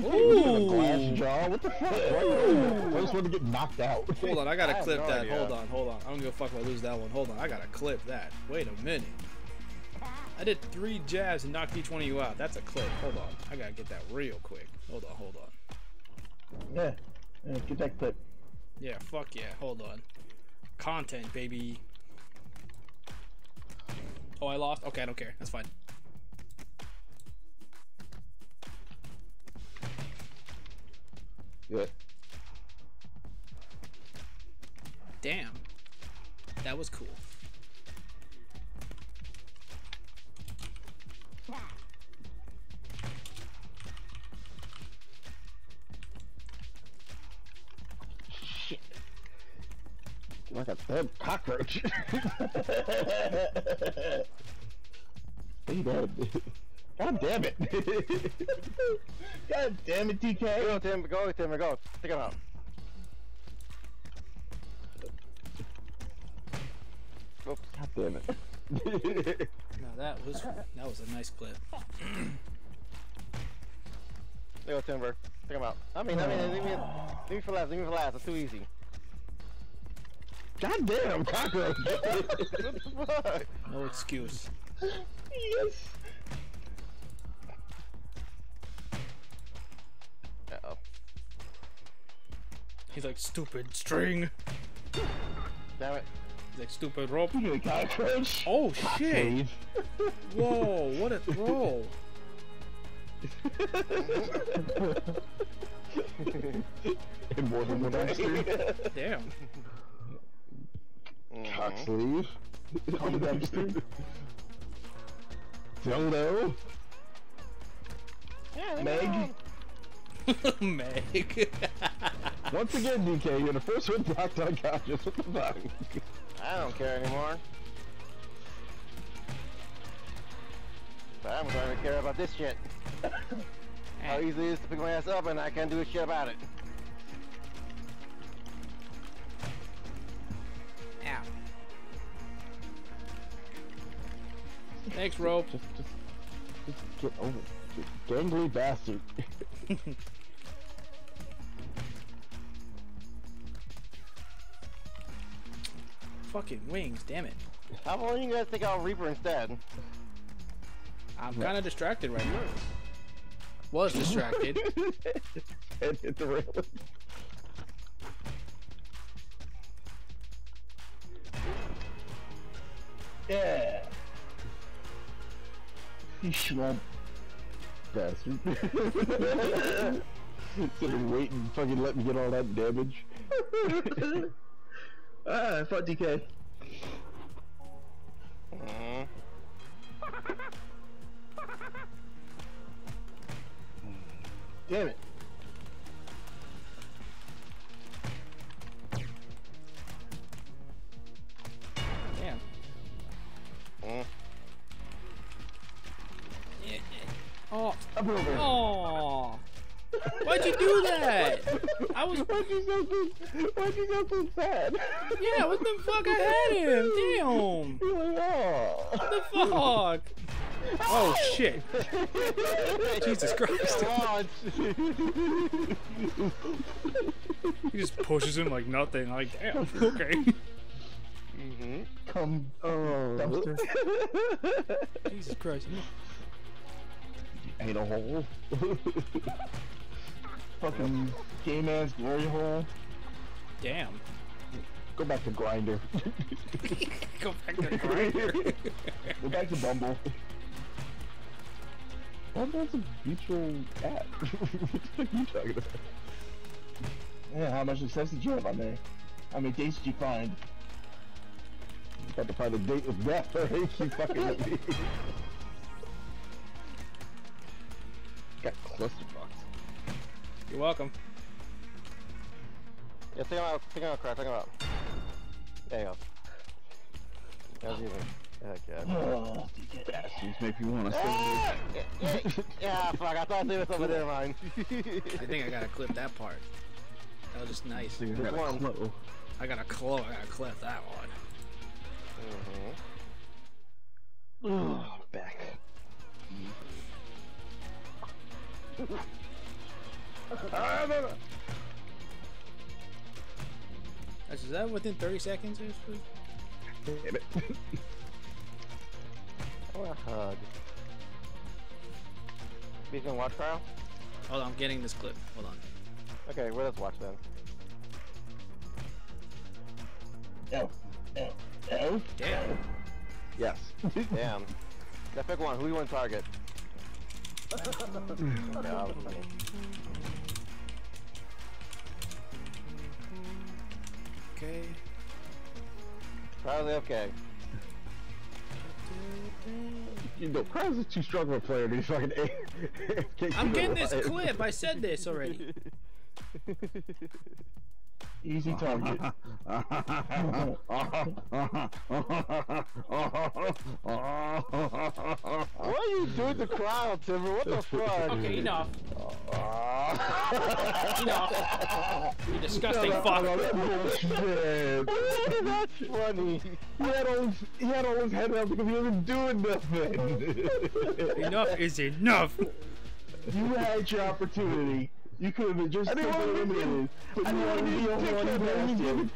Ooh. Glass? Oh, what the fuck? You I just want to get knocked out. Hold on, I gotta I clip no that. idea. Hold on, hold on. I don't give a fuck if I lose that one. Hold on, I gotta clip that. Wait a minute. I did three jabs and knocked each one of you out. That's a clip. Hold on. I gotta get that real quick. Hold on, hold on. Yeah. Yeah. Get that clip. Yeah, fuck yeah. Hold on. Content, baby. Oh, I lost? Okay, I don't care. That's fine. Yeah. Damn. That was cool. Like a dead cockroach. hey, Dad. God damn it. God damn it, DK. Go, Tim. Go, Timber. Go. Take him out. Oops. God damn it. Now that was that was a nice clip. There you go, Timber. Take him out. I mean, I mean, leave me, leave me for last. Leave me for last. It's too easy. God damn, cockroach. what the fuck? No excuse. yes. Uh-oh. He's like stupid string. Damn it. He's like stupid rope. You cockroach? Oh shit! Whoa! What a throw! In more than one extreme. Damn. Cock sleeve. Come Dempster. Dildo. Yeah, Meg. Meg. Once again, DK, you're the first one knocked unconscious. What the fuck? I don't care anymore. But I'm going to care about this shit. How easy it is to pick my ass up and I can't do a shit about it. Thanks, rope. Just, just, just get over it. You Gangly bastard. Fucking wings, damn it. How about you guys take out Reaper instead? I'm kind of distracted right now. Was distracted. and hit the rail. Yeah. You schmub. Bastard. Instead of waiting, fucking let me get all that damage. ah, fuck DK. Mm. Damn it. Oh. Up over. Oh. Why'd you do that? I was. Why'd you go so, why'd you go so sad? Yeah, what the fuck? I had him. Damn. You're like, oh. What the fuck? Oh shit. Jesus Christ. Come. He just pushes him like nothing. Like, damn. Okay. mm-hmm. Come, Oh, dumpster. Jesus Christ. Ain't a hole. Fucking gay man's glory hole. Damn. Go back to Grindr. Go back to Grindr. Go back to Bumble. Bumble's a mutual app. what are you talking about? Yeah, how much success did you have on there? How many dates did you find? About to find a date with death, or ain't you fucking with me? Got clusterfucks. You're welcome. Yeah, take him out. Take him out, crap. Take him out. There you go. That was even. Heck yeah. Oh, DK. Bastards make me want to Ah! Yeah, yeah, yeah, fuck. I thought there was over there, mine. I think I gotta clip that part. That was just nice. Which one? I gotta clo. I gotta clip that one. Mm-hmm. Oh, back. No, no. Is that within 30 seconds? Actually? Damn it. I want a hug. You watch trial? Hold on, I'm getting this clip. Hold on. Okay, well, let's watch then. Oh. Oh. Oh. Damn. Yes. Damn. that pick one. Who do you want to target? Yeah, me. Okay. Probably okay. You know, Krause is too strong of a player to be fucking A. I'm getting this clip. I said this already. Easy target. What are you doing to Kyle, Timber? What the fuck? Okay, enough. Enough. You disgusting No, fuck. no, no, bullshit. That's funny. He had all his, he had all his head up because he wasn't doing nothing. Enough is enough. You had your opportunity. You could have just I didn't wanna be- eliminated, I didn't want to to be be a the only dickhead, who man. He's asked him.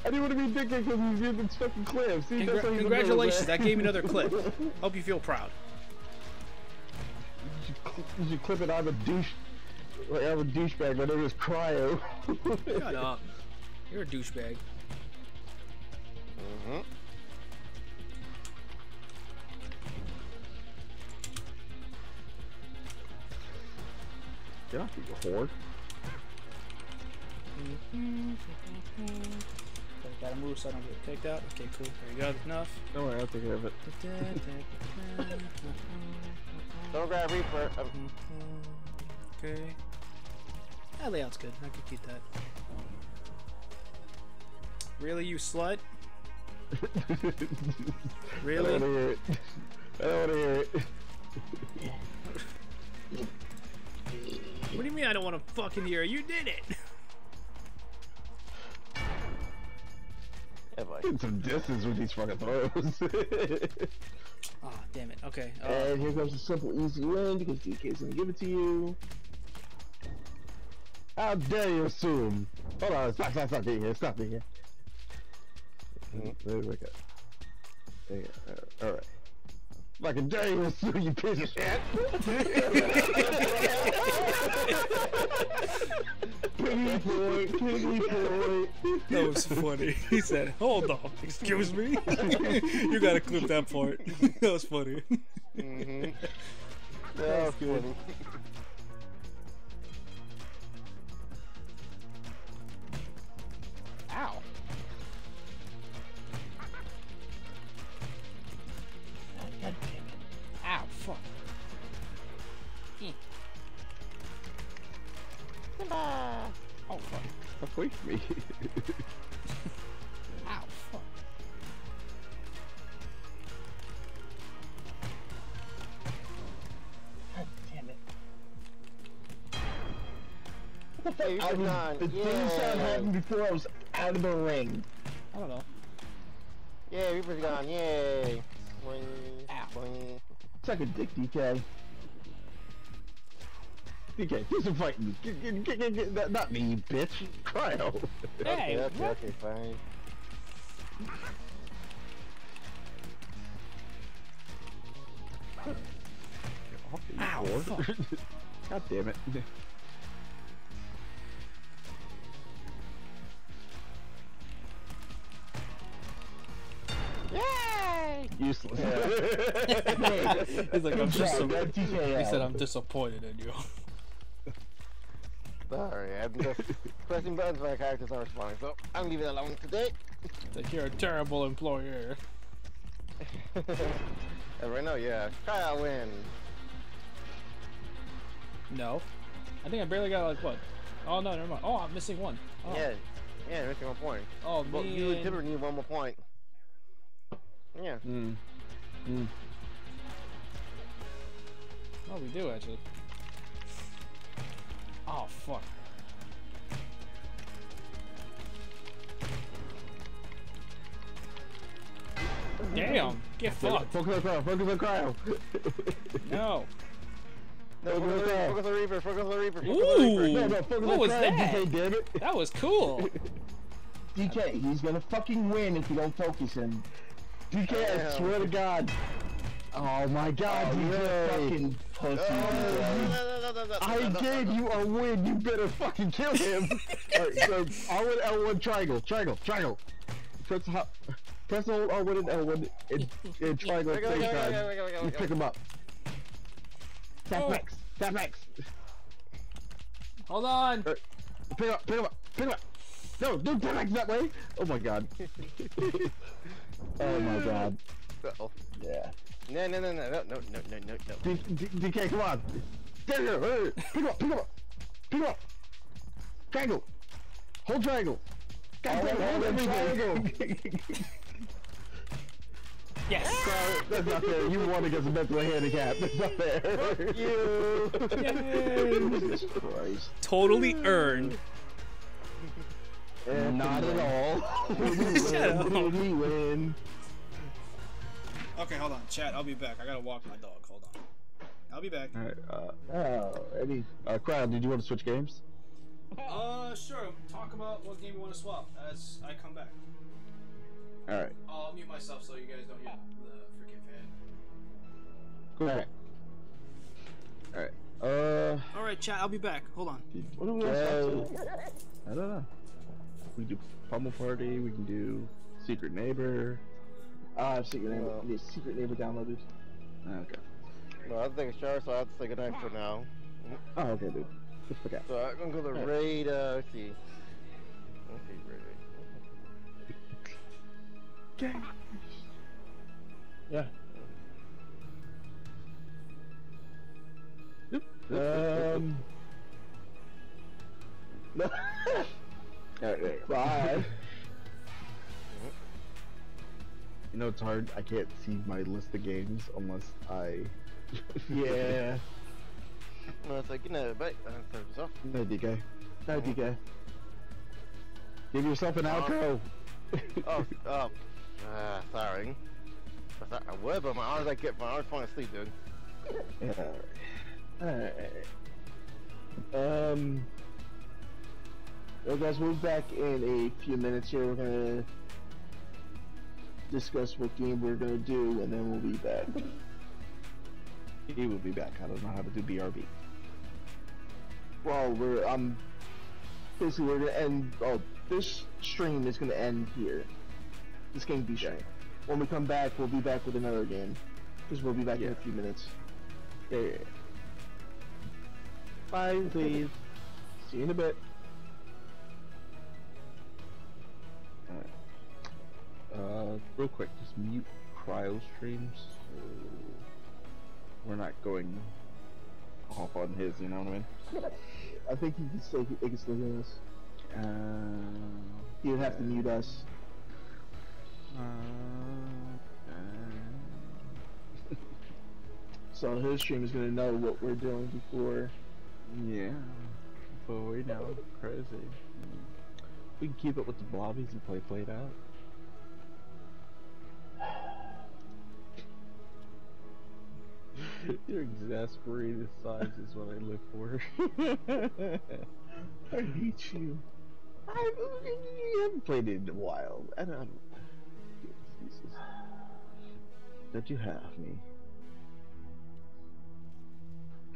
I didn't want to be a dickhead because he's giving fucking clips. See, that's Congra- how he's congratulations, gonna that gave me another clip. Hope you feel proud. You should, you should clip it. I'm a douche. Like, I'm a douchebag. My name is Cryo. Shut up. You're a douchebag. Mm-hmm. Get off you whore. Gotta move so I don't get kicked out. Okay, cool. There you go. Enough. Don't worry, I'll take care of it. Don't grab Reaper. Okay. That ah, layout's good. I could keep that. Really, you slut? really? I don't want to hear it. I don't want to hear it. What do you mean I don't want to fucking hear? it? You did it! yeah, boy. Get some distance with these fucking throws. Oh, damn it. Okay. Uh, And here comes a simple, easy win because DK's gonna give it to you. How dare you assume? Hold on, stop, stop, stop being here, stop being here. There we go. There you go. Alright. Fucking dare you assume, you piece of shit! Piggy point, piggy point. that was funny. He said, hold on. Excuse me? you gotta clip that part. that was funny. Mm-hmm. That was funny. Oh, fuck. Fuck away from me. Ow, fuck. God damn it. Hey, I Reaper's was, gone. the thing sound Yay. happened before I was out of the ring. I don't know. Yeah, Reaper's gone. Yay. Boing, Ow. boing. Suck a dick, DK. DK, do some fighting. Get, get, get, get, get, not, not me, bitch. Cryo. Hey, Okay, okay, what? okay, fine. Ow, fuck. God damn it. Yay! Useless. He's like, I'm just so. Got DK He said. I'm disappointed in you. Sorry, I'm just pressing buttons my characters aren't responding, so I'm leaving it alone today. Like, you're a terrible employer. and right now, yeah. Kyle win. No. I think I barely got, like, what? Oh, no, never mind. Oh, I'm missing one. Oh. Yeah. Yeah, missing one point. Oh, Well, me you and and- need one more point. Yeah. Mm. Mm. Oh, we do, actually. Oh, fuck. Damn! Get fucked! Focus on cryo, focus on cryo. No! No, Focus focus, on on the, cryo. focus on Reaper, focus on Reaper, focus on Reaper. Ooh! No, no, focus What on was cryo, that? DK, damn it. That was cool! DK, he's gonna fucking win if you don't focus him. DK, I swear to God. Oh my God, Oh, DK, yay. fucking pussy. DK. I gave you a win. You better fucking kill him. Alright, so R1, L1, triangle, triangle, triangle. Press ho- press hold R1 and L1 and, and triangle at the same time. You pick him up. Tap Oh. X. Tap X. Hold on. Alright, Pick him up. Pick him up. Pick him up. No, don't tap X that way. Oh my God. oh my God. Uh-oh. Yeah. No, no, no, no, no, no, no, no, no, no. D- D- DK, come on. There you. Hey, Pick him up. Pick him up. Pick him up. Triangle. Hold triangle. God damn, hold everything. Yes. Sorry, that's not fair. You won against a mentally handicapped. That's not fair. You. Jesus Christ. Totally earned. Not at all. Shut up. We win. Okay, hold on. Chat, I'll be back. I gotta walk my dog. Hold on. I'll be back. Alright, uh, oh, Eddie. Uh, Crowd, did you want to switch games? Uh, sure. Talk about what game you want to swap as I come back. Alright. I'll mute myself so you guys don't hear the freaking fan. Cool. Alright. Alright. Uh, All right, chat. I'll be back. Hold on. what do we want to I don't know. We can do Pummel Party, we can do Secret Neighbor. Ah, I have secret neighbor. Well. Need secret neighbor downloaded. Okay. No, I think it's shower, so I have to say goodnight for now. Oh, okay, dude. Just forget. So I'm gonna go to the Alright. raid, uh, let's see. Let's see, raid, raid. Yeah. Um. Alright, bye. You know it's hard. I can't see my list of games unless I. Yeah. No, it's like, you know, but, uh, turn this off. No DK. No, DK. Give yourself an outro. Oh, oh, ah, sorry. I thought I would, but my arms, I get my arms falling asleep, dude. Yeah. Alright. Um. Well, guys, we'll be back in a few minutes here. We're gonna discuss what game we're gonna do, and then we'll be back. He will be back. I don't know how to do BRB. Well, we're um. Basically, we're gonna end. Oh, this stream is gonna end here. This game be stream. When we come back, we'll be back with another game. Because we'll be back in a few minutes. Yeah. yeah, yeah. Bye, please. See you in a bit. Uh, real quick, just mute cryo streams. So we're not going off on his, you know what I mean? I think he can still he can still hear us. Uh, He would have to mute us. uh, So his stream is gonna know what we're doing before. yeah. But we know, crazy. We can keep it with the blobbies and play played out. Your exasperated size is what I live for. I hate you. I, you haven't played it in a while. and I don't. Jesus. Don't you have me?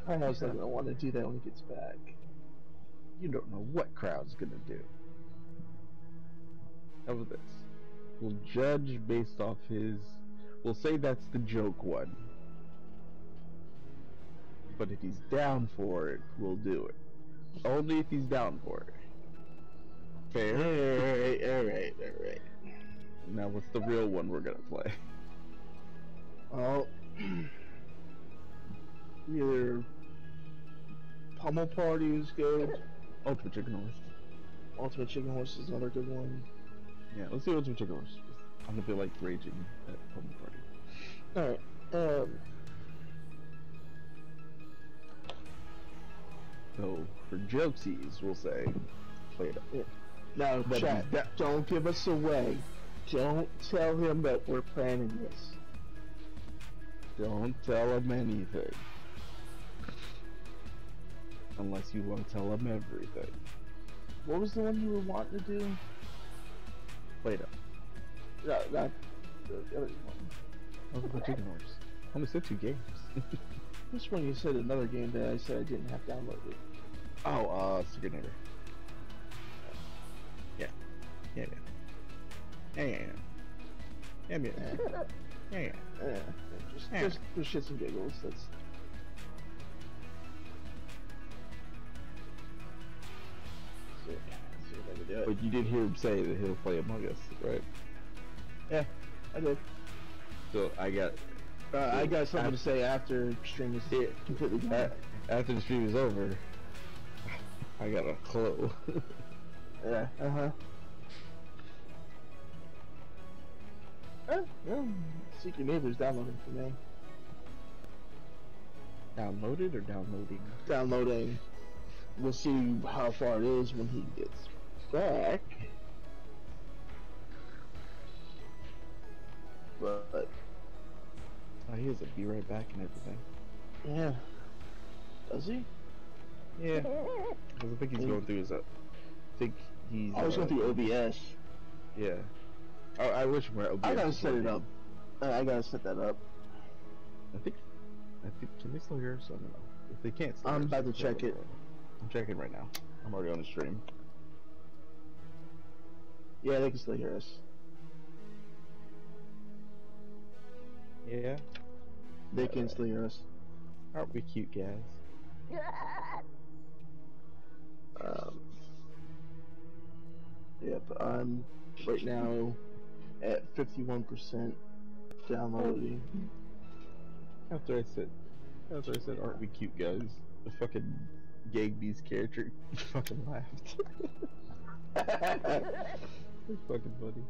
He's not gonna want to do that when he gets back. You don't know what Cryo's gonna do. How about this? We'll judge based off his. We'll say that's the joke one. But if he's down for it, we'll do it. Only if he's down for it. Fair? Alright, alright, alright. Now what's the real one we're gonna play? Well, either Pummel Party is good. Ultimate Chicken Horse. Ultimate Chicken Horse is another good one. Yeah, let's see Ultimate Chicken Horse. I'm gonna feel like raging at Pummel Party. Alright, um, So, for jokesies, we'll say, play it up. now But chat, don't give us away. Don't tell him that we're planning this. Don't tell him anything. Unless you want to tell him everything. What was the one you were wanting to do? Play Doh. No, not the other one. I was about Chicken Horse. I only said two games. This one you said another game that I said I didn't have downloaded. oh, uh, Secret Neighbor. Yeah. Yeah, yeah. Yeah, yeah, yeah. Yeah, yeah. Yeah, yeah. Yeah, just, Yeah. just for shits and giggles. That's see, see if I can do it. But you did hear him say that he'll play Among Us, right? Yeah, I did. So I got Uh, I got something to say after stream is Yeah. completely done. after the stream is over. I got a clue. Yeah, uh huh. Uh, well, Secret Neighbor's downloading for me. Downloaded or downloading? Downloading. We'll see how far it is when he gets back. But Oh, he has a be right back and everything. yeah, does he? Yeah. Because I think he's going through his. Uh, I think he's. I was going uh, through OBS. Yeah. Oh, I wish we were OBS. I gotta was set it up. I gotta set that up. I think. I think. Can they still hear us? I don't know. If they can't. Still I'm us, about to check it. I'm checking right now. I'm already on the stream. Yeah, they can still hear us. Yeah. They can hear us. Aren't we cute guys? Um, yep, I'm right now at 51% downloading. After I said, after I said, "Aren't we cute guys?" The fucking Gang Beasts character fucking laughed. it's fucking funny.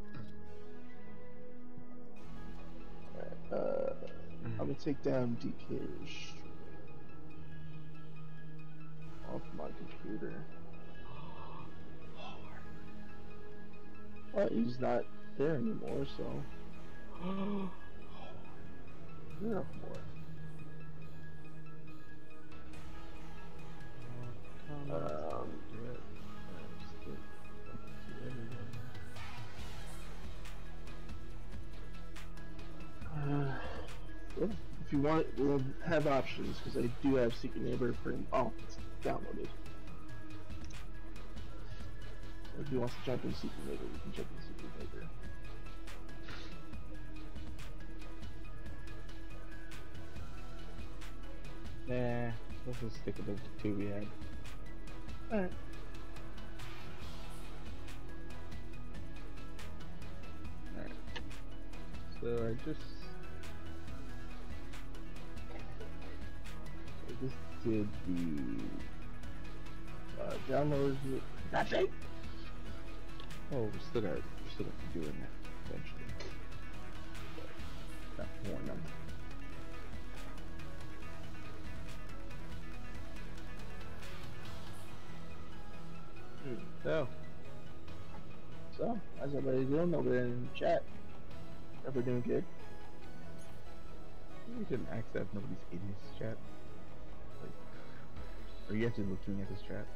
Uh, I'm gonna take down DK's off my computer. Well, he's not there anymore, so. Yeah, boy. Um, Uh, if you want, we'll have options because I do have Secret Neighbor for oh, it's downloaded. If you want to jump in Secret Neighbor, we can jump in Secret Neighbor. Nah, let's just stick with the two we had. Alright. Alright. So I just. I just did the. Uh, download. That's it. Oh, we still got, we still got to do it eventually. Got four numbers. So, So, how's everybody doing over in chat? Everybody doing good? we didn't that nobody's in his chat. Are you actually looking at this trap.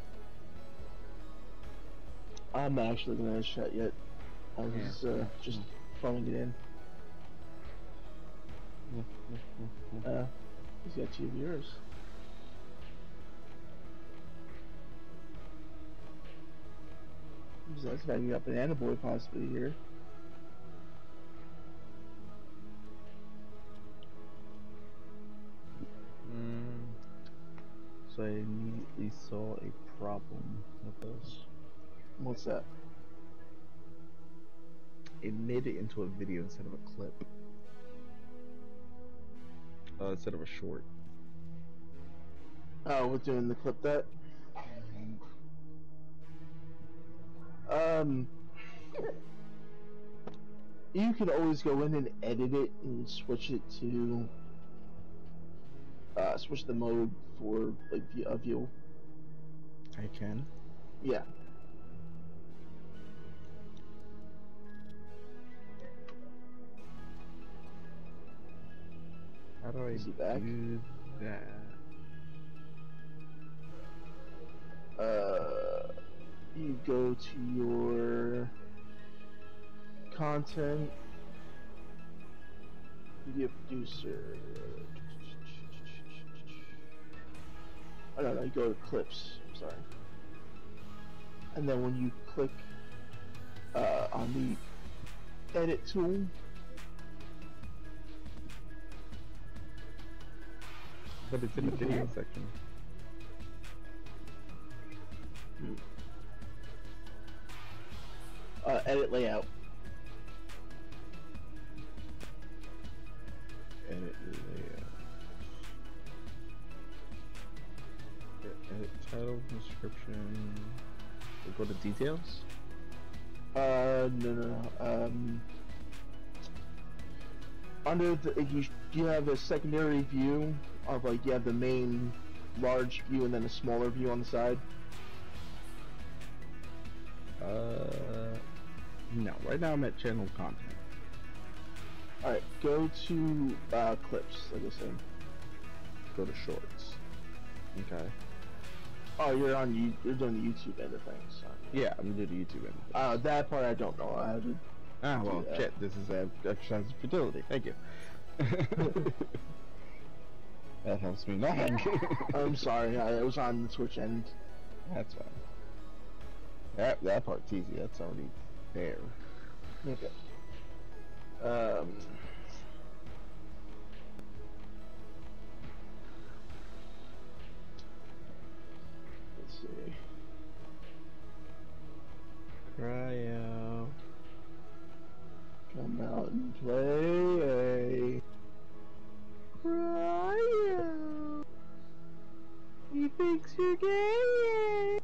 I'm not actually looking at his chat yet. I was Yeah. uh, just phoning it in. Uh, he's got two viewers. Besides, the fact we got Banana Boy possibly here. Saw a problem with this. What's that? It made it into a video instead of a clip. Uh, instead of a short. Oh, we're doing the clip that. Um, you can always go in and edit it and switch it to uh, switch the mode for like the uh, view. I can. Yeah. How do I Is he back? do that? Uh, you go to your content. Video producer. I don't know, you go to clips, sorry. And then when you click uh, on the edit tool, But it's in the video section. uh, edit layout. Edit title, description. We go to details. Uh, no, no, no. Um, under the you you have a secondary view of like you have the main large view and then a smaller view on the side. Uh, no. Right now I'm at channel content. All right, go to uh, clips, like I said. Go to shorts. Okay. Oh, you're on you. You're doing the YouTube end of things. Sorry. Yeah, I'm gonna the YouTube end. Uh, that part I don't know. I have to. Ah, well, shit. This is a exercise in fertility. Thank you. that helps me not. I'm sorry. I, it was on the Twitch end. That's fine. That that part's easy. That's already there. Okay. Um. See. Cry out. Come out and play. Ryan. He thinks you're gay.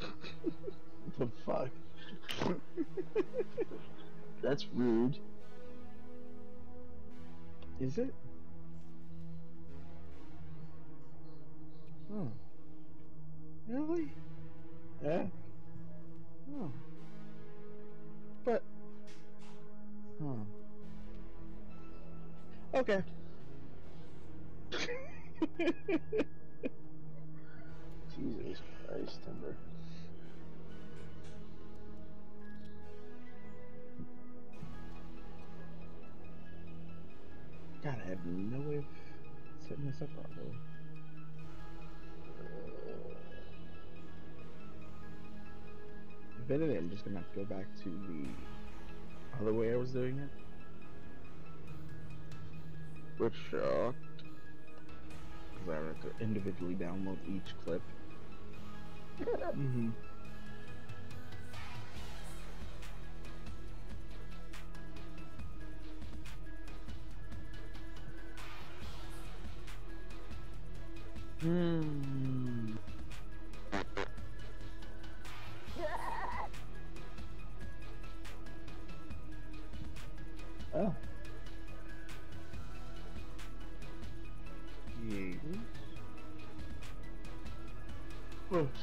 the fuck? That's rude. Is it? Oh. Really? Yeah. Oh. But. Huh. Okay. Jesus Christ, Timber. God, I have no way of setting this up properly. If anything, I'm just gonna have to go back to the other way I was doing it. Which sucked. Because I had to individually download each clip. Mm-hmm. Hmm. Oh.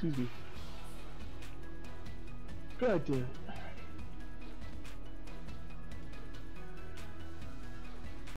Excuse me. God damn.